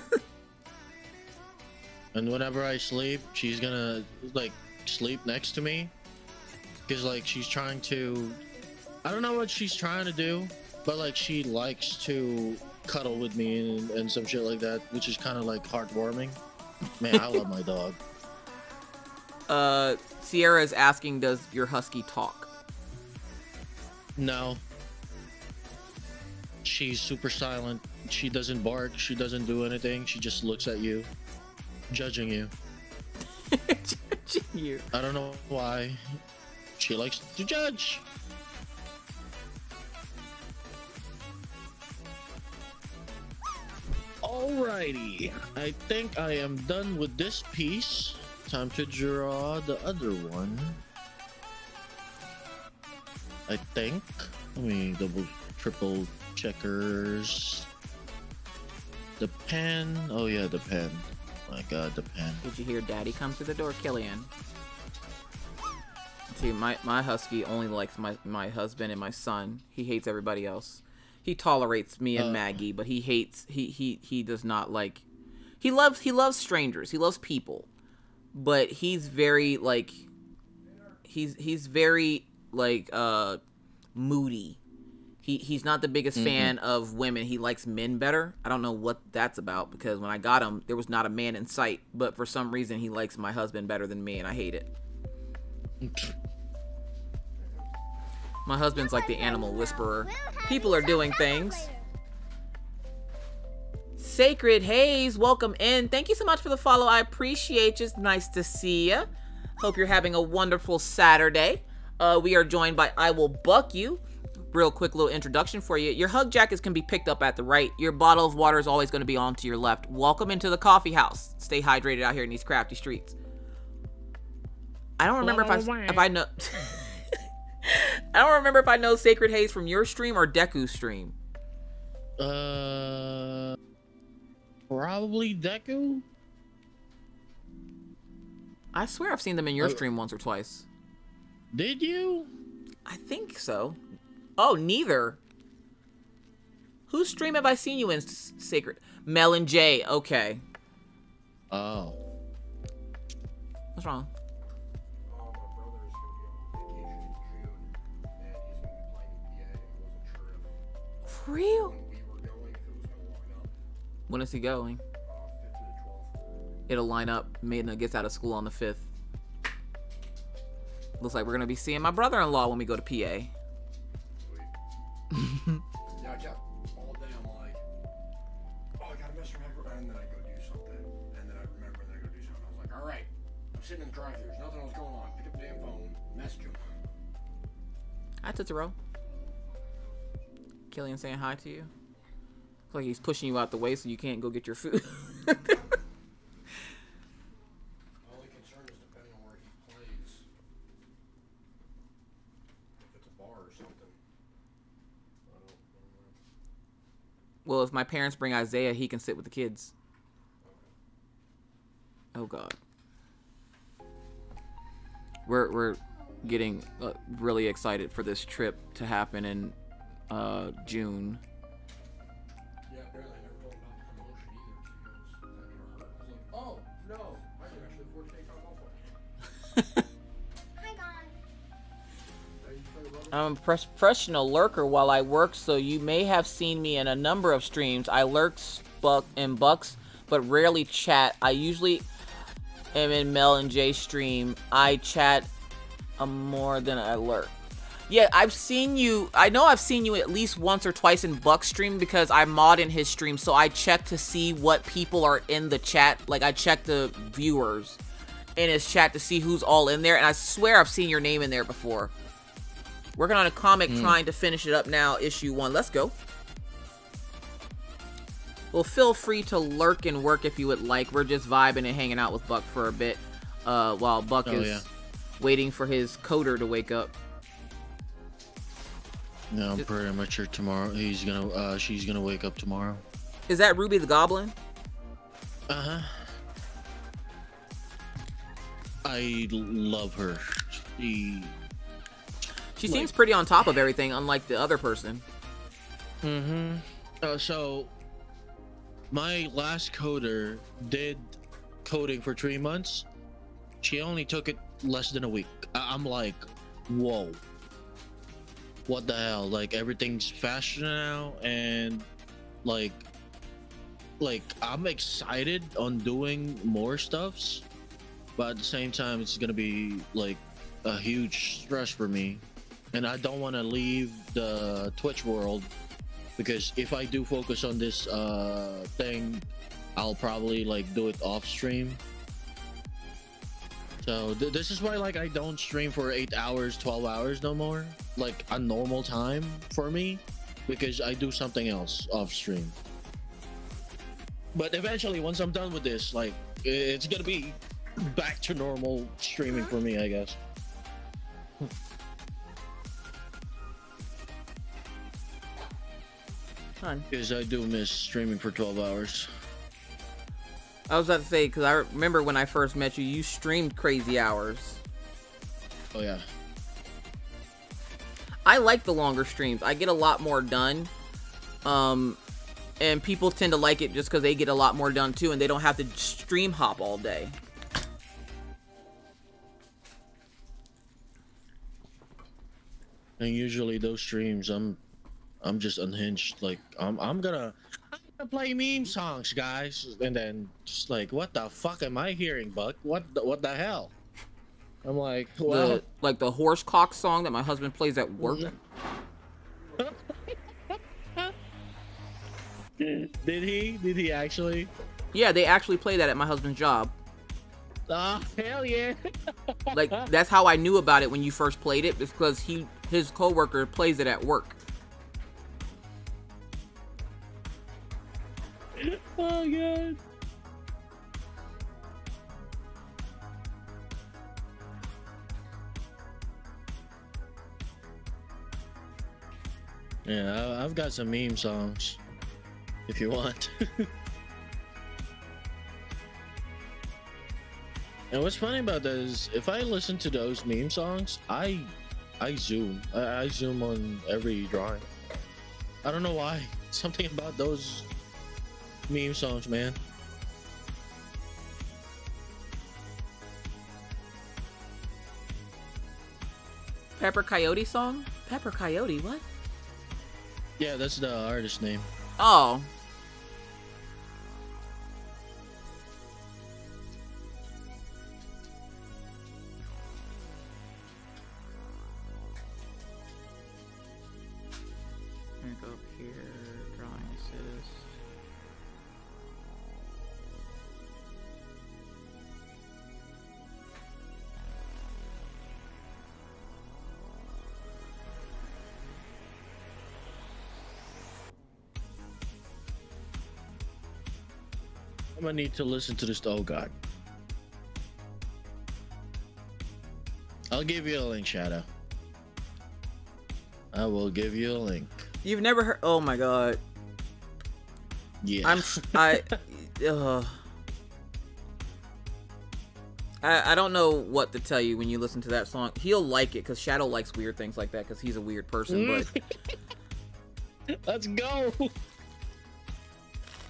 and whenever I sleep, she's gonna like sleep next to me. Cause like she's trying to I don't know what she's trying to do, but like she likes to cuddle with me and, and some shit like that, which is kind of like heartwarming. Man, I love my dog. *laughs* Uh, Sierra is asking, does your husky talk? No. She's super silent. She doesn't bark. She doesn't do anything. She just looks at you, judging you. *laughs* Judging you. I don't know why. She likes to judge. Alrighty. I think I am done with this piece. Time to draw the other one. I think. Let me double, triple checkers. The pen. Oh yeah, the pen. My god, the pen. Did you hear Daddy come through the door, Killian? See, my my husky only likes my my husband and my son. He hates everybody else. He tolerates me and Uh. Maggie, but he hates he he he does not like. He loves he loves strangers. He loves people, but he's very like. He's he's very like uh moody. He he's not the biggest fan of women. He likes men better. I don't know what that's about because when I got him, there was not a man in sight. But for some reason, he likes my husband better than me, and I hate it. My husband's like the animal whisperer. People are doing things. Sacred Haze, welcome in. Thank you so much for the follow. I appreciate you. It's nice to see you. Hope you're having a wonderful Saturday. Uh, we are joined by I Will Buck You. Real quick little introduction for you. Your hug jackets can be picked up at the right. Your bottle of water is always going to be on to your left. Welcome into the coffee house. Stay hydrated out here in these crafty streets. I don't remember if I if I know. *laughs* I don't remember if I know Sacred Haze from your stream or Deku's stream. Uh, probably Deku. I swear I've seen them in your Oh. stream once or twice. Did you? I think so. Oh, neither. Whose stream have I seen you in, Sacred? Mel and Jay. Okay. Oh. What's wrong? Oh, my brother is going to be on vacation in June, and he's going to be playing PA. I wasn't sure if For real? when we were going, if it was going to line up. When is he going? 5th to the 12th. It'll line up. Maiden gets out of school on the 5th. Looks like we're going to be seeing my brother in law when we go to PA yeah, I kept all day. I'm like, oh, I gotta and then I go do something, and then I remember, and then I go do something. I was like, all right, I'm sitting in the drive-thru. There's nothing else going on. Pick up the damn phone, message him. Hi, Totoro. Killian saying hi to you. Looks like he's pushing you out the way so you can't go get your food. *laughs* well, if my parents bring Isaiah, he can sit with the kids. Oh God. We're we're getting uh, really excited for this trip to happen in uh, June. Yeah, apparently I never about promotion either. 'cause he goes, that never hurt. I was like, oh, no. I can actually afford to take off. *laughs* I'm a professional lurker while I work, so you may have seen me in a number of streams. I lurk buck in Bucks, but rarely chat. I usually am in Mel and Jay stream. I chat uh, more than I lurk. Yeah, I've seen you. I know I've seen you at least once or twice in Buck's stream because I mod in his stream, so I check to see what people are in the chat. Like I check the viewers in his chat to see who's all in there, and I swear I've seen your name in there before. Working on a comic, trying to finish it up now. Issue one. Let's go. Well, feel free to lurk and work if you would like. We're just vibing and hanging out with Buck for a bit, uh, while Buck Oh, is yeah. waiting for his coder to wake up. No, I'm pretty much sure tomorrow he's gonna uh she's gonna wake up tomorrow. Is that Ruby the Goblin? Uh-huh. I l- love her. She She Like- seems pretty on top of everything, unlike the other person. Mm-hmm. Uh, so my last coder did coding for three months. She only took it less than a week. I- I'm like, whoa. What the hell? Like everything's faster now and like like I'm excited on doing more stuffs, but at the same time it's gonna be like a huge stress for me. And I don't wanna leave the Twitch world because if I do focus on this uh thing, I'll probably like do it off stream. So th- this is why like I don't stream for eight hours, twelve hours no more, like a normal time for me, because I do something else off stream. But eventually, once I'm done with this, like it's gonna be back to normal streaming for me, I guess. Fun. Because I do miss streaming for twelve hours. I was about to say because I remember when I first met you, you streamed crazy hours. Oh yeah. I like the longer streams. I get a lot more done. Um, and people tend to like it just because they get a lot more done too, and they don't have to stream hop all day. And usually those streams, I'm, I'm just unhinged. Like I'm, I'm gonna, I'm gonna play meme songs, guys, and then just like, what the fuck am I hearing, Buck? What, the, what the hell? I'm like, well, the like the horse cock song that my husband plays at work. *laughs* did he? Did he actually? Yeah, they actually play that at my husband's job. Oh hell yeah! Like *laughs* that's how I knew about it when you first played it, because he his coworker plays it at work. Oh god. Yeah, I've got some meme songs. If you want. *laughs* and what's funny about that is, if I listen to those meme songs, I, I zoom. I, I zoom on every drawing. I don't know why. *laughs* Something about those meme songs, man. Pepper Coyote song? Pepper Coyote, what? Yeah, that's the artist name. Oh. I'm gonna need to listen to this. Oh god. I'll give you a link, Shadow. I will give you a link. You've never heard? Oh my god. Yeah. I'm I. *laughs* Uh, I I don't know what to tell you when you listen to that song. He'll like it because Shadow likes weird things like that because he's a weird person. But *laughs* Let's go.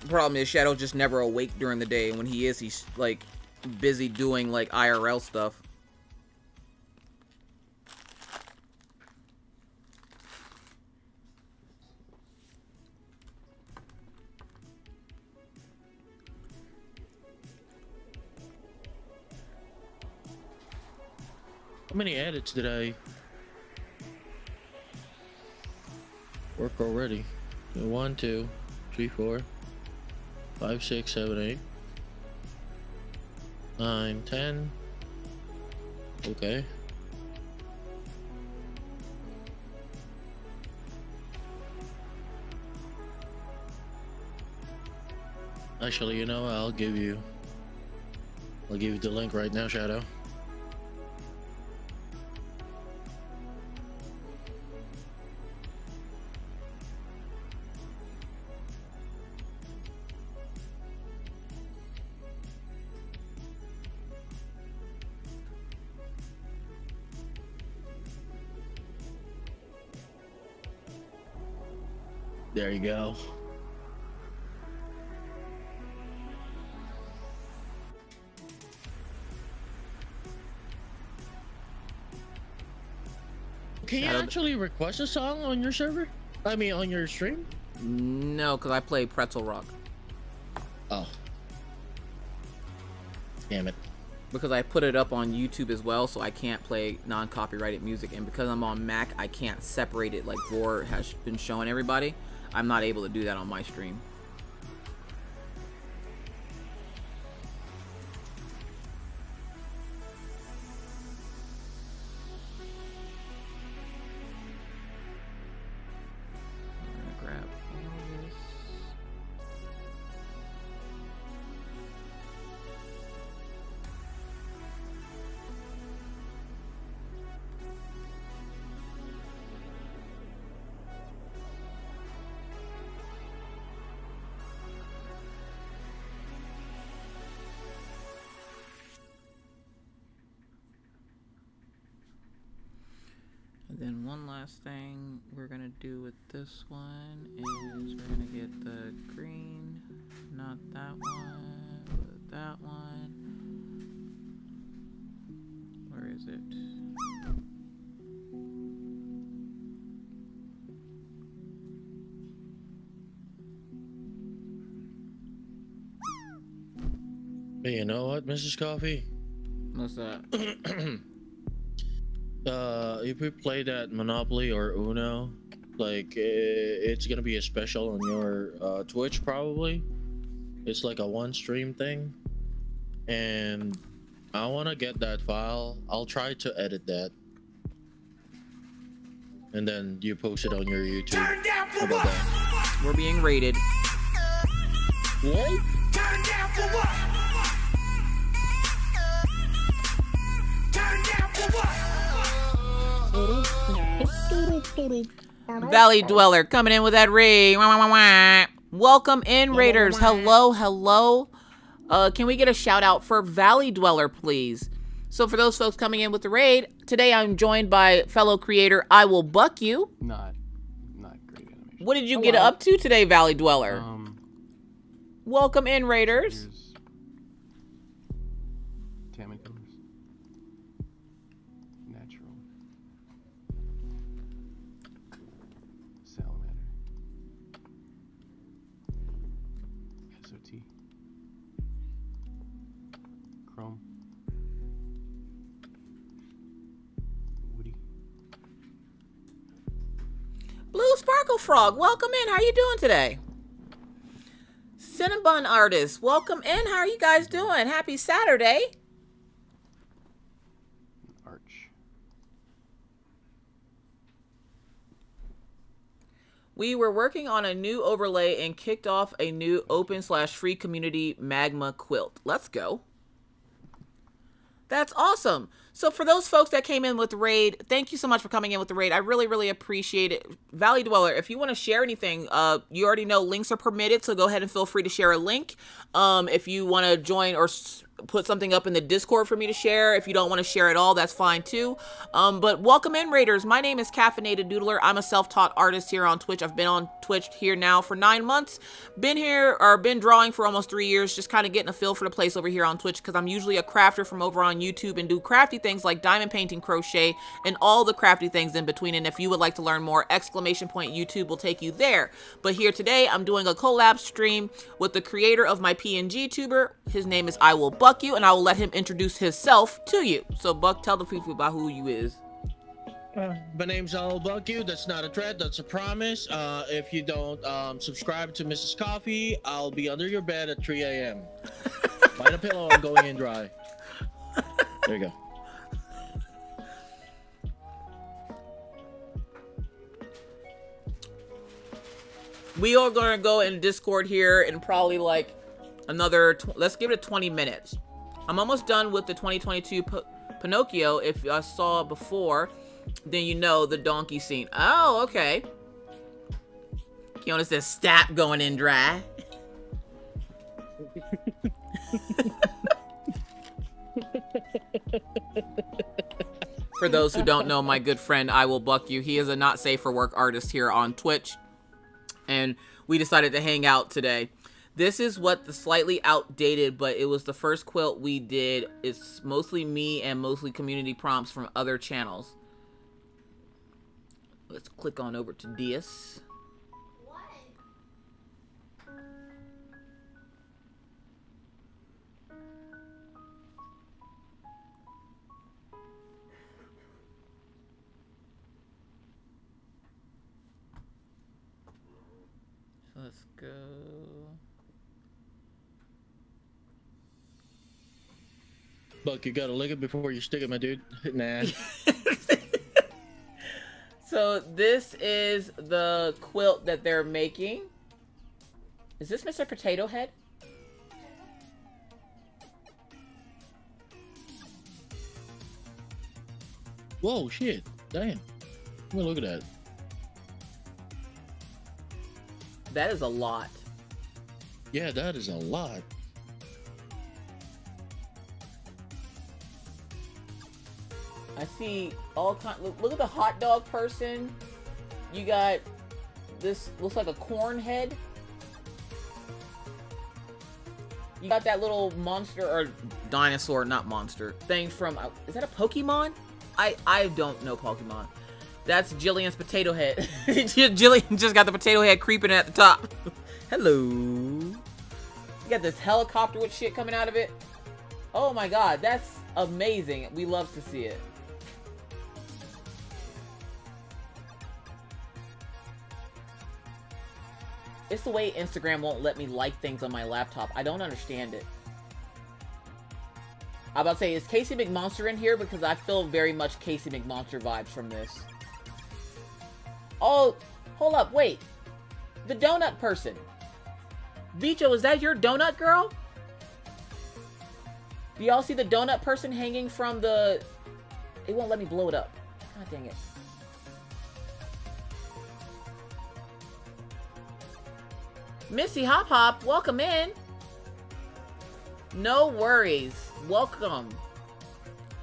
Problem is Shadow's just never awake during the day, and when he is, he's like busy doing like IRL stuff. How many edits did I work already? One, two, three, four, five, six, seven, eight, nine, ten. Okay. Actually, you know, I'll give you. I'll give you the link right now, Shadow. Go. Can you actually request a song on your server? I mean, on your stream? No, because I play Pretzel Rock. Oh. Damn it. because I put it up on YouTube as well, so I can't play non-copyrighted music. And because I'm on Mac, I can't separate it like Vor has been showing everybody. I'm not able to do that on my stream. Last thing we're gonna do with this one is we're gonna get the green, not that one, but that one. Where is it? Hey, you know what, Mrs. Coffee? What's that? *clears throat* uh, if we play that Monopoly or Uno, like i- it's gonna be a special on your uh, Twitch probably. It's like a one stream thing, and I want to get that file. I'll try to edit that, and then you post it on your YouTube. How about that? We're being rated. What? Valley Dweller coming in with that raid. Wah, wah, wah, wah. Welcome in, Raiders. Hello, hello. Uh, can we get a shout out for Valley Dweller, please? So, for those folks coming in with the raid, today I'm joined by fellow creator I Will Buck You. Not, not great animation. What did you get up to today, Valley Dweller? Um, Welcome in, Raiders. Blue Sparkle Frog, welcome in. How are you doing today? Cinnabon Artist, welcome in. How are you guys doing? Happy Saturday. Arch. We were working on a new overlay and kicked off a new open slash free community magma quilt. Let's go. That's awesome. So for those folks that came in with raid, thank you so much for coming in with the raid. I really, really appreciate it. Valley Dweller, if you want to share anything, uh, you already know links are permitted, so go ahead and feel free to share a link. Um, if you want to join or put something up in the Discord for me to share, if you don't want to share at all, that's fine too. Um, but welcome in, Raiders. My name is Caffeinated Doodler. I'm a self-taught artist here on Twitch. I've been on Twitch here now for nine months. Been here or been drawing for almost three years, just kind of getting a feel for the place over here on Twitch because I'm usually a crafter from over on YouTube and do crafty things like diamond painting, crochet, and all the crafty things in between. And if you would like to learn more, exclamation point YouTube will take you there. But here today, I'm doing a collab stream with the creator of my PNG tuber. His name is I Will Buck You, and I will let him introduce himself to you. So, Buck, tell the people about who you is. Uh, my name's Al you. That's not a threat. That's a promise. Uh, if you don't um, subscribe to Mrs. Coffee, I'll be under your bed at 3 a.m. Find *laughs* a pillow. I'm going in dry. There you go. we are gonna go in Discord here in probably like another. Let's give it 20 minutes. I'm almost done with the 2022 P- Pinocchio. If I saw before, then you know the donkey scene. Oh, okay. Kiona says, "Stop going in dry." *laughs* For those who don't know, my good friend, I will buck you. He is a not safe for work artist here on Twitch and we decided to hang out today. This is what the slightly outdated, but it was the first quilt we did. It's mostly me and mostly community prompts from other channels. Let's click on over to Dias. Let's go. Buck, you gotta lick it before you stick it, my dude. *laughs* Nah. *laughs* So this is the quilt that they're making. Is this Mr. Potato Head? Whoa, shit. Damn. Look at that. That is a lot. Yeah, that is a lot. I see all kind. Look, look at the hot dog person. You got this looks like a corn head. You got that little monster or dinosaur, not monster thing from. uh, Is that a Pokemon? I I don't know Pokemon. That's Jillian's potato head. *laughs* Jillian just got the potato head creeping at the top. *laughs* Hello. You got this helicopter with shit coming out of it. Oh my god, that's amazing. We love to see it. It's the way Instagram won't let me like things on my laptop. I don't understand it. I'm about to say, is Casey McMonster in here? Because I feel very much Casey McMonster vibes from this. Oh, hold up, wait. The donut person. Bicho, is that your donut girl? Do y'all see the donut person hanging from the... It won't let me blow it up. God dang it. Missy Hop Hop, welcome in. No worries. Welcome.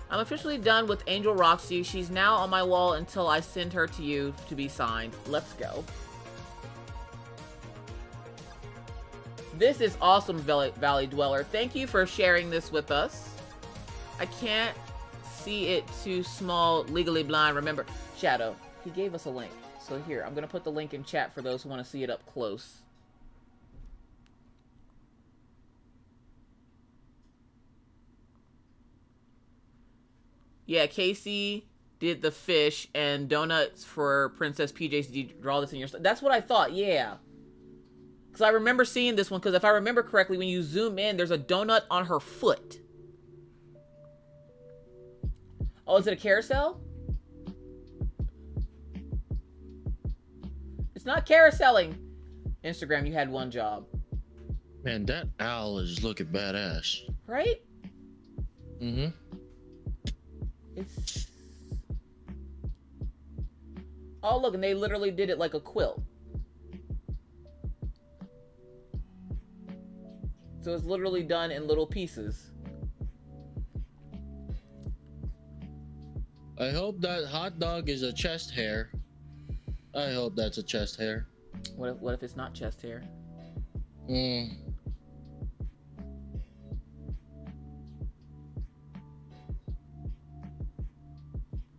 I'm officially done with Angel Roxy. She's now on my wall until I send her to you to be signed. Let's go. This is awesome, Valley, Valley Dweller. Thank you for sharing this with us. I can't see it too small, legally blind. Remember, Shadow, he gave us a link. So here, I'm going to put the link in chat for those who want to see it up close. Yeah, Casey did the fish and donuts for Princess PJs. Did you draw this in your? That's what I thought. Yeah, because I remember seeing this one. Because if I remember correctly, when you zoom in, there's a donut on her foot. Oh, is it a carousel? It's not carouseling. Instagram, you had one job, Man, that owl is looking badass. right? Mm-hmm. It's. Oh, look, and they literally did it like a quilt. So it's literally done in little pieces. I hope that hot dog is a chest hair. I hope that's a chest hair. What if, what if it's not chest hair? Mm.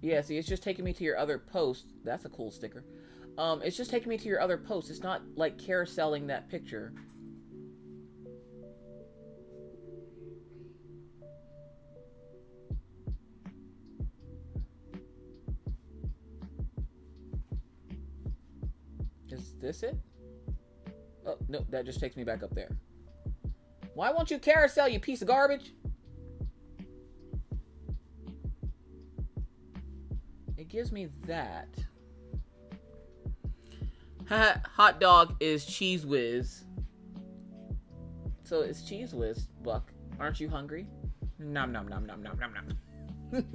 Yeah, see, it's just taking me to your other post. That's a cool sticker. Um, it's just taking me to your other post. It's not like carouseling that picture. Is this it? Oh, no, that just takes me back up there. Why won't you carousel, you piece of garbage? It gives me that. Hot dog is cheese whiz. So it's cheese whiz, Buck. Aren't you hungry? Nom nom nom nom nom nom nom. *laughs*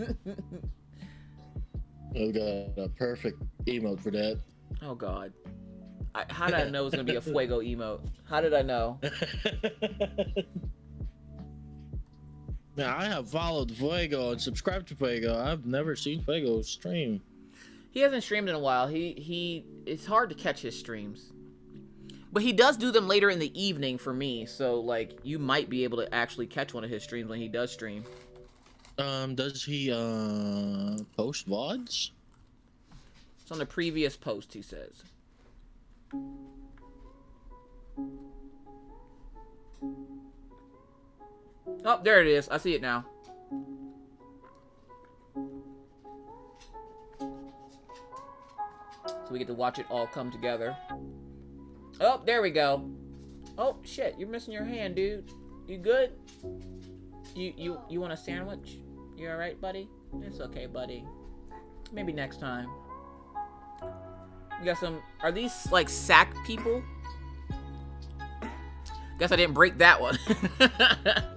I've got a perfect emote for that. oh god. I, how did I know it was gonna be a *laughs* fuego emote? How did I know? *laughs* Man, I have followed Fuego and subscribed to Fuego. I've never seen Fuego stream. He hasn't streamed in a while. He he it's hard to catch his streams. But he does do them later in the evening for me, so like you might be able to actually catch one of his streams when he does stream. Um, does he uh post VODs? It's on the previous post, he says. Oh, there it is. I see it now. So we get to watch it all come together. Oh, there we go. Oh shit, you're missing your hand, dude. You good? You you you want a sandwich? You all right, buddy? It's okay, buddy. Maybe next time. You got some. Are these like sack people? Guess I didn't break that one. *laughs*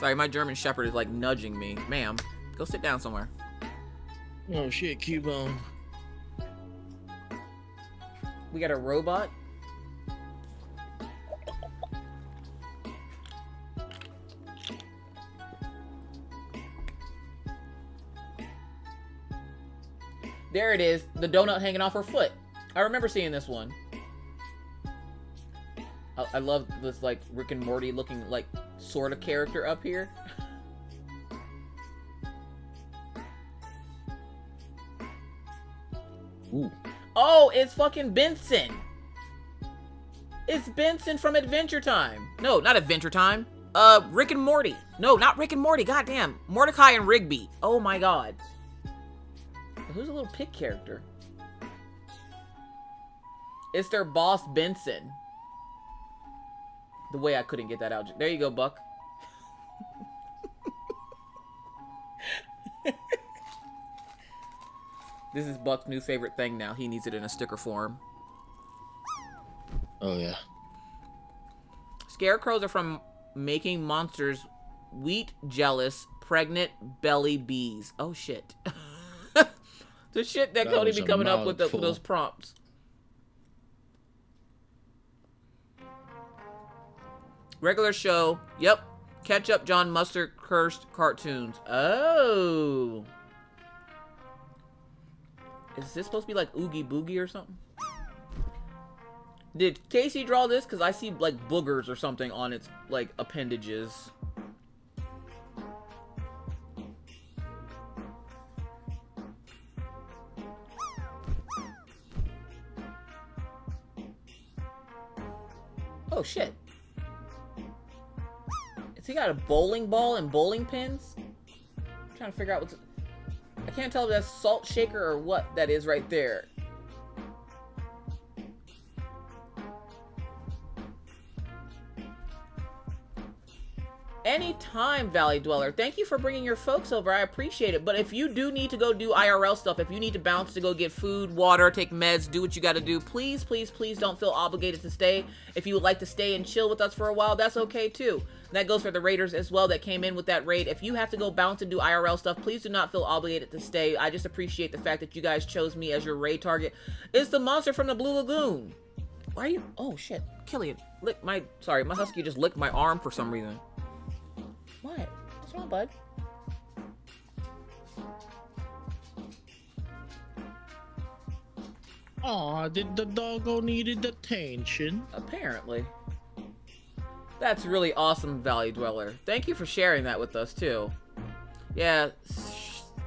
Sorry, my German Shepherd is like nudging me. Ma'am, go sit down somewhere. Oh shit, Cubone. We got a robot. There it is, the donut hanging off her foot. I remember seeing this one. I, I love this like Rick and Morty looking like sort of character up here. *laughs* Ooh. Oh, it's fucking Benson. It's Benson from Adventure Time. No, not Adventure Time. Uh, Rick and Morty. No, not Rick and Morty. Goddamn, Mordecai and Rigby. Oh my god. Who's a little pig character? It's their boss, Benson. The way I couldn't get that out. There you go, Buck. this is Buck's new favorite thing now. He needs it in a sticker form. Oh yeah. Scarecrows are from making monsters wheat jealous pregnant belly bees. Oh shit. *laughs* the shit that, That Cody be coming up with, the, with those prompts. Regular show. Yep. Catch up John Mustard cursed cartoons. Oh. Is this supposed to be like Oogie Boogie or something? Did Casey draw this? Because I see like boogers or something on its like appendages. Oh shit. Has he got a bowling ball and bowling pins? I'm trying to figure out what's. I can't tell if that's salt shaker or what that is right there. Anytime, Valley Dweller. Thank you for bringing your folks over. I appreciate it. But if you do need to go do IRL stuff, if you need to bounce to go get food, water, take meds, do what you got to do, please, please, please don't feel obligated to stay. If you would like to stay and chill with us for a while, that's okay too. That goes for the Raiders as well that came in with that raid. If you have to go bounce and do IRL stuff, please do not feel obligated to stay. I just appreciate the fact that you guys chose me as your raid target. It's the monster from the Blue Lagoon. Why are you? Oh shit, Killian, lick my. Sorry, my husky just licked my arm for some reason. What? What's wrong, bud? Aw, did the doggo needed attention? Apparently. That's really awesome, Valley Dweller. Thank you for sharing that with us, too. Yeah,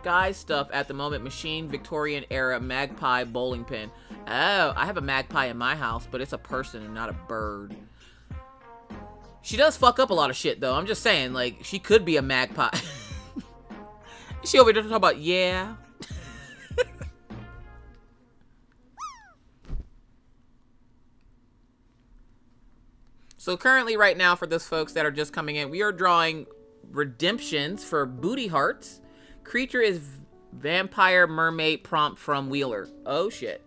sky stuff at the moment. Machine, Victorian era, magpie, bowling pin. Oh, I have a magpie in my house, but it's a person and not a bird. She does fuck up a lot of shit, though. I'm just saying, like, she could be a magpie. *laughs* she over there talking about, yeah. *laughs* so currently, right now, for those folks that are just coming in, we are drawing redemptions for booty hearts. Creature is vampire mermaid prompt from Wheeler. Oh, shit.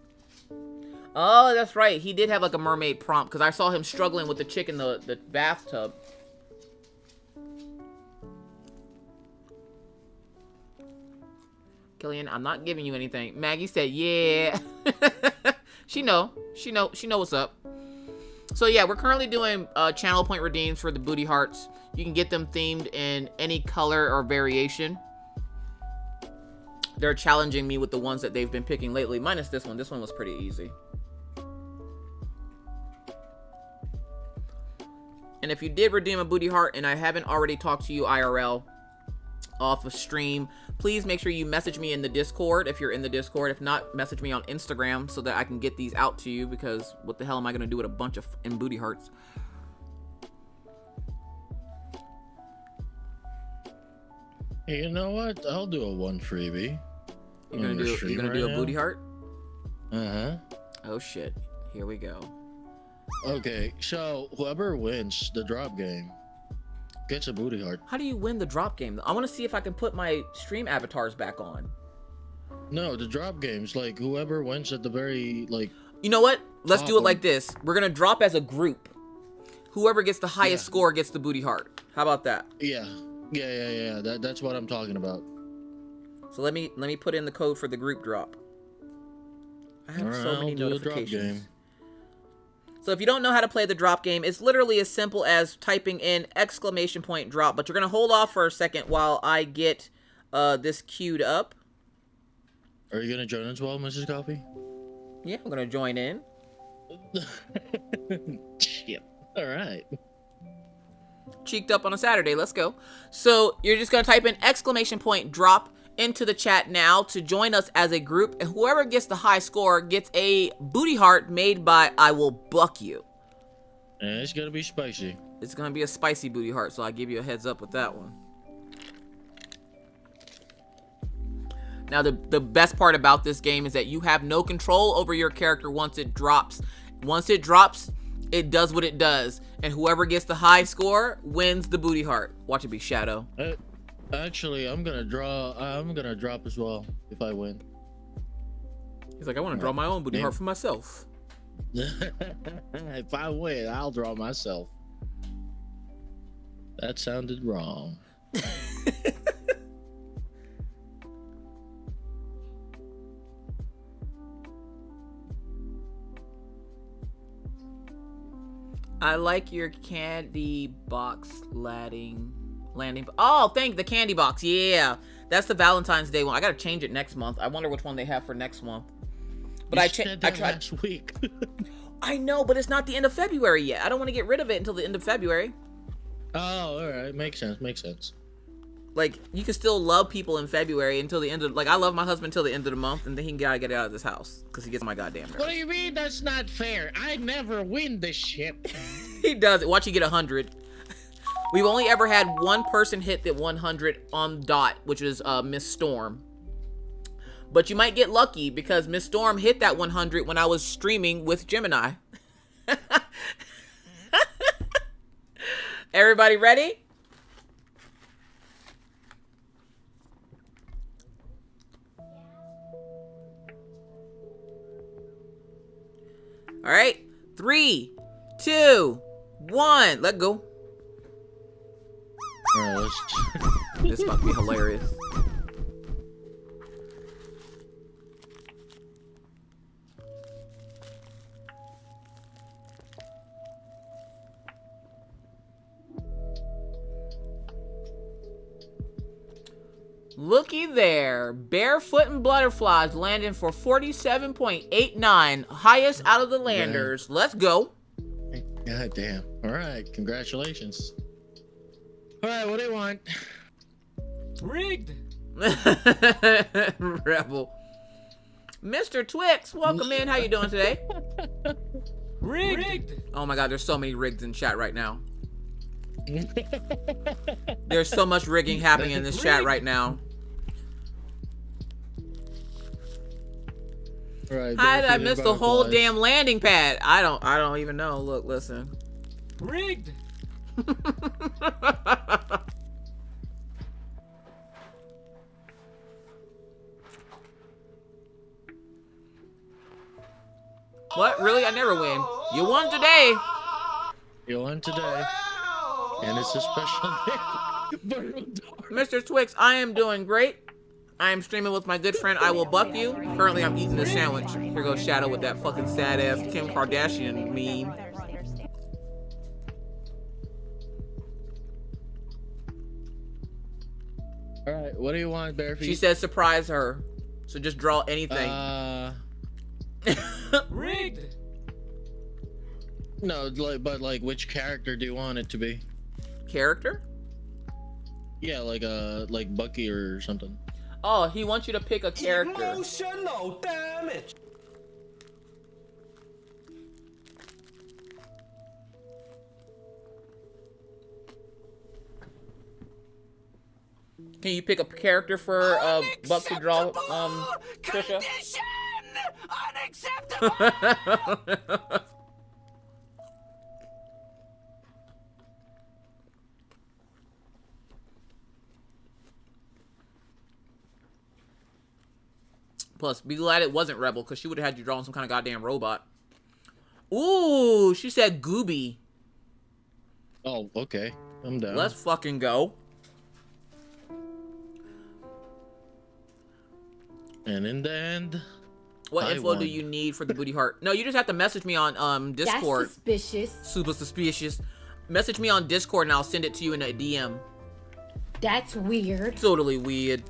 Oh, that's right. He did have like a mermaid prompt because I saw him struggling with the chick in the, the bathtub. Killian, I'm not giving you anything. Maggie said, yeah. *laughs* she know. She know. She know what's up. So yeah, we're currently doing uh, channel point redeems for the booty hearts. You can get them themed in any color or variation. They're challenging me with the ones that they've been picking lately, minus this one. This one was pretty easy. And if you did redeem a booty heart and I haven't already talked to you IRL off of stream, please make sure you message me in the Discord if you're in the Discord. If not, message me on Instagram so that I can get these out to you because what the hell am I going to do with a bunch of in booty hearts? Hey, you know what? I'll do a one freebie. You're gonna do you're gonna do a booty heart? Uh-huh. Oh shit. Here we go. Okay, so whoever wins the drop game gets a booty heart. How do you win the drop game? I want to see if I can put my stream avatars back on. No, the drop games, like whoever wins at the very like You know what? Let's do it like this. We're gonna drop as a group. Whoever gets the highest Yeah. score gets the booty heart. How about that? yeah. Yeah, yeah, yeah. That that's what I'm talking about. So let me let me put in the code for the group drop. I have so many I'll do a drop notifications. So if you don't know how to play the drop game, it's literally as simple as typing in exclamation point drop. But you're gonna hold off for a second while I get uh, this queued up. Are you gonna join as well, Mrs. Coffee? Yeah, I'm gonna join in. *laughs* Shit. All right. cheeked up on a Saturday. Let's go. So you're just gonna type in exclamation point drop into the chat now to join us as a group, and whoever gets the high score gets a booty heart made by I will buck you. And it's gonna be spicy. It's gonna be a spicy booty heart, so I give you a heads up with that one. Now the the best part about this game is that you have no control over your character once it drops. Once it drops, it does what it does, and whoever gets the high score wins the booty heart. Watch it be Shadow. Uh, actually, I'm gonna draw. I'm gonna drop as well if I win. He's like, I want to draw my own booty heart for myself. *laughs* if I win, I'll draw myself. That sounded wrong. *laughs* I like your candy box landing. Landing. Oh, thank the candy box. Yeah, that's the Valentine's Day one. I gotta change it next month. I wonder which one they have for next month. But You I said cha- I tried. last week. *laughs* I know, but it's not the end of February yet. I don't want to get rid of it until the end of February. oh, all right. Makes sense. Makes sense. Like you can still love people in February until the end of. Like I love my husband till the end of the month, and then he gotta get out of this house because he gets my goddamn nerves. What do you mean that's not fair? I never win this shit. *laughs* he does it. Watch you get a hundred. We've only ever had one person hit the 100 on dot, which is uh, Miss Storm. But you might get lucky because Miss Storm hit that 100 when I was streaming with Gemini. *laughs* Everybody ready? All right, three, two, one, let go. All right, let's. This to be hilarious. Looky there. Barefoot and Butterflies landing for 47.89. Highest out of the landers. Let's go. God damn. All right, congratulations. All right, what do you want? Rigged. *laughs* Rebel. Mr. Twix, welcome in. How you doing today? Rigged. Oh my god, there's so many rigs in chat right now. *laughs* There's so much rigging happening in this chat right now. All right, How did I Barefoot miss the whole Butterflies. damn landing pad? I don't I don't even know. Look, listen. Rigged. *laughs* what? Really? I never win. You won today. You won today, and it's a special *laughs* day. Mr. Twix, I am doing great. I am streaming with my good friend I Will Buck You. Currently, I'm eating a sandwich. Here goes Shadow with that fucking sad ass Kim Kardashian meme. All right, what do you want, Barefoot? She says surprise her. So just draw anything. Uh, *laughs* Rigged. no, like, but like, which character do you want it to be? Character? Yeah, like uh, like Bucky or something. Oh, he wants you to pick a character. Emotional damage. Can you pick a character for uh Buck to draw um Trisha? *laughs* Plus, be glad it wasn't Rebel, because she would have had you drawing some kind of goddamn robot. Ooh, she said Gooby. Oh, okay, I'm down. Let's fucking go. And in the end, What I info do you need for the booty heart? No, you just have to message me on um Discord. That's suspicious. Super suspicious. Message me on Discord and I'll send it to you in a DM. That's weird. Totally weird.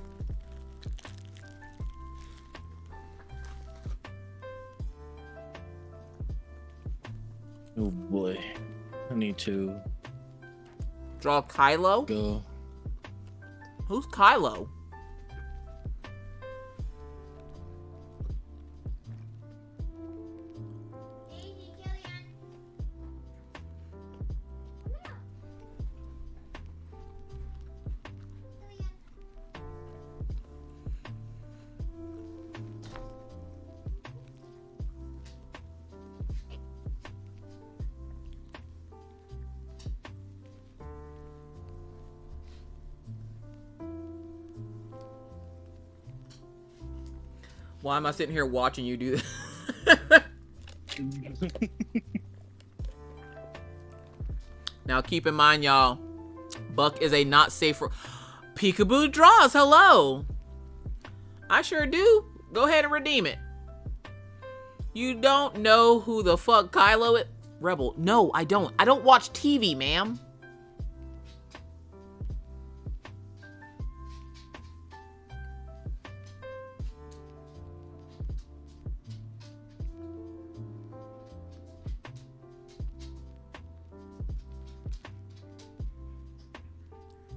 oh boy, I need to Draw Kylo. go. Who's Kylo? Why am I sitting here watching you do this? *laughs* now keep in mind, y'all, Buck is a not safe for Peekaboo draws. Hello. I sure do. Go ahead and redeem it. You don't know who the fuck Kylo is? Rebel. No, I don't. I don't watch TV, ma'am.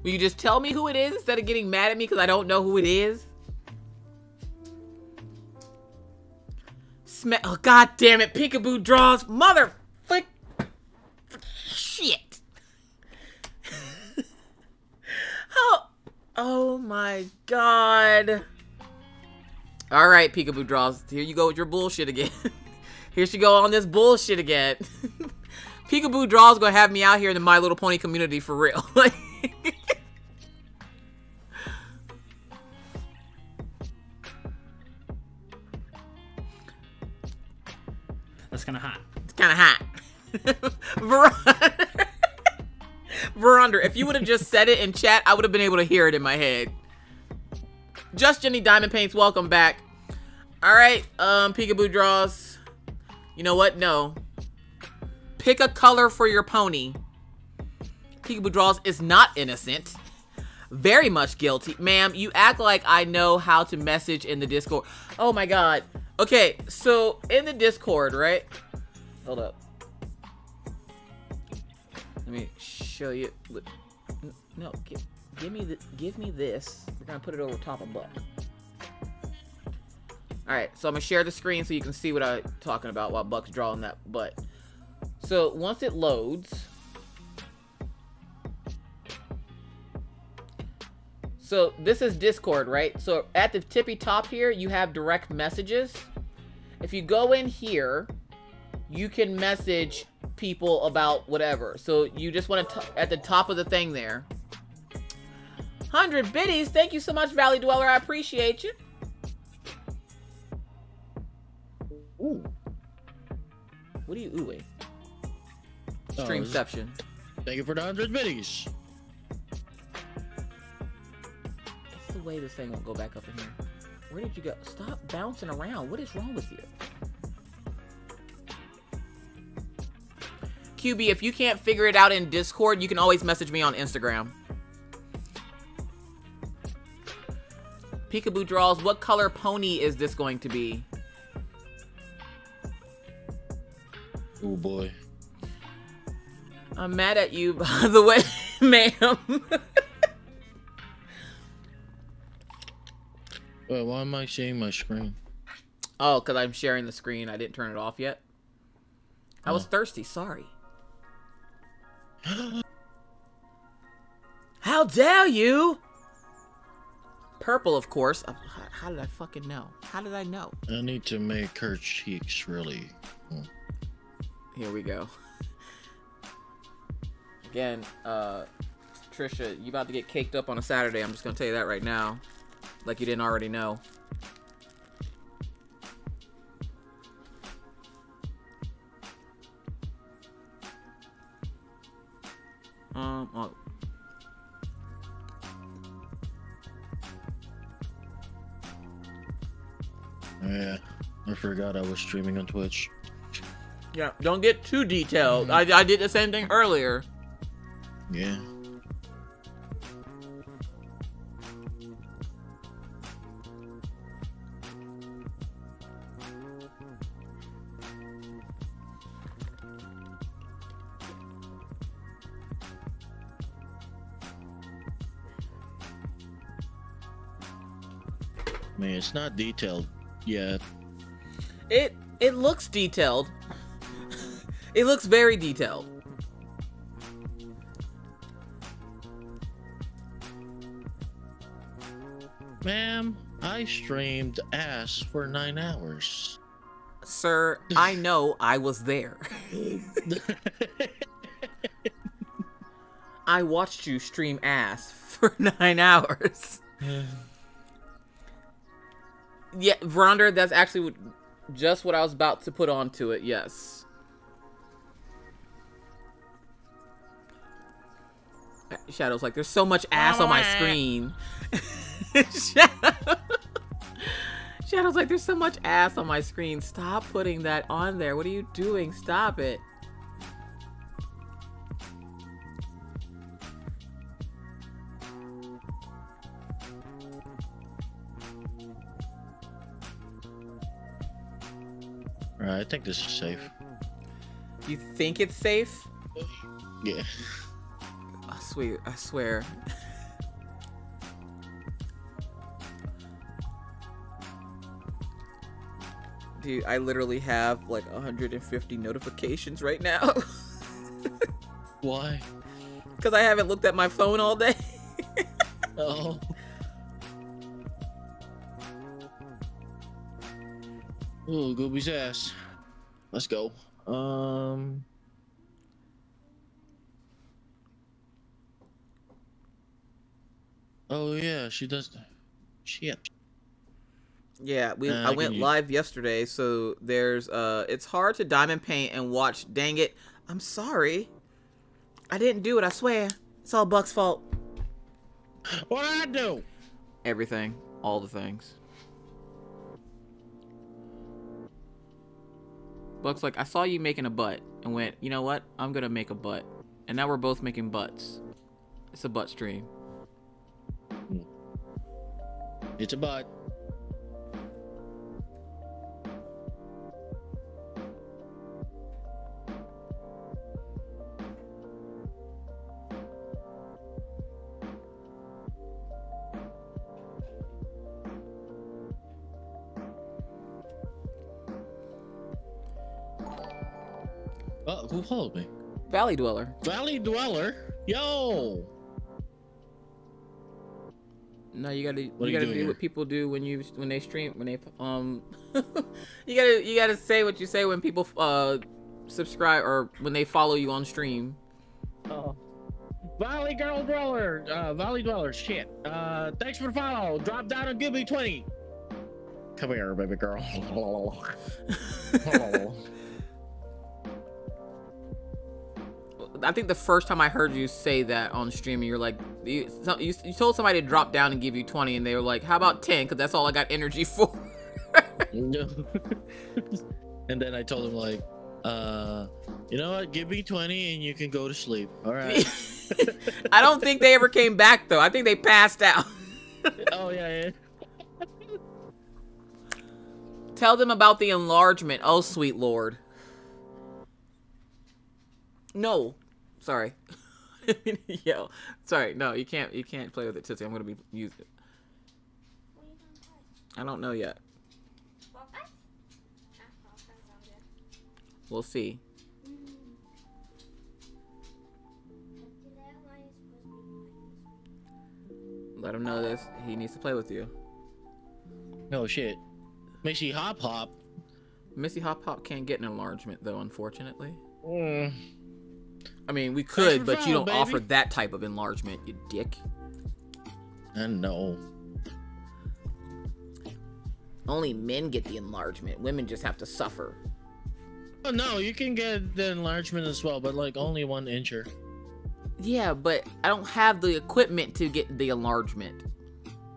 Will you just tell me who it is instead of getting mad at me because I don't know who it is? Sma- oh, God damn it. Peekaboo draws. Mother. Flick. Shit. *laughs* oh. Oh my God. All right, Peekaboo draws. Here you go with your bullshit again. *laughs* here she go on this bullshit again. *laughs* Peekaboo draws gonna have me out here in the My Little Pony community for real. *laughs* Like. That's kind of hot. It's kind of hot. *laughs* Ver- *laughs* Veronder, if you would have just said it in chat, I would have been able to hear it in my head. Just Jenny Diamond Paints, welcome back. All right, um, peekaboo draws. You know what? No. Pick a color for your pony. Peekaboo draws is not innocent. Very much guilty. Ma'am, you act like I know how to message in the Discord. Oh my god. Okay, so in the Discord, right? Hold up. Let me show you. No, give, give me the, give me this. We're gonna put it over top of Buck. All right, so I'm gonna share the screen so you can see what I'm talking about while Buck's drawing that butt. So once it loads, so this is Discord, right? So at the tippy top here, you have direct messages. If you go in here, you can message people about whatever. So you just want to, at the top of the thing there. 100 biddies. Thank you so much, Valley Dweller. I appreciate you. Ooh. What are you oohing? Oh, Streamception. Thank you for the 100 biddies. What's the way this thing won't go back up in here? Where did you go? Stop bouncing around. What is wrong with you? QB, if you can't figure it out in Discord, you can always message me on Instagram. Peekaboo draws, what color pony is this going to be? Oh boy. I'm mad at you, *laughs* by the way, ma'am. Wait, why am I seeing my screen? oh, because I'm sharing the screen. I didn't turn it off yet. I was Oh. thirsty. Sorry. *gasps* How dare you? Purple, of course. Uh, How, how did I fucking know? How did I know? I need to make her cheeks really. Here we go. Again, uh, Trisha, you about to get caked up on a Saturday. I'm just gonna tell you that right now, like you didn't already know. Um. oh, Yeah, I forgot I was streaming on Twitch. yeah. Don't get too detailed. I, I did the same thing earlier. Yeah. It's not detailed yet. It it looks detailed. *laughs* it looks very detailed. Ma'am, I streamed ass for nine hours. Sir, I *laughs* know I was there. *laughs* I watched you stream ass for *laughs* nine hours. *sighs* Yeah, Vronder, that's actually what, just what I was about to put onto it, yes. Shadow's like, there's so much ass on my screen. Shadow- *laughs* Shadow's like, there's so much ass on my screen. Stop putting that on there. What are you doing? Stop it. Alright, I think this is safe. You think it's safe? Yeah. I swear, I swear. Dude, I literally have like 150 notifications right now. *laughs* Why? Because I haven't looked at my phone all day. Oh. Ooh, Gooby's ass. Let's go. Um. Oh yeah, she does. Shit. Yeah, we Uh, I went use- live yesterday, so there's uh it's hard to diamond paint and watch dang it. I'm sorry. I didn't do it, I swear. It's all Buck's fault. What did I do? Everything. All the things. Buck's like, I saw you making a butt and went, you know what? I'm gonna make a butt. And now we're both making butts. It's a butt stream. It's a butt. Oh, me? Valley Dweller. Valley Dweller. Yo. No, you gotta What you you gotta doing do here? what people do when you when they stream when they um *laughs* you gotta you gotta say what you say when people uh subscribe or when they follow you on stream. Oh. Valley Girl Dweller. Uh, Valley Dweller. Shit. Uh, thanks for the follow. Drop down and give me 20. Come here, baby girl. *laughs* *laughs* I think the first time I heard you say that on stream, you're like, you, you, you told somebody to drop down and give you 20, and they were like, how about 10? Because that's all I got energy *laughs* for. *laughs* And then I told him like, uh, you know what? Give me 20 and you can go to sleep. All right. *laughs* I don't think they ever came back, though. I think they passed out. oh yeah, yeah. Tell them about the enlargement. Oh, sweet lord. No. Sorry. *laughs* Yo. Sorry. No, you can't you can't play with it, Tootsie. I'm gonna be using it. I don't know yet. We'll see. Let him know this. He needs to play with you. No shit. Missy Hop Hop. Missy Hop Hop can't get an enlargement though, unfortunately. Mm. I mean, we could, but you don't offer that type of enlargement, you dick. I know. Only men get the enlargement. Women just have to suffer. Oh no, you can get the enlargement as well, but like only one incher. Yeah, but I don't have the equipment to get the enlargement.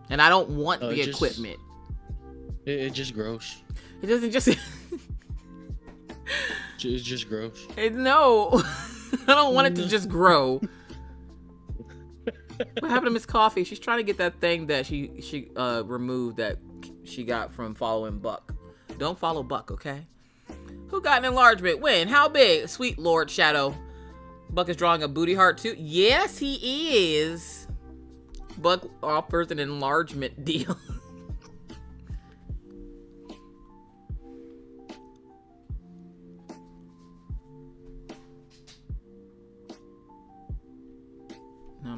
And I don't want Oh, the it just- equipment. It, it just grows. It doesn't just *laughs* It's just gross. *laughs* it, no. *laughs* *laughs* I don't want it to just grow. what happened to Miss Coffee? She's trying to get that thing that she she uh removed that she got from following Buck. Don't follow Buck, okay? Who got an enlargement? When? How big? Sweet Lord Shadow. Buck is drawing a booty heart too. Yes, he is. Buck offers an enlargement *laughs* deal.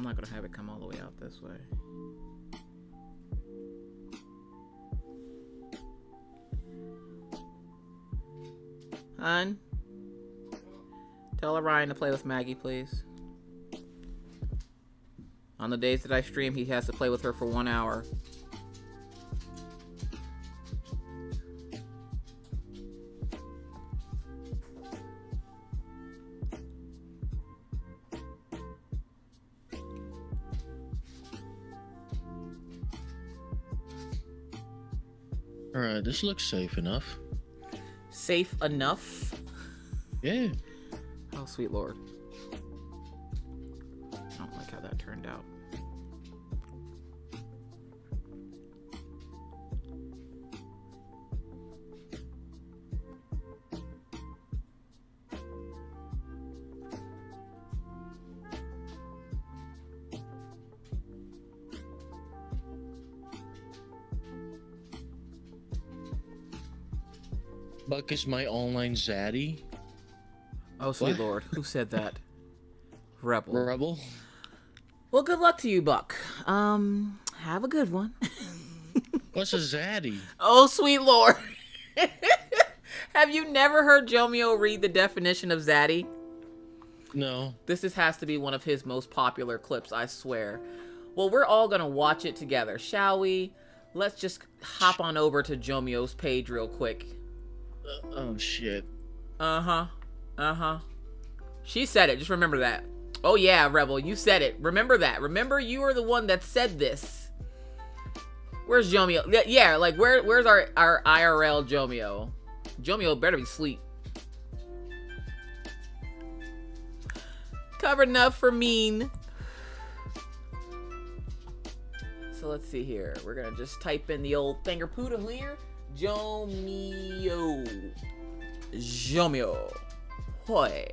I'm not gonna have it come all the way out this way. Hun, tell Orion to play with Maggie, please. On the days that I stream, he has to play with her for one hour. All right, this looks safe enough. Safe enough. Yeah. Oh, sweet lord. Buck is my online zaddy. Oh, sweet What? lord. Who said that? Rebel. Rebel. Well, good luck to you, Buck. Um, have a good one. *laughs* What's a zaddy? oh, sweet lord. *laughs* have you never heard Jomio read the definition of zaddy? No. This is, has to be one of his most popular clips, I swear. Well, we're all gonna watch it together, shall we? let's just hop on over to Jomio's page real quick. Oh shit. Uh huh. Uh huh. She said it. Just remember that. Oh yeah, Rebel, you said it. Remember that. Remember you were the one that said this. Where's Jomio? Yeah, Yeah, like where where's our our IRL Jomio? Jomio better be sleep. Covered enough for mean. So let's see here. We're gonna just type in the old finger poodle here. Jomio. Jomio. Hoy.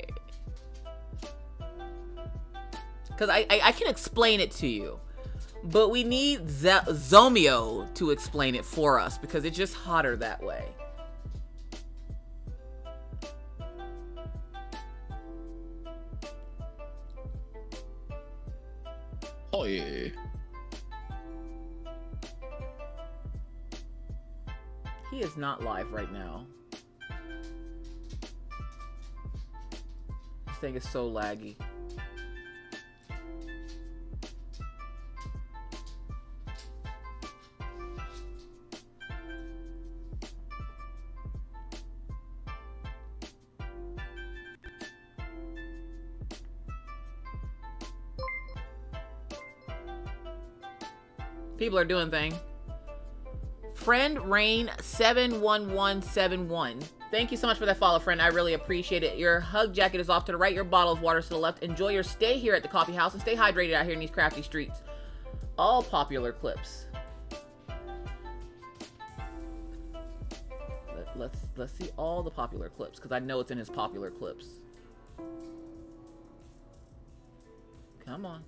Because I, I, I can explain it to you. But we need Z- Zomio to explain it for us because it's just hotter that way. Oh He is not live right now. This thing is so laggy. People are doing thing. Friend Rain 71171. Thank you so much for that follow, friend. I really appreciate it. Your hug jacket is off to the right, your bottle of water is to the left. Enjoy your stay here at the coffee house and stay hydrated out here in these crafty streets. All popular clips. Let, let's let's see all the popular clips because I know it's in his popular clips. Come on.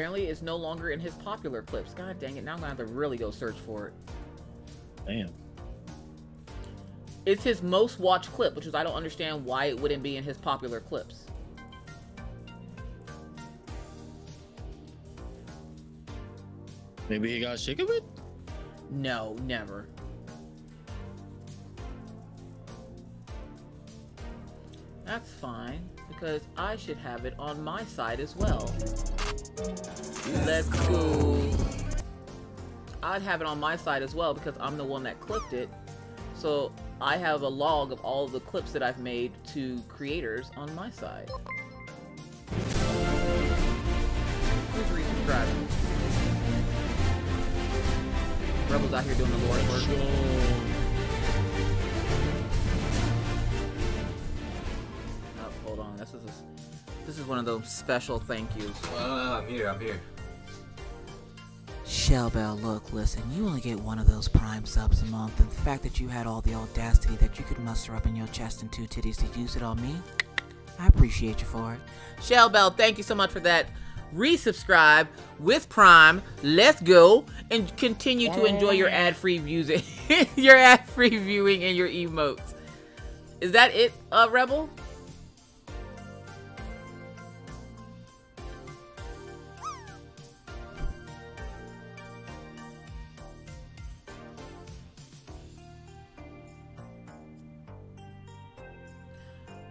Apparently, it's no longer in his popular clips. God dang it! Now I'm gonna have to really go search for it. Damn. It's his most watched clip, which is I don't understand why it wouldn't be in his popular clips. Maybe he got sick of it? No, never. That's fine, because I should have it on my side as well. Let's go. I'd have it on my side as well because I'm the one that clipped it. So I have a log of all the clips that I've made to creators on my side. Who's resubscribing? Rebels out here doing the Lord work. Oh, hold on. This is a, this is one of those special thank yous. Uh, I'm here, I'm here. Shellbell, look, listen, you only get one of those prime subs a month, and the fact that you had all the audacity that you could muster up in your chest and two titties to use it on me, I appreciate you for it. Shellbell, thank you so much for that. Resubscribe with Prime. Let's go and continue to enjoy your ad-free views, *laughs* your ad-free viewing and your emotes. Is that it, uh, Rebel?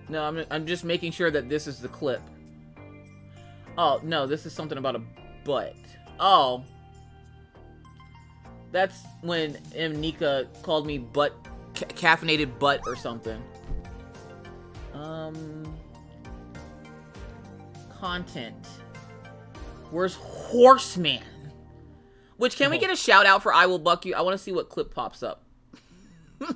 No, I'm, I'm just making sure that this is the clip. Oh, no, this is something about a butt. Oh. That's when M. Nika called me butt, ca- caffeinated butt or something. Um. Content. Where's Horseman? Which, can we get a shout out for I Will Buck You? I want to see what clip pops up. *laughs*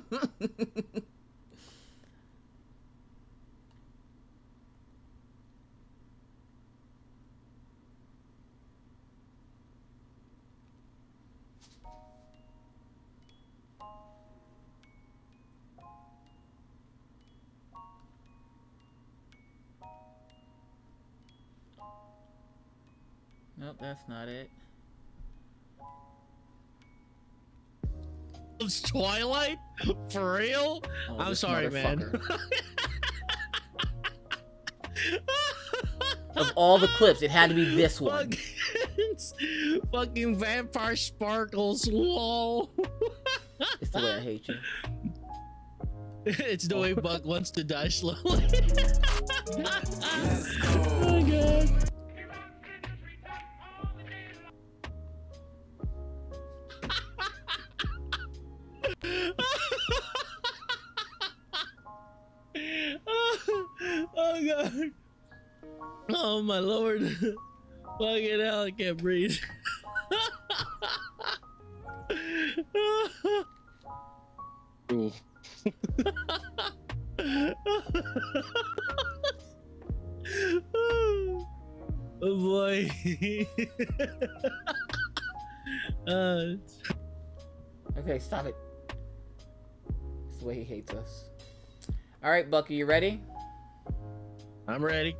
Nope, that's not it. It's Twilight? For real? Oh, I'm sorry, man. *laughs* of all the clips, it had to be this one. Fucking- *laughs* Fucking vampire sparkles. Lol. *laughs* It's the way I hate you. it's the way Buck wants to die slowly. oh god. *laughs* oh god. Oh my lord. *laughs* Fucking hell, I can't breathe. *laughs* Oh boy. uh, Okay, stop it. Way he hates us. All right, Bucky, you ready? I'm ready.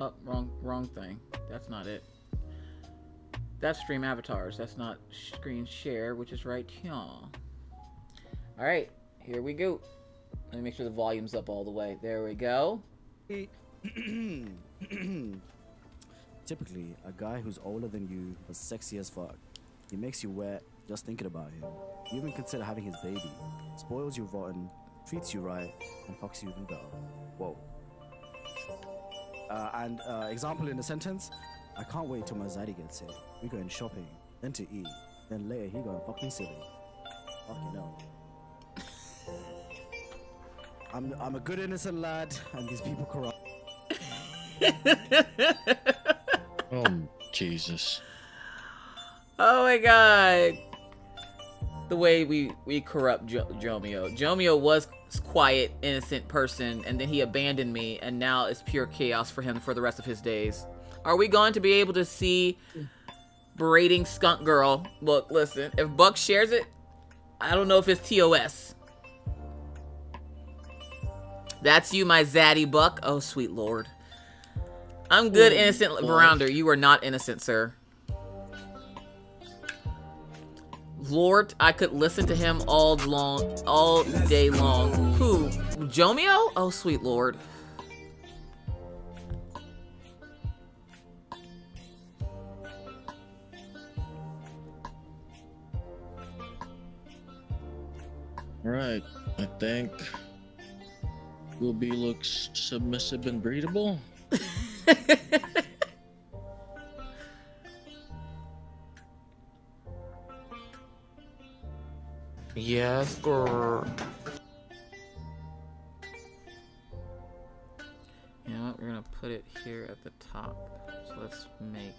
Oh, wrong, wrong thing. That's not it. That's stream avatars. That's not screen share, which is right here. All right, here we go. Let me make sure the volume's up all the way. There we go. *clears throat* *clears throat* Typically, a guy who's older than you but sexy as fuck. He makes you wet just thinking about him. You even consider having his baby. Spoils you rotten, treats you right, and fucks you even better. Whoa. Uh, and uh, example in a sentence, I can't wait till my zaddy gets here. We going shopping, then to eat, then later he going fuck me silly. Fucking hell. *laughs* I'm I'm a good innocent lad, and these people corrupt. *laughs* Oh Jesus. Oh my god. The way we we corrupt jo- Jomio. Jomio was quiet, innocent person, and then he abandoned me, and now it's pure chaos for him for the rest of his days. Are we going to be able to see berating skunk girl? Look, listen. If Buck shares it, I don't know if it's TOS. That's you, my zaddy Buck. Oh, sweet lord. I'm good, innocent Verounder. You are not innocent, sir. Lord, I could listen to him all long, all day long. Who? Jomio? Oh, sweet Lord. Alright, I think Will be looks submissive and breedable. *laughs* Yes, girl. What? We're gonna put it here at the top. So let's make.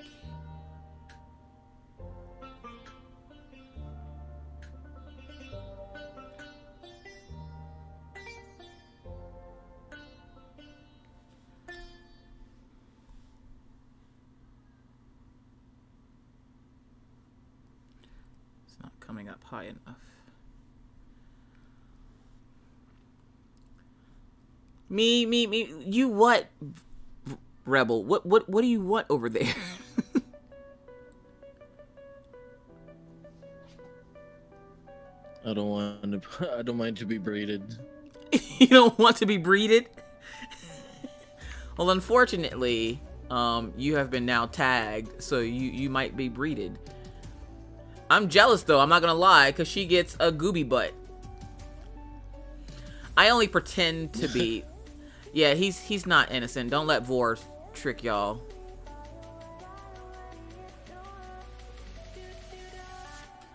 High enough. Me, me, me. You what, rebel? What, what, what do you want over there? *laughs* I don't want to. I don't mind to be breeded. *laughs* you don't want to be breeded? *laughs* well, unfortunately, um, you have been now tagged, so you you might be breeded. I'm jealous though. I'm not gonna lie, cause she gets a gooby butt. I only pretend to be. *laughs* yeah, he's he's not innocent. Don't let Vor trick y'all.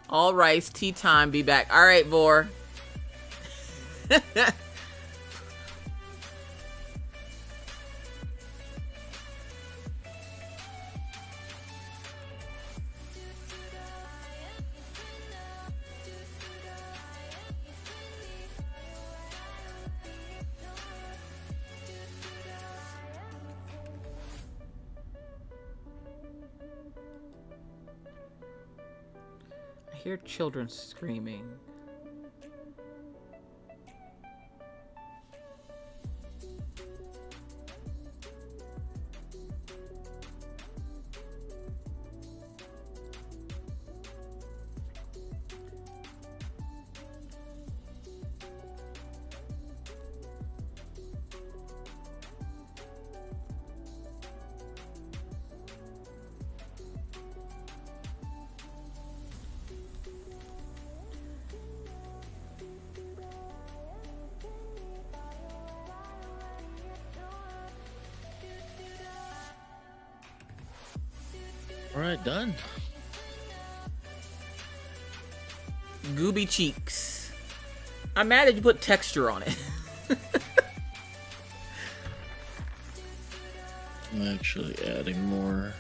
All rice, tea time. Be back. All right, Vor. *laughs* hear children screaming. Cheeks. I'm mad that you put texture on it. *laughs* I'm actually adding more.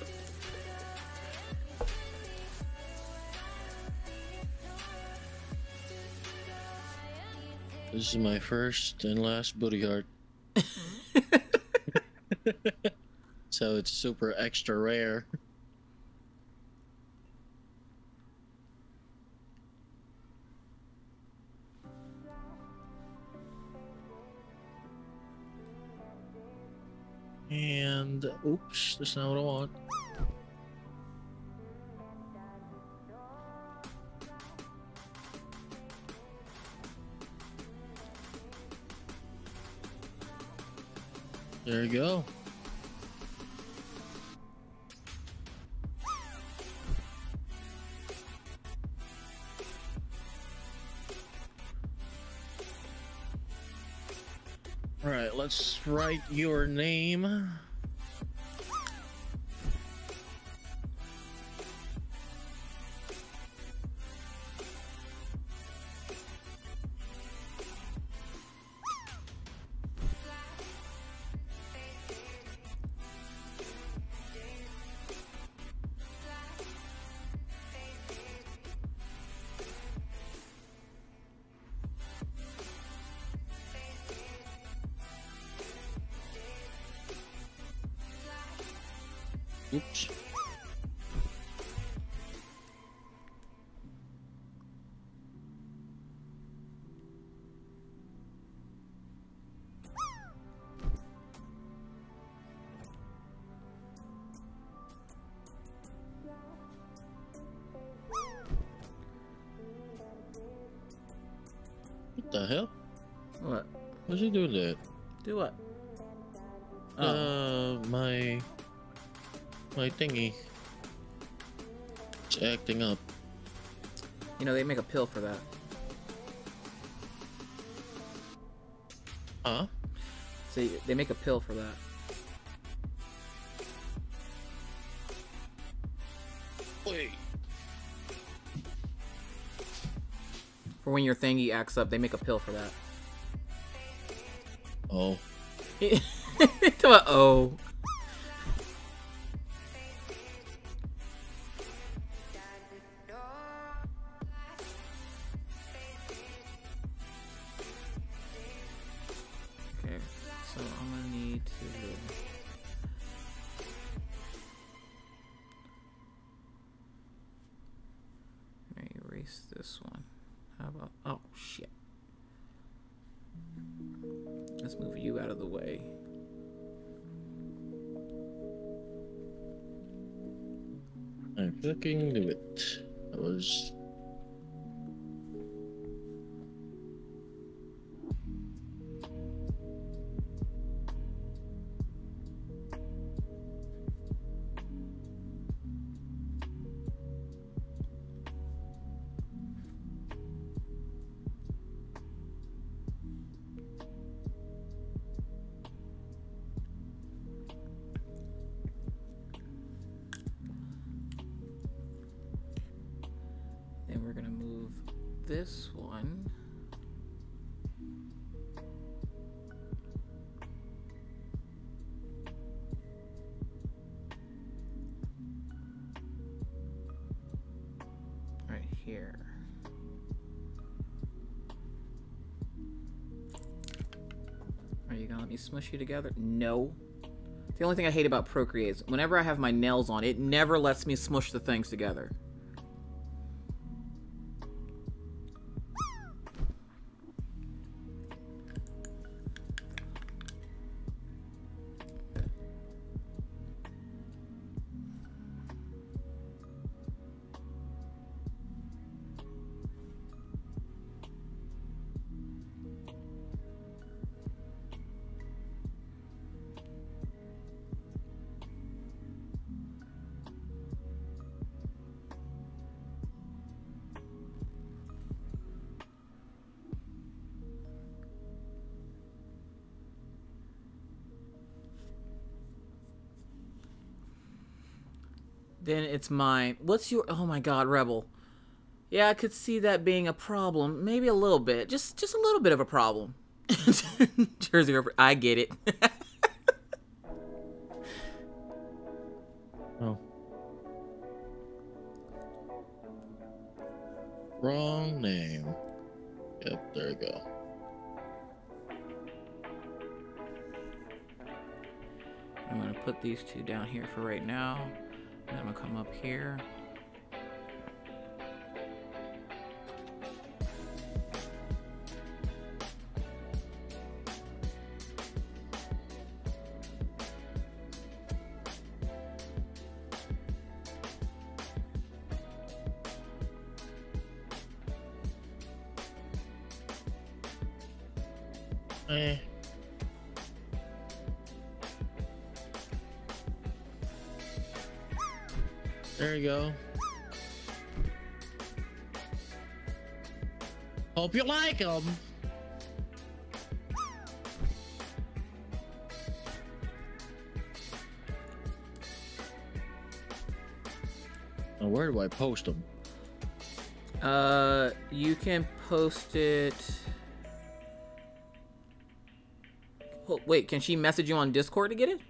This is my first and last booty heart. *laughs* *laughs* so it's super extra rare. And oops, that's not what I want. There you go. All right, let's write your name. Doing that? Do what? Oh. Uh, my my thingy. It's acting up. You know, they make a pill for that. Huh? See, they make a pill for that. Wait. For when your thingy acts up, they make a pill for that. Oh. *laughs* Oh. I smush you together? No. The only thing I hate about Procreate is whenever I have my nails on, it never lets me smush the things together. Then it's mine. What's your? Oh my God, Rebel. Yeah, I could see that being a problem. Maybe a little bit. Just just a little bit of a problem. *laughs* Jersey River. I get it. *laughs* Oh. Wrong name. Yep, there we go. I'm gonna put these two down here for right now. Here. Eh. Go. Hope you like them. Now, where do I post them? Uh, you can post it. Oh, wait, can she message you on Discord to get it?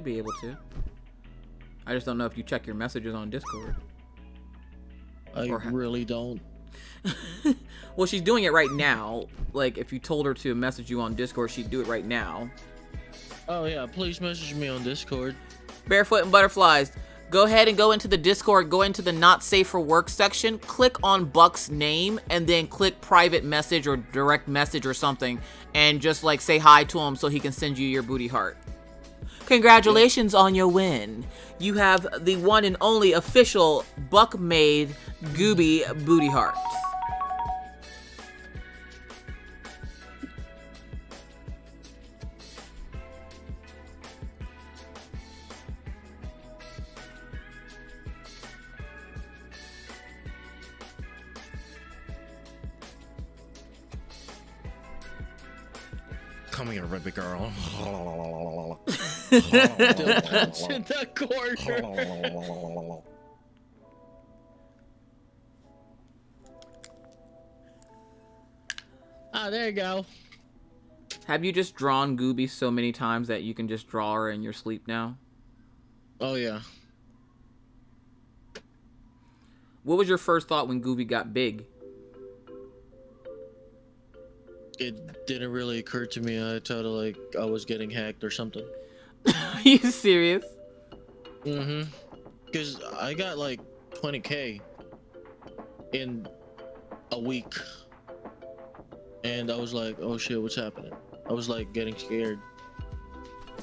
Should be able to. I just don't know if you check your messages on Discord. I really don't. *laughs* well, she's doing it right now. Like, if you told her to message you on Discord, she'd do it right now. Oh yeah, please message me on Discord. Barefoot and Butterflies. Go ahead and go into the Discord, go into the not safe for work section, click on Buck's name, and then click private message or direct message or something, and just like say hi to him so he can send you your booty heart. Congratulations on your win. You have the one and only official Buck made Gooby booty heart. Come here, baby girl. *laughs* That's in the corner. Ah, there you go. Have you just drawn Gooby so many times that you can just draw her in your sleep now? Oh yeah. What was your first thought when Gooby got big? It didn't really occur to me. I thought like I was getting hacked or something. Are *laughs* you serious? Mm-hmm. Cause I got like 20k in a week, and I was like, "Oh shit, what's happening?" I was like getting scared,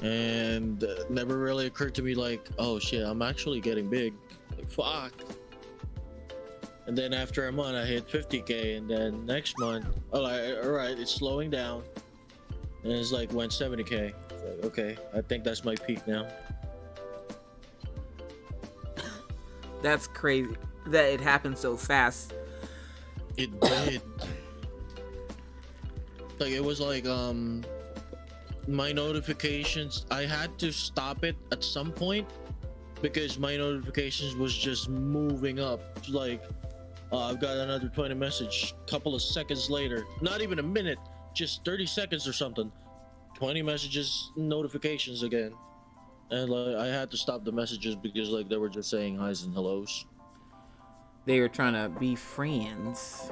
and never really occurred to me like, "Oh shit, I'm actually getting big." Like fuck. And then after a month, I hit 50k, and then next month, oh, all right, it's slowing down, and it's like went 70k. It's like, okay, I think that's my peak now. *laughs* That's crazy that it happened so fast. It did. like it was like um my notifications I had to stop it at some point because my notifications was just moving up like uh, I've got another 20 message a couple of seconds later not even a minute just 30 seconds or something 20 messages notifications again and like I had to stop the messages because like they were just saying highs and hellos They were trying to be friends.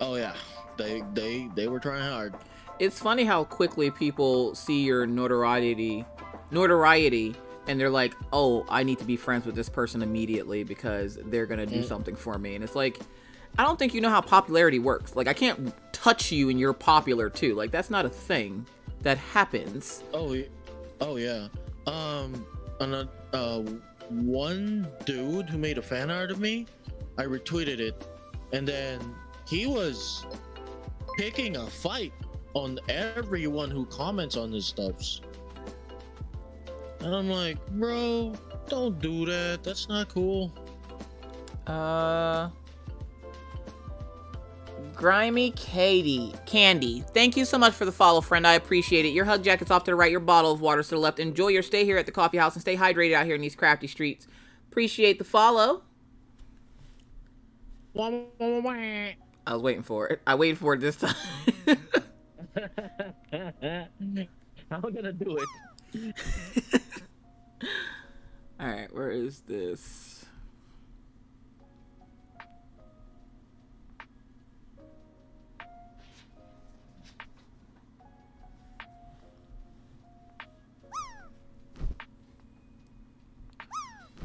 oh yeah they they they were trying hard It's funny how quickly people see your notoriety, notoriety, and they're like, "Oh, I need to be friends with this person immediately because they're gonna do Mm. something for me." And it's like, I don't think you know how popularity works. Like, I can't touch you and you're popular too. Like, that's not a thing that happens. Oh, oh yeah. Um, another uh, one dude who made a fan art of me, I retweeted it, and then he was picking a fight on everyone who comments on his stuffs. And I'm like, bro, don't do that. That's not cool. Uh, Grimy Katie Candy. Thank you so much for the follow, friend. I appreciate it. Your hug jacket's off to the right, your bottle of water's to the left. Enjoy your stay here at the coffee house and stay hydrated out here in these crafty streets. Appreciate the follow. I was waiting for it. I waited for it this time. *laughs* I'm gonna do it. *laughs* All right, where is this?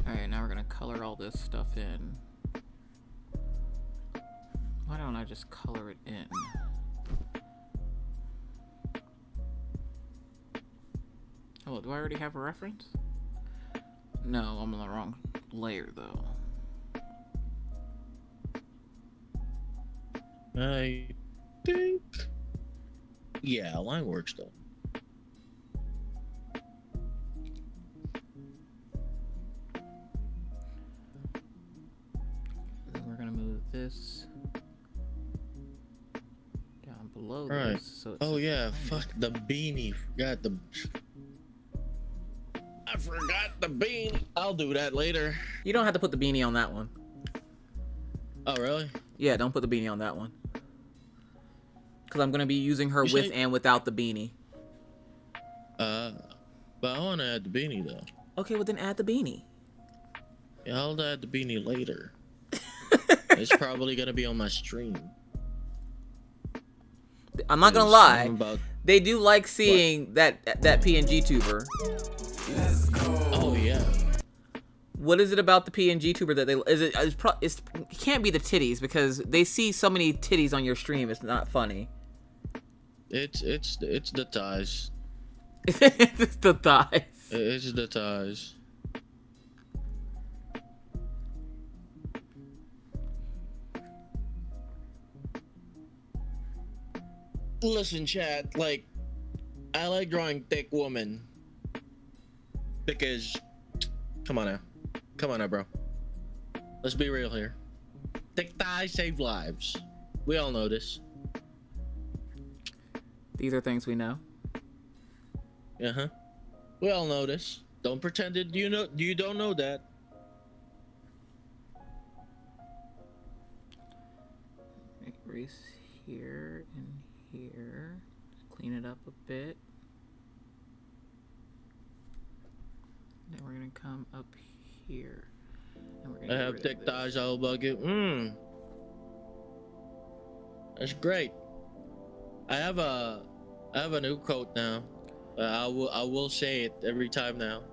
All right, now we're gonna color all this stuff in. Why don't I just color it in? Oh, do I already have a reference? No, I'm on the wrong layer though. I think. Yeah, line works though. Gonna move this down below Alright. this. So it's Oh yeah, fuck the beanie. Forgot the. I forgot the beanie. I'll do that later. You don't have to put the beanie on that one. Oh really? Yeah, don't put the beanie on that one. Cause I'm gonna be using her You with and without the beanie. Uh, but I want to add the beanie though. Okay, well then add the beanie. Yeah, I'll add the beanie later. It's probably gonna be on my stream. I'm not gonna lie. They do like seeing that that PNG tuber. oh yeah. What is it about the PNG tuber that they is it? It's pro, it's, it can't be the titties because they see so many titties on your stream. It's not funny. It's it's it's the ties. *laughs* it's the thighs. It's the ties. Listen, Chad. Like, I like drawing thick woman because, come on now, come on now, bro. Let's be real here. Thick thighs save lives. We all know this. These are things we know. Uh huh. We all know this. Don't pretend that you know you don't know that. Here here. Clean it up a bit. Then we're gonna come up here. And we're gonna I have rid of thick this. thighs all bucket. Mmm. That's great. I have a I have a new coat now. Uh, I will I will say it every time now.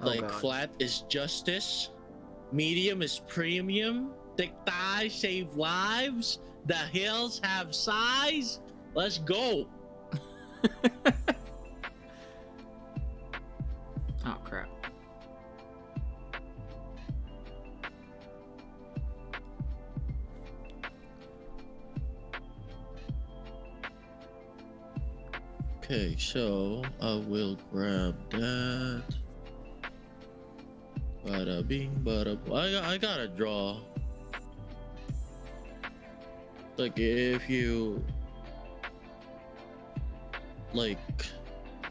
Oh, like God. flat is justice, medium is premium, thick thighs save lives, the hills have size. Let's go. *laughs* Oh crap. Okay, so I will grab that. Bada bing, bada. I I gotta draw. Like if you like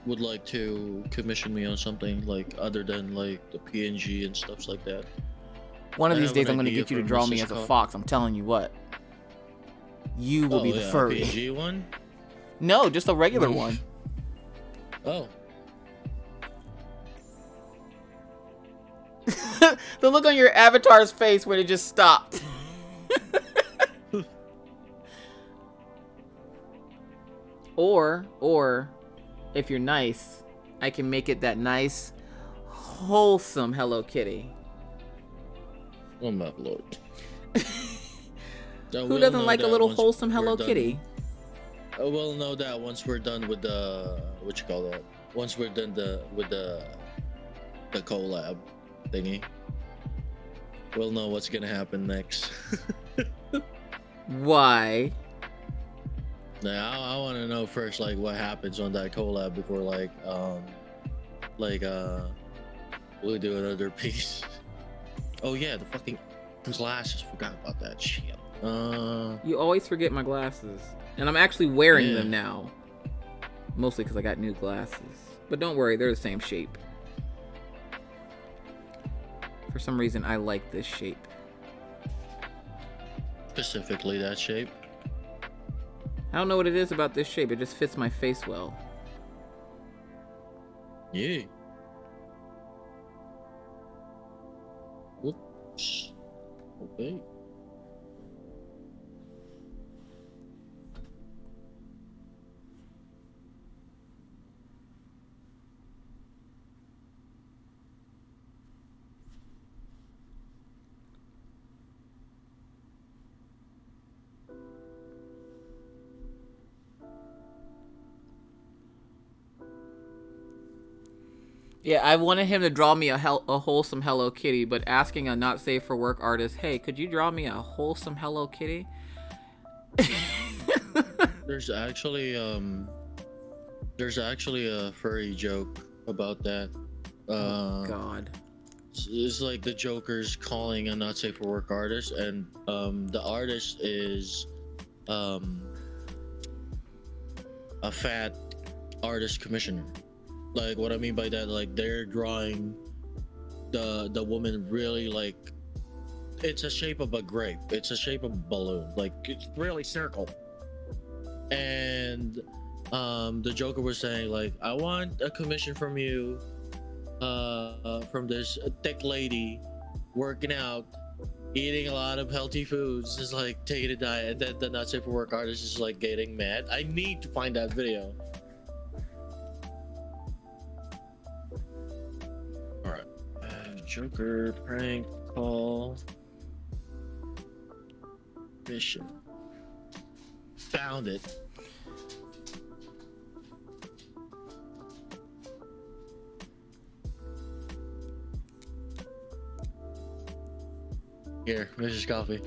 would like to commission me on something like other than like the PNG and stuff like that. One of I these days I'm gonna get you to for draw me as a Cobb. fox. I'm telling you what. You will oh, be the yeah, furry. PNG one. No, just a regular one. *laughs* Oh, *laughs* the look on your avatar's face when it just stopped. *laughs* or, or, if you're nice, I can make it that nice, wholesome Hello Kitty. oh my lord. *laughs* Who doesn't like a little wholesome Hello done. Kitty? We'll know that once we're done with the what you call that. Once we're done the with the the collab thingy, we'll know what's gonna happen next. *laughs* Why? Now I, I want to know first, like what happens on that collab before, like um, like uh, we do another *laughs* piece. Oh yeah, the fucking glasses. Forgot about that shit. Uh, You always forget my glasses. And I'm actually wearing Yeah. them now. Mostly because I got new glasses. But don't worry, they're the same shape. For some reason, I like this shape. specifically that shape. I don't know what it is about this shape. It just fits my face well. Yeah. Whoops. Okay. Yeah, I wanted him to draw me a, hel- a wholesome Hello Kitty, but asking a not safe for work artist, hey, could you draw me a wholesome Hello Kitty? *laughs* There's actually um there's actually a furry joke about that. Uh God. it's- it's like the Joker's calling a not safe for work artist and um the artist is um a fat artist commissioner. Like what I mean by that, like they're drawing the the woman really like it's a shape of a grape. It's a shape of a balloon. Like it's really circle. And um the Joker was saying like I want a commission from you uh from this thick lady working out eating a lot of healthy foods is like taking a diet and then the not safe for work artist is like getting mad i need to find that video joker prank call mission found it here mrs coffee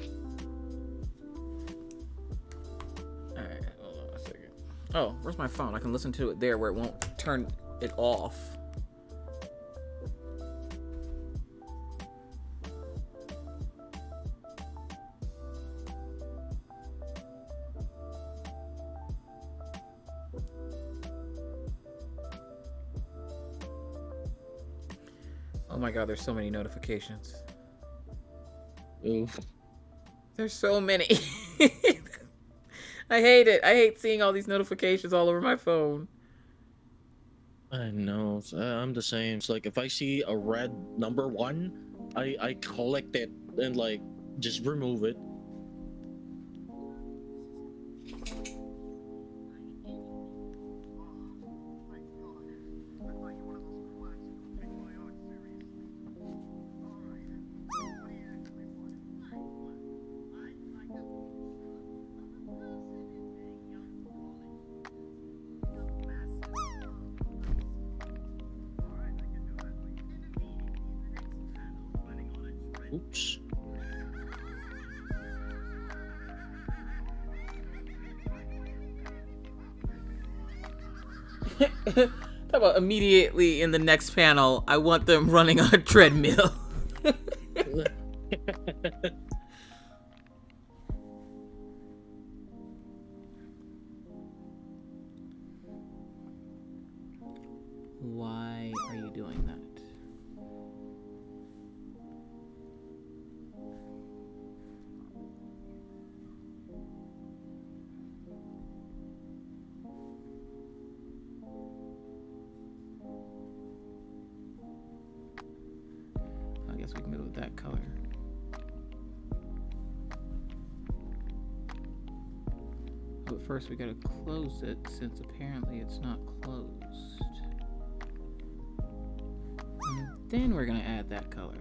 Alright, hold on a second. Oh, where's my phone? I can listen to it there where it won't turn it off. My god, there's so many notifications. Oof. There's so many. *laughs* I hate it. I hate seeing all these notifications all over my phone. I know. uh, I'm the same. It's like if I see a red number one, I I collect it and like just remove it. *laughs* Talk about immediately in the next panel, I want them running on a treadmill. *laughs* first we gotta close it since apparently it's not closed. And then we're gonna add that color.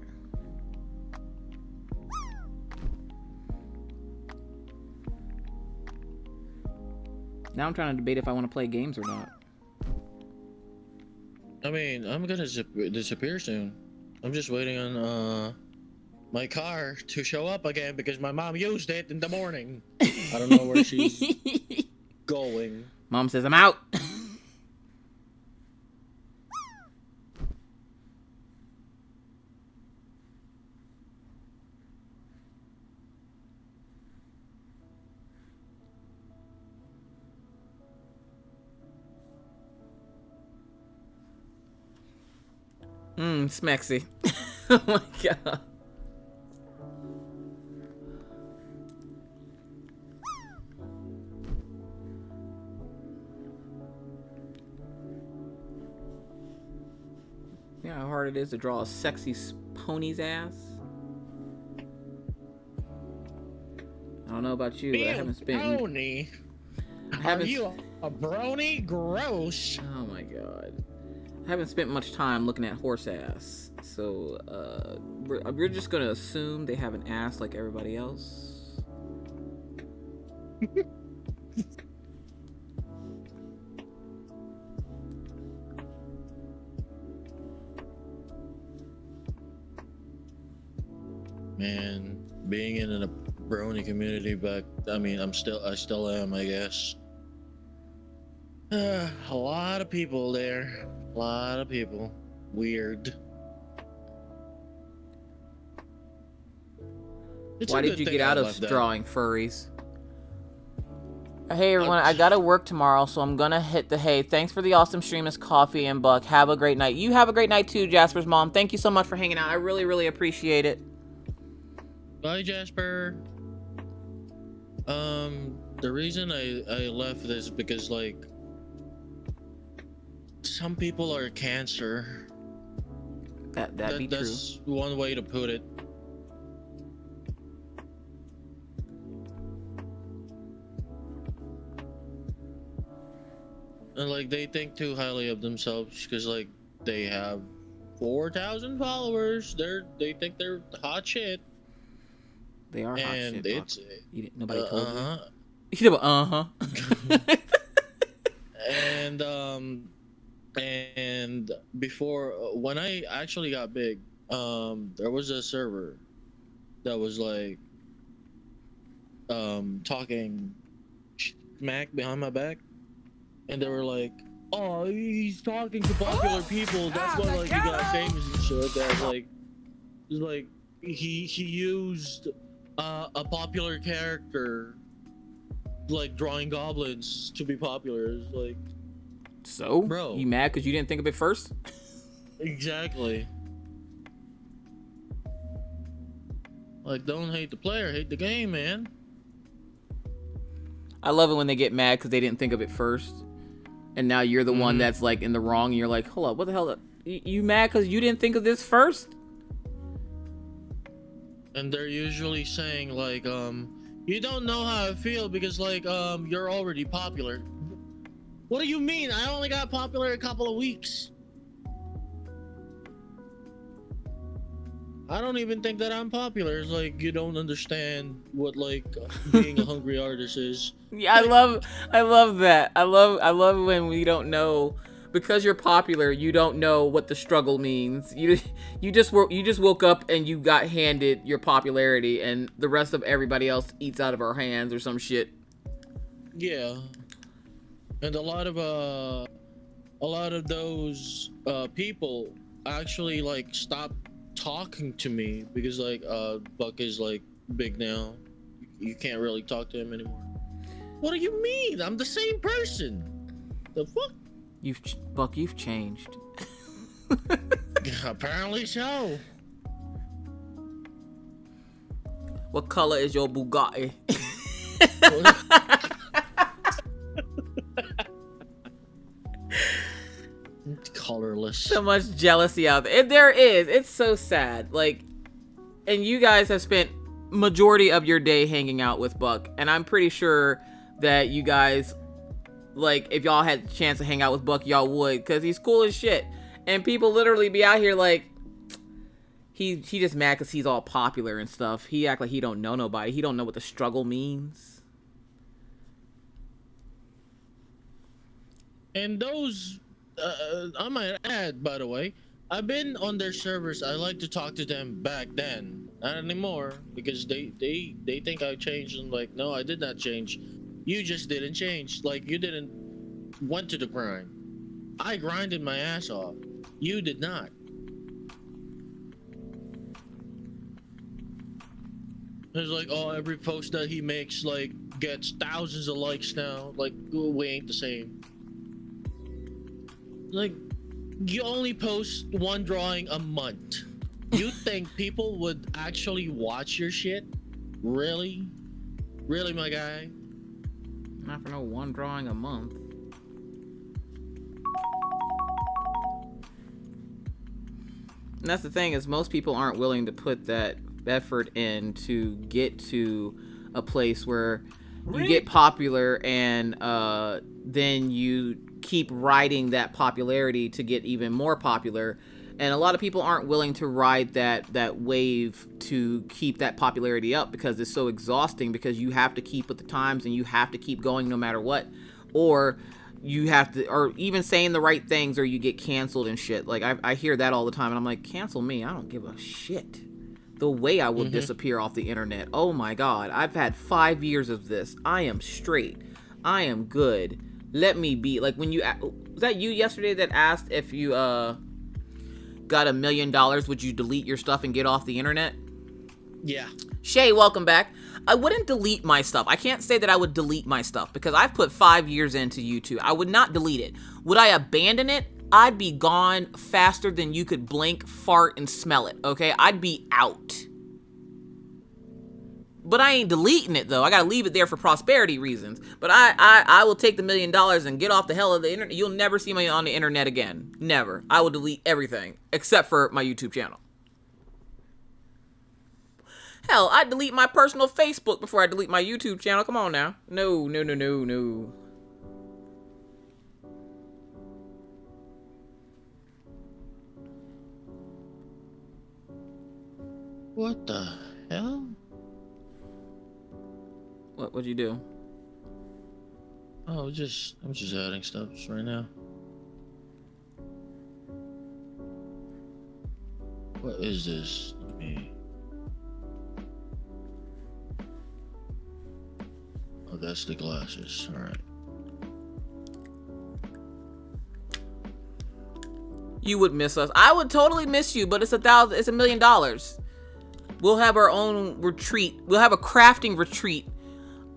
Now I'm trying to debate if I want to play games or not. I mean, I'm gonna disappear soon. I'm just waiting on uh my car to show up again because my mom used it in the morning. I don't know where she's *laughs* going. Mom says, I'm out. *laughs* Mmm, smexy. *laughs* oh my god. It is to draw a sexy pony's ass. I don't know about you, but I haven't spent. Brony. I Are haven't. you a brony? Gross. Oh my god. I haven't spent much time looking at horse ass. So, uh, we're, we're just gonna assume they have an ass like everybody else. *laughs* brony community back, I mean, I'm still, I still am, I guess. Uh, *sighs* a lot of people there. A lot of people. Weird. It's Why did you get out of left that. drawing furries? Hey everyone, I gotta work tomorrow, so I'm gonna hit the hay. Thanks for the awesome stream, Miss Coffee and Buck. Have a great night. You have a great night too, Jasper's mom. Thank you so much for hanging out. I really, really appreciate it. Bye, Jasper. Um, the reason I I left this because like some people are cancer. That That- be true. that's one way to put it. And like they think too highly of themselves because like they have four thousand followers. They're they think they're hot shit. They are hot and shit. Buck. it's You didn't- nobody uh, told you. uh-huh. *laughs* You know, uh huh. *laughs* and um and before when i actually got big um there was a server that was like um talking smack behind my back and they were like oh he's talking to popular *gasps* people that's why like he got famous and shit that like it's like he he used uh, a popular character like drawing goblins to be popular It's like So, Bro. you mad because you didn't think of it first? Exactly. Like, don't hate the player, hate the game, man. I love it when they get mad because they didn't think of it first, and now you're the one Mhm. that's like in the wrong. And you're like, hold up, what the hell? You, you mad because you didn't think of this first? And they're usually saying like, um, you don't know how I feel because like, um, you're already popular. What do you mean? I only got popular a couple of weeks. I don't even think that I'm popular. It's like you don't understand what like *laughs* being a hungry artist is. Yeah, I love, I love that. I love, I love when we don't know because you're popular. You don't know what the struggle means. You, you just woke, you just woke up and you got handed your popularity, and the rest of everybody else eats out of our hands or some shit. Yeah. And a lot of uh a lot of those uh people actually like stopped talking to me because like uh Buck is like big now. You can't really talk to him anymore. What do you mean? I'm the same person. The fuck? You've, ch- Buck, you've changed. *laughs* Apparently so. What color is your Bugatti? *laughs* Colorless. so much jealousy out there. And there is. It's so sad. Like, and you guys have spent majority of your day hanging out with Buck, and I'm pretty sure that you guys, like, if y'all had a chance to hang out with Buck, y'all would, because he's cool as shit. And people literally be out here like, he he just mad because he's all popular and stuff. He act like he don't know nobody. He don't know what the struggle means. And those, uh, I might add, by the way, I've been on their servers. I like to talk to them back then, not anymore, because they they they think I changed. And like, no, I did not change. You just didn't change. Like, you didn't went to the grind. I grinded my ass off. You did not. It's like, oh, every post that he makes like gets thousands of likes now. Like, we ain't the same. Like, you only post one drawing a month. You *laughs* think people would actually watch your shit? Really? Really, my guy? Not for no one drawing a month. And that's the thing is most people aren't willing to put that effort in to get to a place where you get popular and uh, then you keep riding that popularity to get even more popular and a lot of people aren't willing to ride that that wave to keep that popularity up because it's so exhausting because you have to keep with the times and you have to keep going no matter what. Or you have to or even saying the right things or you get canceled and shit. Like i, I hear that all the time and i'm like cancel me? I don't give a shit. The way i will Mhm. disappear off the internet. Oh my god. I've had five years of this. I am straight. I am good. Let me be like when you was that you yesterday that asked if you uh got a million dollars would you delete your stuff and get off the internet Yeah. Shay, welcome back. I wouldn't delete my stuff. I can't say that I would delete my stuff because I've put five years into YouTube. I would not delete it. Would I abandon it? I'd be gone faster than you could blink, fart, and smell it. Okay, I'd be out. But I ain't deleting it though. I gotta leave it there for prosperity reasons. But I, I, I will take the million dollars and get off the hell of the internet. You'll never see me on the internet again. Never. I will delete everything except for my YouTube channel. Hell, I delete my personal Facebook before I delete my YouTube channel. Come on now. No, no, no, no, no. What the hell? What would you do? Oh, just I'm just adding stuff right now. What is this? Let me. Oh, that's the glasses. All right. You would miss us. I would totally miss you, but it's a thousand. It's a million dollars. We'll have our own retreat. We'll have a crafting retreat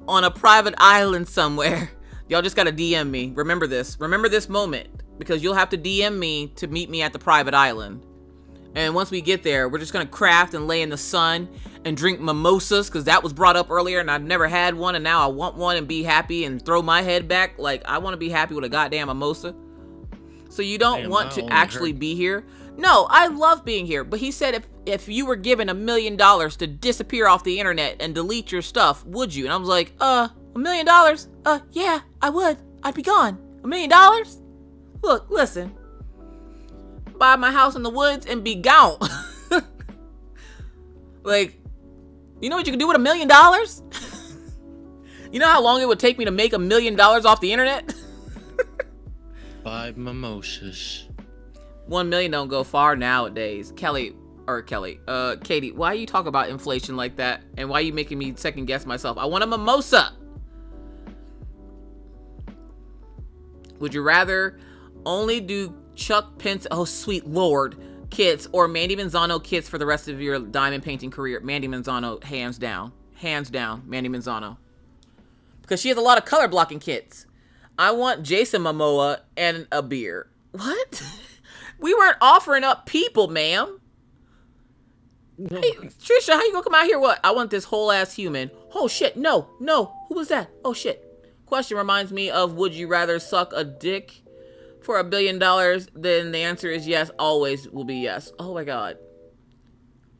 on a private island somewhere. *laughs* Y'all just gotta DM me. Remember this. Remember this moment because you'll have to DM me to meet me at the private island. And once we get there, we're just gonna craft and lay in the sun and drink mimosas because that was brought up earlier and I've never had one and now I want one and be happy and throw my head back. Like I want to be happy with a goddamn mimosa. So you don't Damn, want to actually be here? No, I love being here. But he said if if you were given a million dollars to disappear off the internet and delete your stuff, would you? And I was like, uh, a million dollars? Uh, yeah, I would. I'd be gone. A million dollars? Look, listen. Buy my house in the woods and be gone. *laughs* like, you know what you can do with a million dollars? *laughs* You know how long it would take me to make a million dollars off the internet? *laughs* Five mimosas. One million don't go far nowadays. Kelly or Kelly, uh, Katie, why you talk about inflation like that? And why you making me second guess myself? I want a mimosa. Would you rather only do Chuck Pinson? Oh, sweet lord, kits or Mandy Manzano kits for the rest of your diamond painting career? Mandy Manzano, hands down, hands down, Mandy Manzano, because she has a lot of color blocking kits. I want Jason Momoa and a beer. What? *laughs* we weren't offering up people, ma'am. Hey, Trisha, how you gonna come out here? What? I want this whole ass human. Oh shit, no, no. Who was that? Oh shit. Question reminds me of would you rather suck a dick for a billion dollars? Then the answer is yes, always will be yes. Oh my god.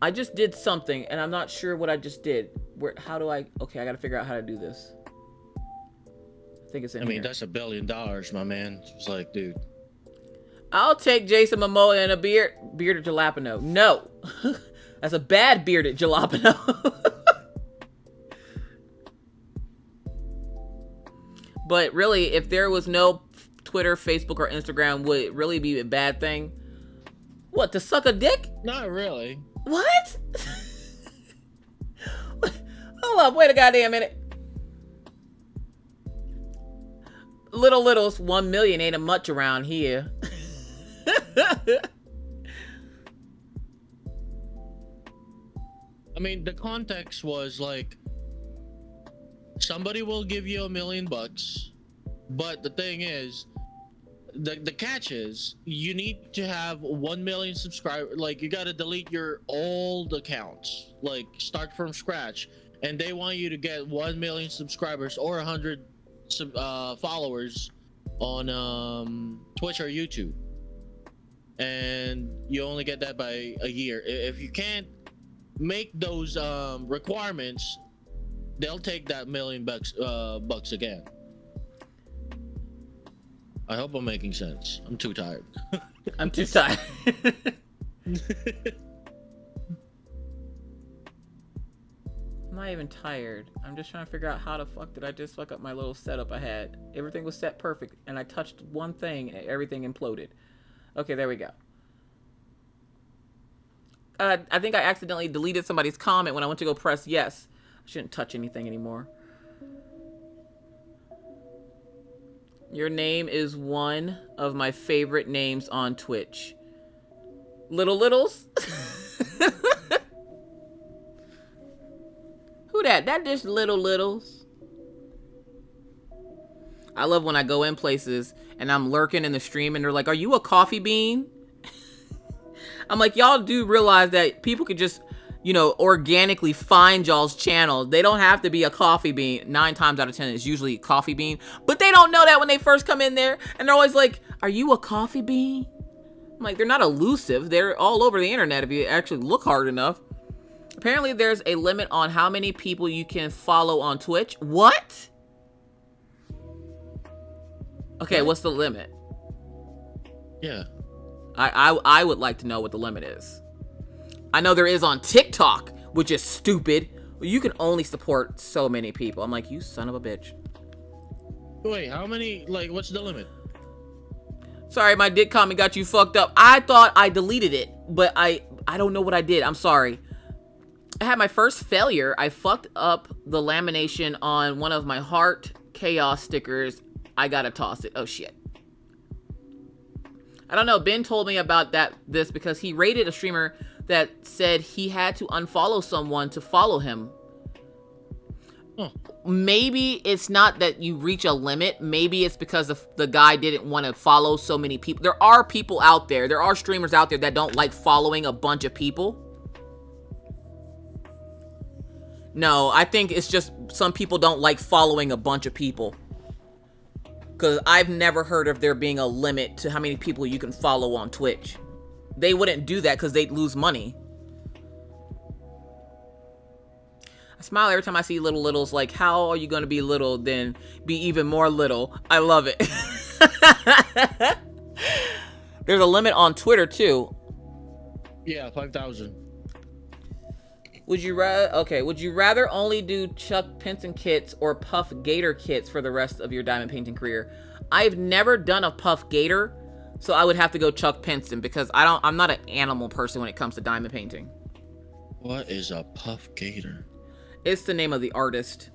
I just did something and I'm not sure what I just did. Where how do I okay, I gotta figure out how to do this. I think it's in I mean, here. that's a billion dollars, my man. It's like, dude. I'll take Jason Momoa and a beard bearded jalapeno. No. *laughs* That's a bad bearded jalapeno. *laughs* but really, if there was no Twitter, Facebook, or Instagram, would it really be a bad thing? What, to suck a dick? Not really. What? *laughs* Hold up, wait a goddamn minute. Little littles, one million ain't a much around here. I mean, the context was like somebody will give you a million bucks, but the thing is, the the catch is you need to have one million subscribers. Like you got to delete your old accounts, like start from scratch, and they want you to get one million subscribers or a hundred sub- uh, followers on um, Twitch or YouTube, and you only get that by a year. If you can't make those um, requirements, they'll take that million bucks uh, bucks again. I hope I'm making sense. I'm too tired. *laughs* I'm too tired. *laughs* I'm not even tired. I'm just trying to figure out how the fuck did I just fuck up my little setup I had. Everything was set perfect, and I touched one thing, and everything imploded. Okay, there we go. Uh, I think I accidentally deleted somebody's comment when I went to go press yes. I shouldn't touch anything anymore. Your name is one of my favorite names on Twitch. Little Littles? *laughs* Who that? That just Little Littles. I love when I go in places and I'm lurking in the stream and they're like, Are you a coffee bean? *laughs* I'm like, Y'all do realize that people could just, you know, organically find y'all's channel. They don't have to be a coffee bean. Nine times out of ten, it's usually coffee bean. But they don't know that when they first come in there. And they're always like, Are you a coffee bean? I'm like, They're not elusive. They're all over the internet if you actually look hard enough. Apparently, there's a limit on how many people you can follow on Twitch. What? Okay, what's the limit? Yeah. I, I I would like to know what the limit is. I know there is on TikTok, which is stupid. You can only support so many people. I'm like, you son of a bitch. Wait, how many? Like, what's the limit? Sorry, my dick comment got you fucked up. I thought I deleted it, but I I don't know what I did. I'm sorry. I had my first failure. I fucked up the lamination on one of my heart chaos stickers. I gotta toss it. Oh shit. I don't know. Ben told me about that this because he rated a streamer that said he had to unfollow someone to follow him. Huh. Maybe it's not that you reach a limit. Maybe it's because the, the guy didn't want to follow so many people. There are people out there. There are streamers out there that don't like following a bunch of people. No, I think it's just some people don't like following a bunch of people. Because I've never heard of there being a limit to how many people you can follow on Twitch. They wouldn't do that because they'd lose money. I smile every time I see little littles. Like, how are you going to be little, then be even more little? I love it. *laughs* There's a limit on Twitter, too. Yeah, five thousand. Would you rather okay, would you rather only do Chuck Pinson kits or Puff Gator kits for the rest of your diamond painting career? I've never done a Puff Gator, so I would have to go Chuck Pinson because I don't I'm not an animal person when it comes to diamond painting. What is a puff gator? It's the name of the artist.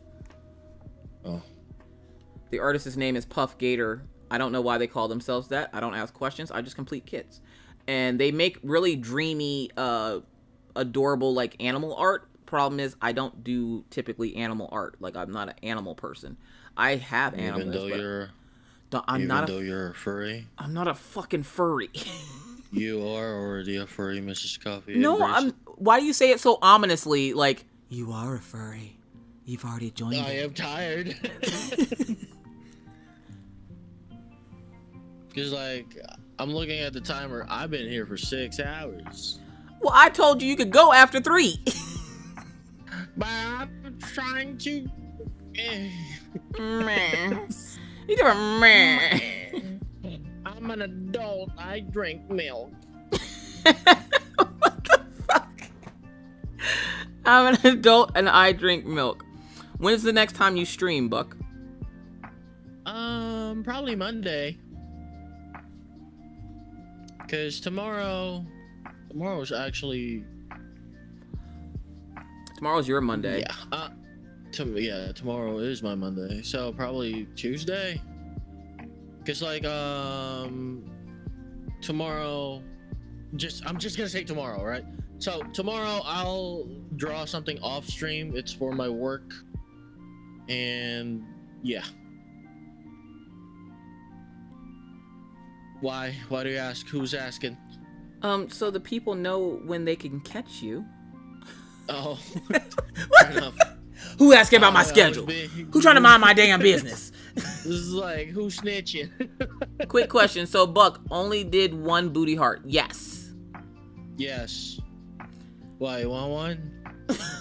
Oh, The artist's name is Puff Gator. I don't know why they call themselves that. I don't ask questions. I just complete kits. And they make really dreamy, uh, adorable, like animal art. Problem is, I don't do typically animal art. Like, I'm not an animal person. I have animals. even though but you're, I'm even not. though A, you're a furry, I'm not a fucking furry. *laughs* you are already a furry, Mrs. Coffee. no, I'm. Why do you say it so ominously? Like, You are a furry. You've already joined I it. am tired. *laughs* *laughs* Cause like I'm looking at the timer. I've been here for six hours. Well, I told you you could go after three. *laughs* But I'm trying to. eh. Meh. *laughs* you a meh. I'm an adult. I drink milk. *laughs* what the fuck? I'm an adult and I drink milk. When's the next time you stream, Buck? Um, probably Monday. Cause tomorrow, tomorrow's actually Tomorrow's your Monday. yeah. Uh, to, yeah, tomorrow is my Monday, so probably Tuesday. Cause like um, tomorrow, just I'm just gonna say tomorrow, right? So tomorrow I'll draw something off stream. It's for my work, and yeah. Why? Why do you ask? Who's asking? Um, so the people know when they can catch you. Oh, *laughs* fair enough. Who asking about my Oh, schedule? Who trying to mind my damn business? *laughs* This is like who's snitching? *laughs* Quick question. So Buck only did one booty heart. Yes. yes. Why? You want one?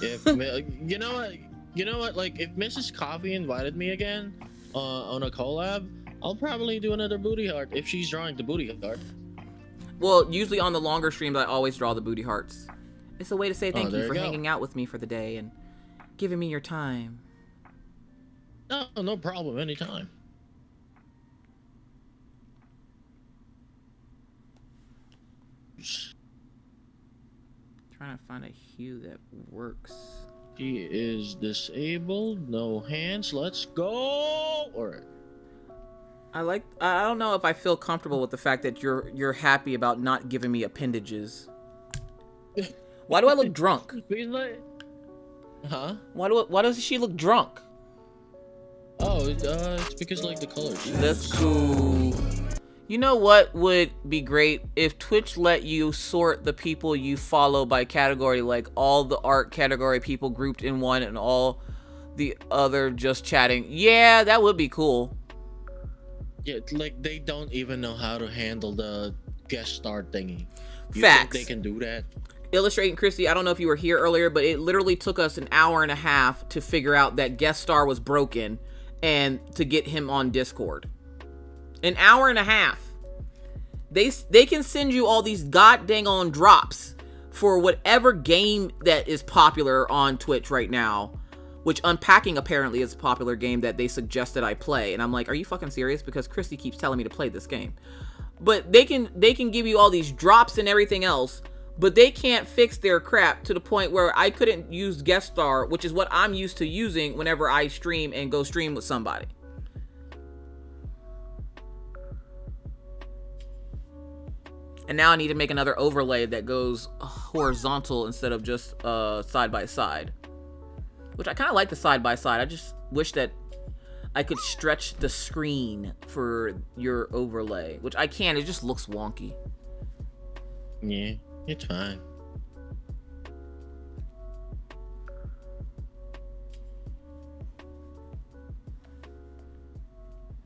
If you know what, you know what? Like if Mrs. Coffee invited me again uh, on a collab, I'll probably do another booty heart if she's drawing the booty heart. Well, usually on the longer streams, I always draw the booty hearts. It's a way to say oh, thank Oh, you you for go. hanging out with me for the day and giving me your time. No, no problem. Anytime. trying to find a hue that works. He is disabled. No hands. Let's go. All right. I like. I don't know if I feel comfortable with the fact that you're you're happy about not giving me appendages. *laughs* Why do I look drunk? Huh? Why do why does she look drunk? Oh, uh, it's because like the colors. That's cool. You know what would be great if Twitch let you sort the people you follow by category, like all the art category people grouped in one and all the other just chatting. Yeah, that would be cool. Yeah, like they don't even know how to handle the guest star thingy. You Facts. Think they can do that? Illustrating Christy, I don't know if you were here earlier, but it literally took us an hour and a half to figure out that guest star was broken and to get him on Discord. An hour and a half. They they can send you all these god dang on drops for whatever game that is popular on Twitch right now. Which unpacking apparently is a popular game that they suggested I play, and I'm like, are you fucking serious? Because Christy keeps telling me to play this game. But they can they can give you all these drops and everything else, but they can't fix their crap to the point where I couldn't use guest star, which is what I'm used to using whenever I stream and go stream with somebody. And now I need to make another overlay that goes horizontal instead of just uh, side by side. Which I kind of like the side by side. I just wish that I could stretch the screen for your overlay, which I can. It just looks wonky. Yeah, it's fine.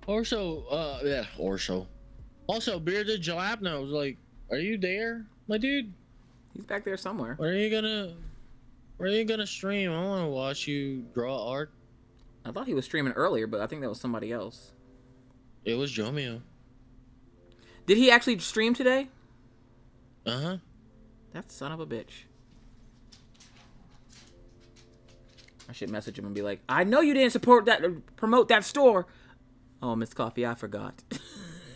Also, uh, yeah, Orso. Also, Bearded Jalapeno was like, "Are you there, my dude? He's back there somewhere. Where are you gonna, where are you gonna stream? I want to watch you draw art." I thought he was streaming earlier, but I think that was somebody else. It was Jomio. Did he actually stream today? Uh huh. That son of a bitch. I should message him and be like, I know you didn't support that, promote that store. Oh, Miss Coffee, I forgot.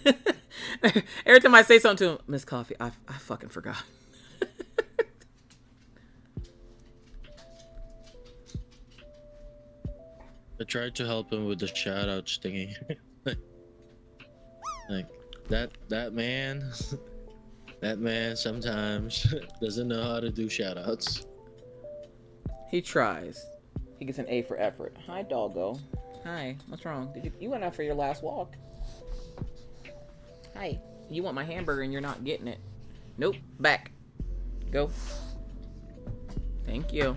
*laughs* Every time I say something to him, Miss Coffee, I, I fucking forgot. I tried to help him with the shout out thingy. *laughs* like that that man *laughs* that man sometimes *laughs* doesn't know how to do shout outs. He tries. He gets an A for effort. Hi, doggo. Hi. What's wrong? Did you you went out for your last walk? Hi. You want my hamburger and you're not getting it. Nope. Back. Go. Thank you.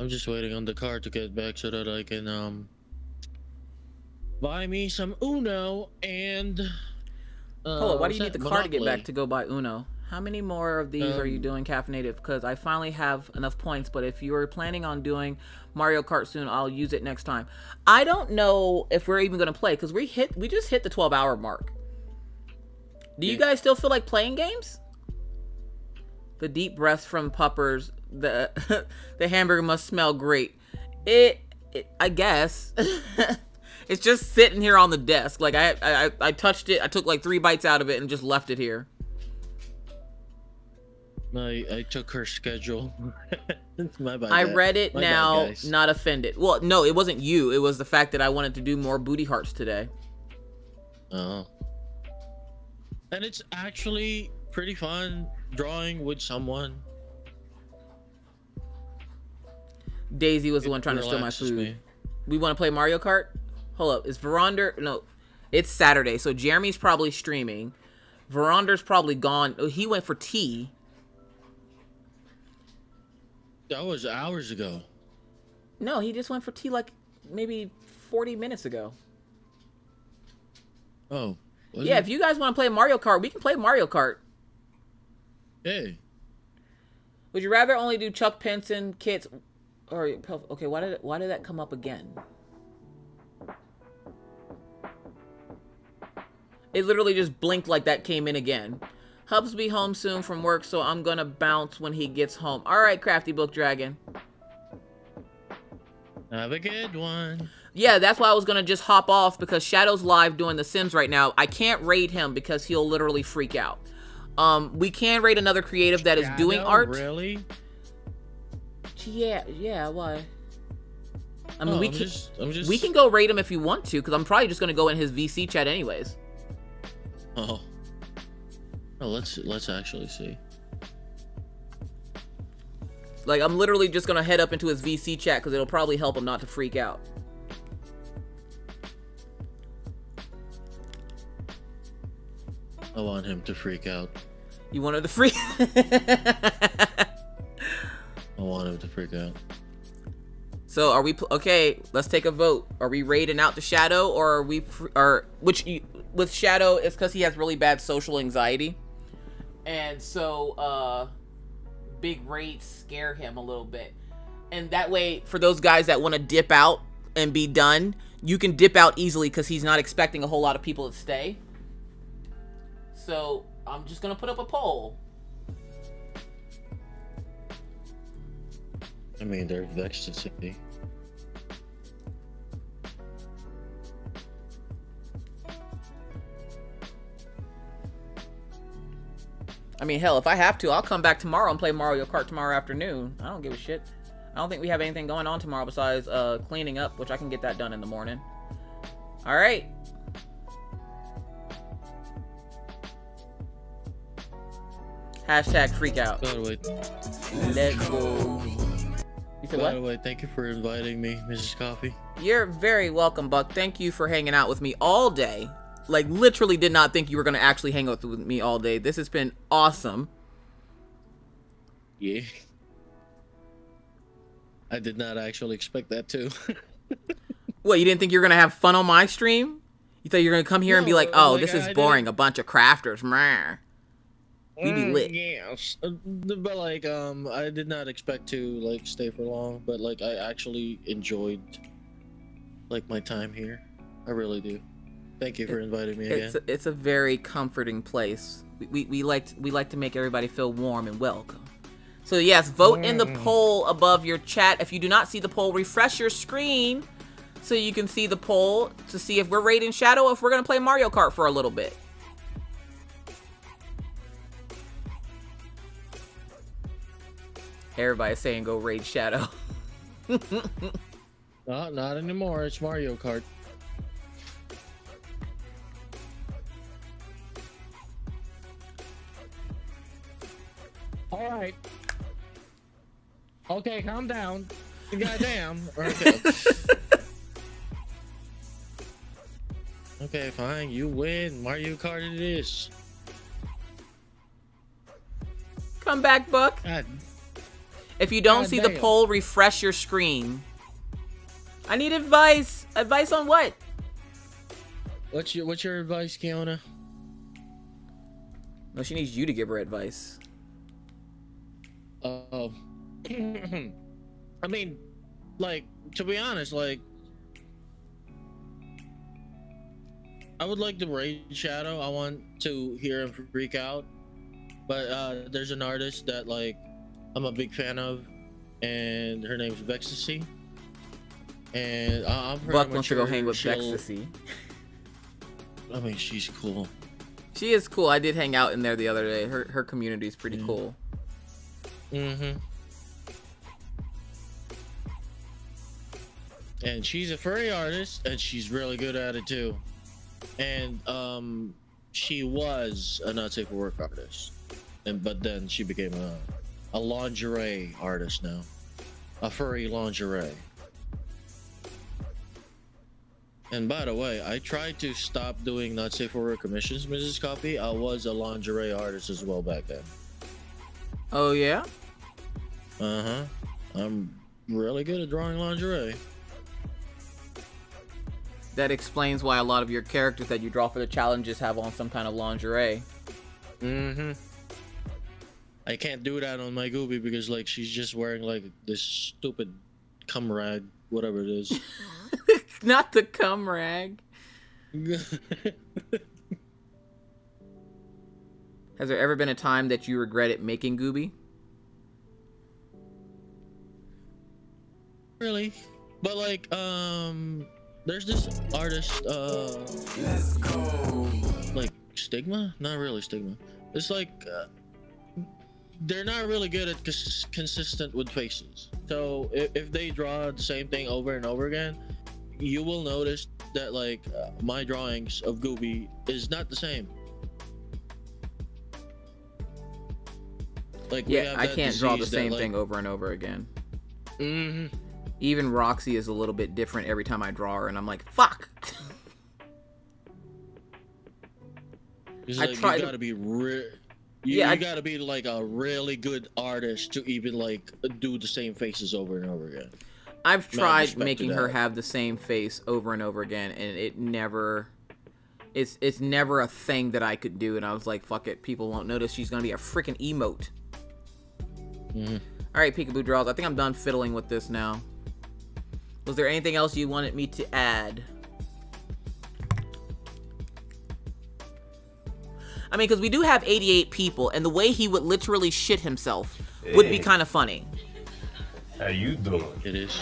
I'm just waiting on the car to get back so that I can um buy me some Uno and uh, Hold on, why do you need the car to get back to go buy Uno? How many more of these are you Um, doing caffeinated? Because I finally have enough points, but if you're planning on doing Mario Kart soon, I'll use it next time. I don't know if we're even gonna play because we hit we just hit the 12 hour mark. Do you guys still feel like playing games? The deep breaths from puppers. The *laughs* the hamburger must smell great. It, it I guess. *laughs* it's just sitting here on the desk. Like I, I I touched it. I took like three bites out of it and just left it here. I I took her schedule. *laughs* My bad. I read it my now, guys. not offended. Well, no, it wasn't you. It was the fact that I wanted to do more booty hearts today. Oh. And it's actually pretty fun drawing with someone. Daisy was the one trying to steal my food. me. We want to play Mario Kart? Hold up. Is Veronder? No, it's Saturday. So Jeremy's probably streaming. Veronder's probably gone. Oh, he went for tea. That was hours ago. No, he just went for tea like maybe 40 minutes ago. Oh. Yeah, it? if you guys want to play Mario Kart, we can play Mario Kart. Hey. Would you rather only do Chuck Pinson kits or okay, why did why did that come up again? It literally just blinked like that came in again. Hubs be home soon from work, so I'm gonna bounce when he gets home. All right, Crafty Book Dragon. Have a good one. Yeah, that's why I was gonna just hop off because Shadow's live doing The Sims right now. I can't raid him because he'll literally freak out. Um, we can rate another creative that is doing art. Really? Yeah, yeah. Why? I mean, Oh, we I'm can just, I'm just. we can go rate him if you want to, because I'm probably just gonna go in his VC chat anyways. Oh. Oh, let's let's actually see. Like I'm literally just gonna head up into his VC chat because it'll probably help him not to freak out. I want him to freak out. You wanted to freak? I want him to freak out. so are we okay? Let's take a vote. Are we raiding out the Shadow, or are we? Or which you, with Shadow is because he has really bad social anxiety, and so uh, big raids scare him a little bit. And that way, for those guys that want to dip out and be done, you can dip out easily because he's not expecting a whole lot of people to stay. So I'm just gonna put up a poll. I mean, they're vexed to see. I mean, hell, if I have to, I'll come back tomorrow and play Mario Kart tomorrow afternoon. I don't give a shit. I don't think we have anything going on tomorrow besides uh, cleaning up, which I can get that done in the morning. All right. Hashtag freak out. By the way, Let's go. You said by what? the way, thank you for inviting me, Mrs. Coffee. You're very welcome, Buck. Thank you for hanging out with me all day. Like, literally did not think you were going to actually hang out with me all day. This has been awesome. Yeah. I did not actually expect that too. *laughs* What, you didn't think you were going to have fun on my stream? You thought you were going to come here and be like, oh, like, this I- is boring. A bunch of crafters. Meh. We be Mm, lit. Yes, Uh, but like, um, I did not expect to like stay for long, but like, I actually enjoyed like my time here. I really do. Thank you for inviting me again. It's a, it's a very comforting place. We, we, we like to, we like to make everybody feel warm and welcome. So yes, vote in the Mm. poll above your chat. If you do not see the poll, refresh your screen so you can see the poll to see if we're raiding Shadow or if we're gonna play Mario Kart for a little bit. Everybody's saying go raid Shadow. *laughs* Not, not anymore. It's Mario Kart. All right. Okay, calm down. Goddamn. *laughs* Okay. okay, fine. You win. Mario Kart it is. Come back, Buck. God, If you don't God see the poll, refresh your screen. I need advice. Advice on what? what's your what's your advice, Kiona? No, she needs you to give her advice. Oh. *clears throat* I mean, like, to be honest, like, I would like to raid Shadow. I want to hear him freak out. But uh, there's an artist that, like, I'm a big fan of, and her name's Vexacy. And I- I'm pretty Buck wants to go hang with Ecstasy. I mean, she's cool. She is cool. I did hang out in there the other day. Her her community is pretty Yeah. cool. Mm-hmm. And she's a furry artist, and she's really good at it too. And um, she was a not safe for work artist, and but then she became a a lingerie artist now, a furry lingerie. And by the way, I tried to stop doing not safe for work commissions, Mrs. Coffee. I was a lingerie artist as well back then. Oh yeah. Uh huh. I'm really good at drawing lingerie. That explains why a lot of your characters that you draw for the challenges have on some kind of lingerie. Mm-hmm. I can't do that on my Gooby because like she's just wearing like this stupid cum rag, whatever it is. *laughs* Not the cum rag. *laughs* Has there ever been a time that you regretted making Gooby? really? But like, um, there's this artist, uh, like Stigma? Not really Stigma. It's like uh, they're not really good at cons- consistent with faces. So if, if they draw the same thing over and over again, you will notice that like uh, my drawings of Gooby is not the same. Like Yeah, I can't draw the disease that, same like- thing over and over again. Mhm. Even Roxy is a little bit different every time I draw her, and I'm like, fuck. I like you to- be re- you, Yeah, you I- gotta be like a really good artist to even like do the same faces over and over again. I've tried making her have the same face over and over again, and it never. It's it's never a thing that I could do, and I was like, "Fuck it, people won't notice." She's gonna be a freaking emote. Mhm. All right, Peekaboo Draws. I think I'm done fiddling with this now. Was there anything else you wanted me to add? I mean, because we do have 88 people, and the way he would literally shit himself would be kind of funny. How you doing? It is.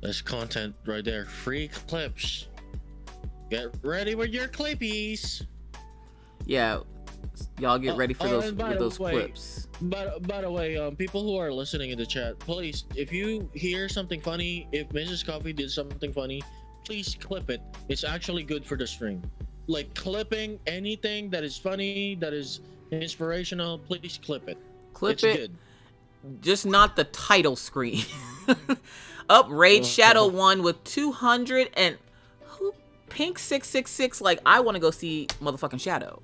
That's content right there. Free clips. Get ready with your clippies. Yeah, y'all get ready for oh, those and by those way- clips. But by the way, um, people who are listening in the chat, please, if you hear something funny, if Mrs. Coffee did something funny, please clip it. It's actually good for the stream. Like clipping anything that is funny, that is inspirational, please clip it. Clip it's it, good. just not the title screen. *laughs* Up Raid Oh, Shadow oh. one with 200 and who Pink 666 like I want to go see motherfucking Shadow.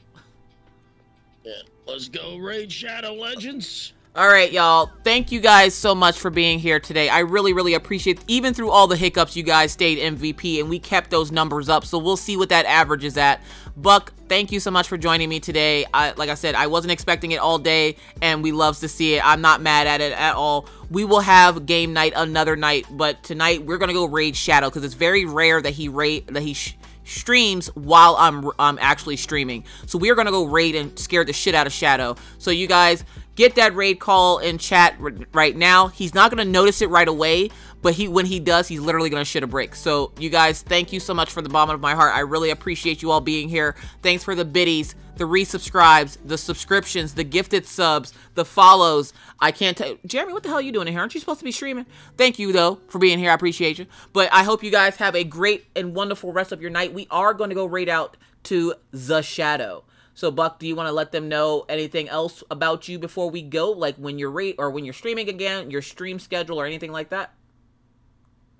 Yeah. Let's go, Raid Shadow Legends. All right, y'all. Thank you guys so much for being here today. I really, really appreciate even through all the hiccups, you guys stayed MVP and we kept those numbers up. So we'll see what that average is at. Buck, thank you so much for joining me today. I, like I said, I wasn't expecting it all day, and we loves to see it. I'm not mad at it at all. We will have game night another night, but tonight we're gonna go raid Shadow because it's very rare that he raid that he. Streams while I'm I'm actually streaming. So we are gonna go raid and scare the shit out of Shadow. So you guys get that raid call in chat right now. He's not gonna notice it right away, but he when he does, he's literally gonna shit a brick. So you guys, thank you so much for the bottom of my heart. I really appreciate you all being here. Thanks for the biddies, the resubscribes, the subscriptions, the gifted subs, the follows. I can't tell Jeremy, what the hell are you doing in here? Aren't you supposed to be streaming? Thank you though for being here. I appreciate you. But I hope you guys have a great and wonderful rest of your night. We are going to go raid out to the Shadow. So Buck, do you want to let them know anything else about you before we go? Like when you're rate or when you're streaming again, your stream schedule or anything like that?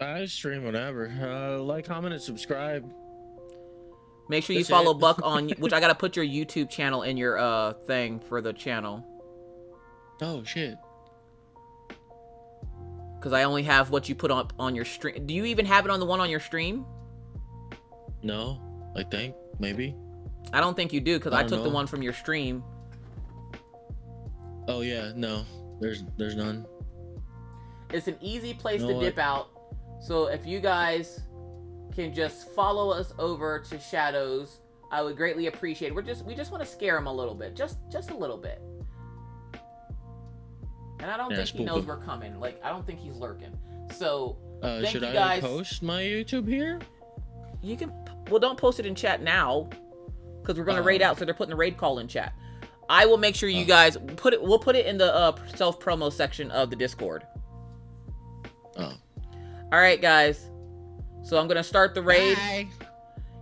I stream whenever. Uh, like, comment, and subscribe. Make sure you That's follow it. Buck on *laughs* which I gotta put your YouTube channel in your uh thing for the channel. Oh shit. Cause I only have what you put up on your stream. Do you even have it on the one on your stream? No, I think maybe. I don't think you do, because I, I took the one from your stream. Oh yeah, no. There's there's none. It's an easy place You to know dip out. So if you guys can just follow us over to Shadows, I would greatly appreciate it. We're just we just want to scare him a little bit, just just a little bit. And I don't Yeah, think he knows him. we're coming. Like I don't think he's lurking. So Uh, Thank should you I guys. post my YouTube here? you can well don't post it in chat now, because we're gonna Uh. raid out. So they're putting the raid call in chat. I will make sure you guys put it. We'll put it in the uh, self promo section of the Discord. Oh. All right, guys. So I'm gonna start the raid.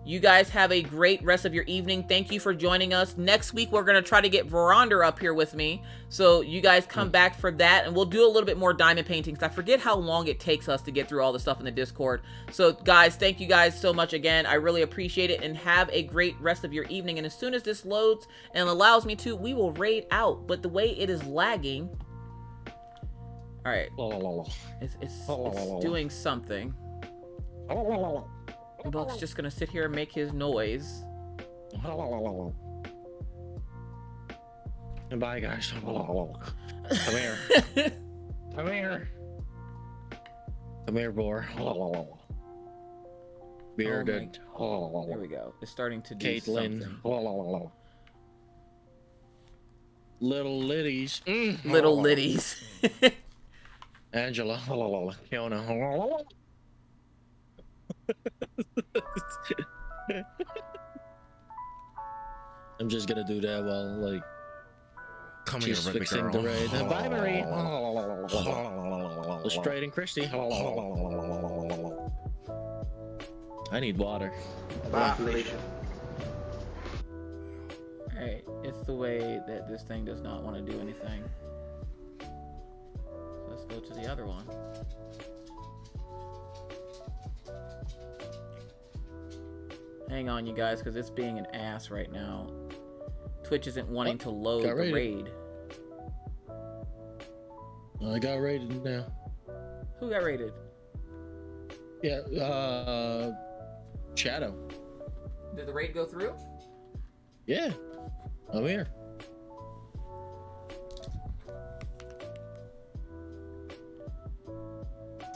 You guys have a great rest of your evening. Thank you for joining us. Next week, we're going to try to get Veronder up here with me. So you guys come back for that, and we'll do a little bit more diamond paintings. I forget how long it takes us to get through all the stuff in the Discord. So, guys, thank you guys so much again. I really appreciate it, and have a great rest of your evening. And as soon as this loads and allows me to, we will raid out. But the way it is lagging... All right. It's, it's, it's doing something. Buck's just gonna sit here and make his noise. Bye, guys. *laughs* Come here. Come here. Come here, boar. Bearded. There we go. It's starting to do Caitlin. something. Little Liddies. Mm. Little Liddies. *laughs* Angela. Kiona. *laughs* I'm just gonna do that while like Come she's here, baby fixing girl. the raid. *laughs* Bye, Marie. Lestrade and Christy. I need water. Bye, Alright, it's the way that this thing does not want to do anything. Let's go to the other one. Hang on, you guys, because it's being an ass right now. Twitch isn't wanting to load the raid. I got raided now. Who got raided? Yeah, uh, Shadow. Did the raid go through? Yeah, I'm here.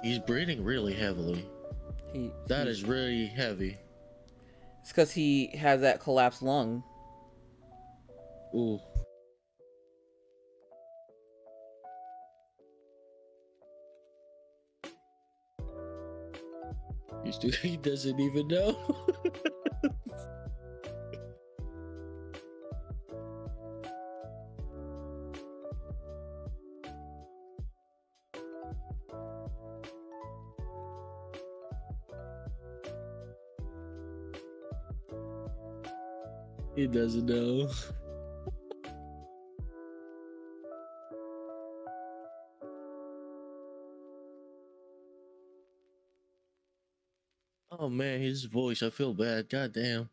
He's breathing really heavily. He, That he- is really heavy. It's because he has that collapsed lung. Ooh. He *laughs* doesn't even know. *laughs* he doesn't know. Oh man, his voice. I feel bad. God damn.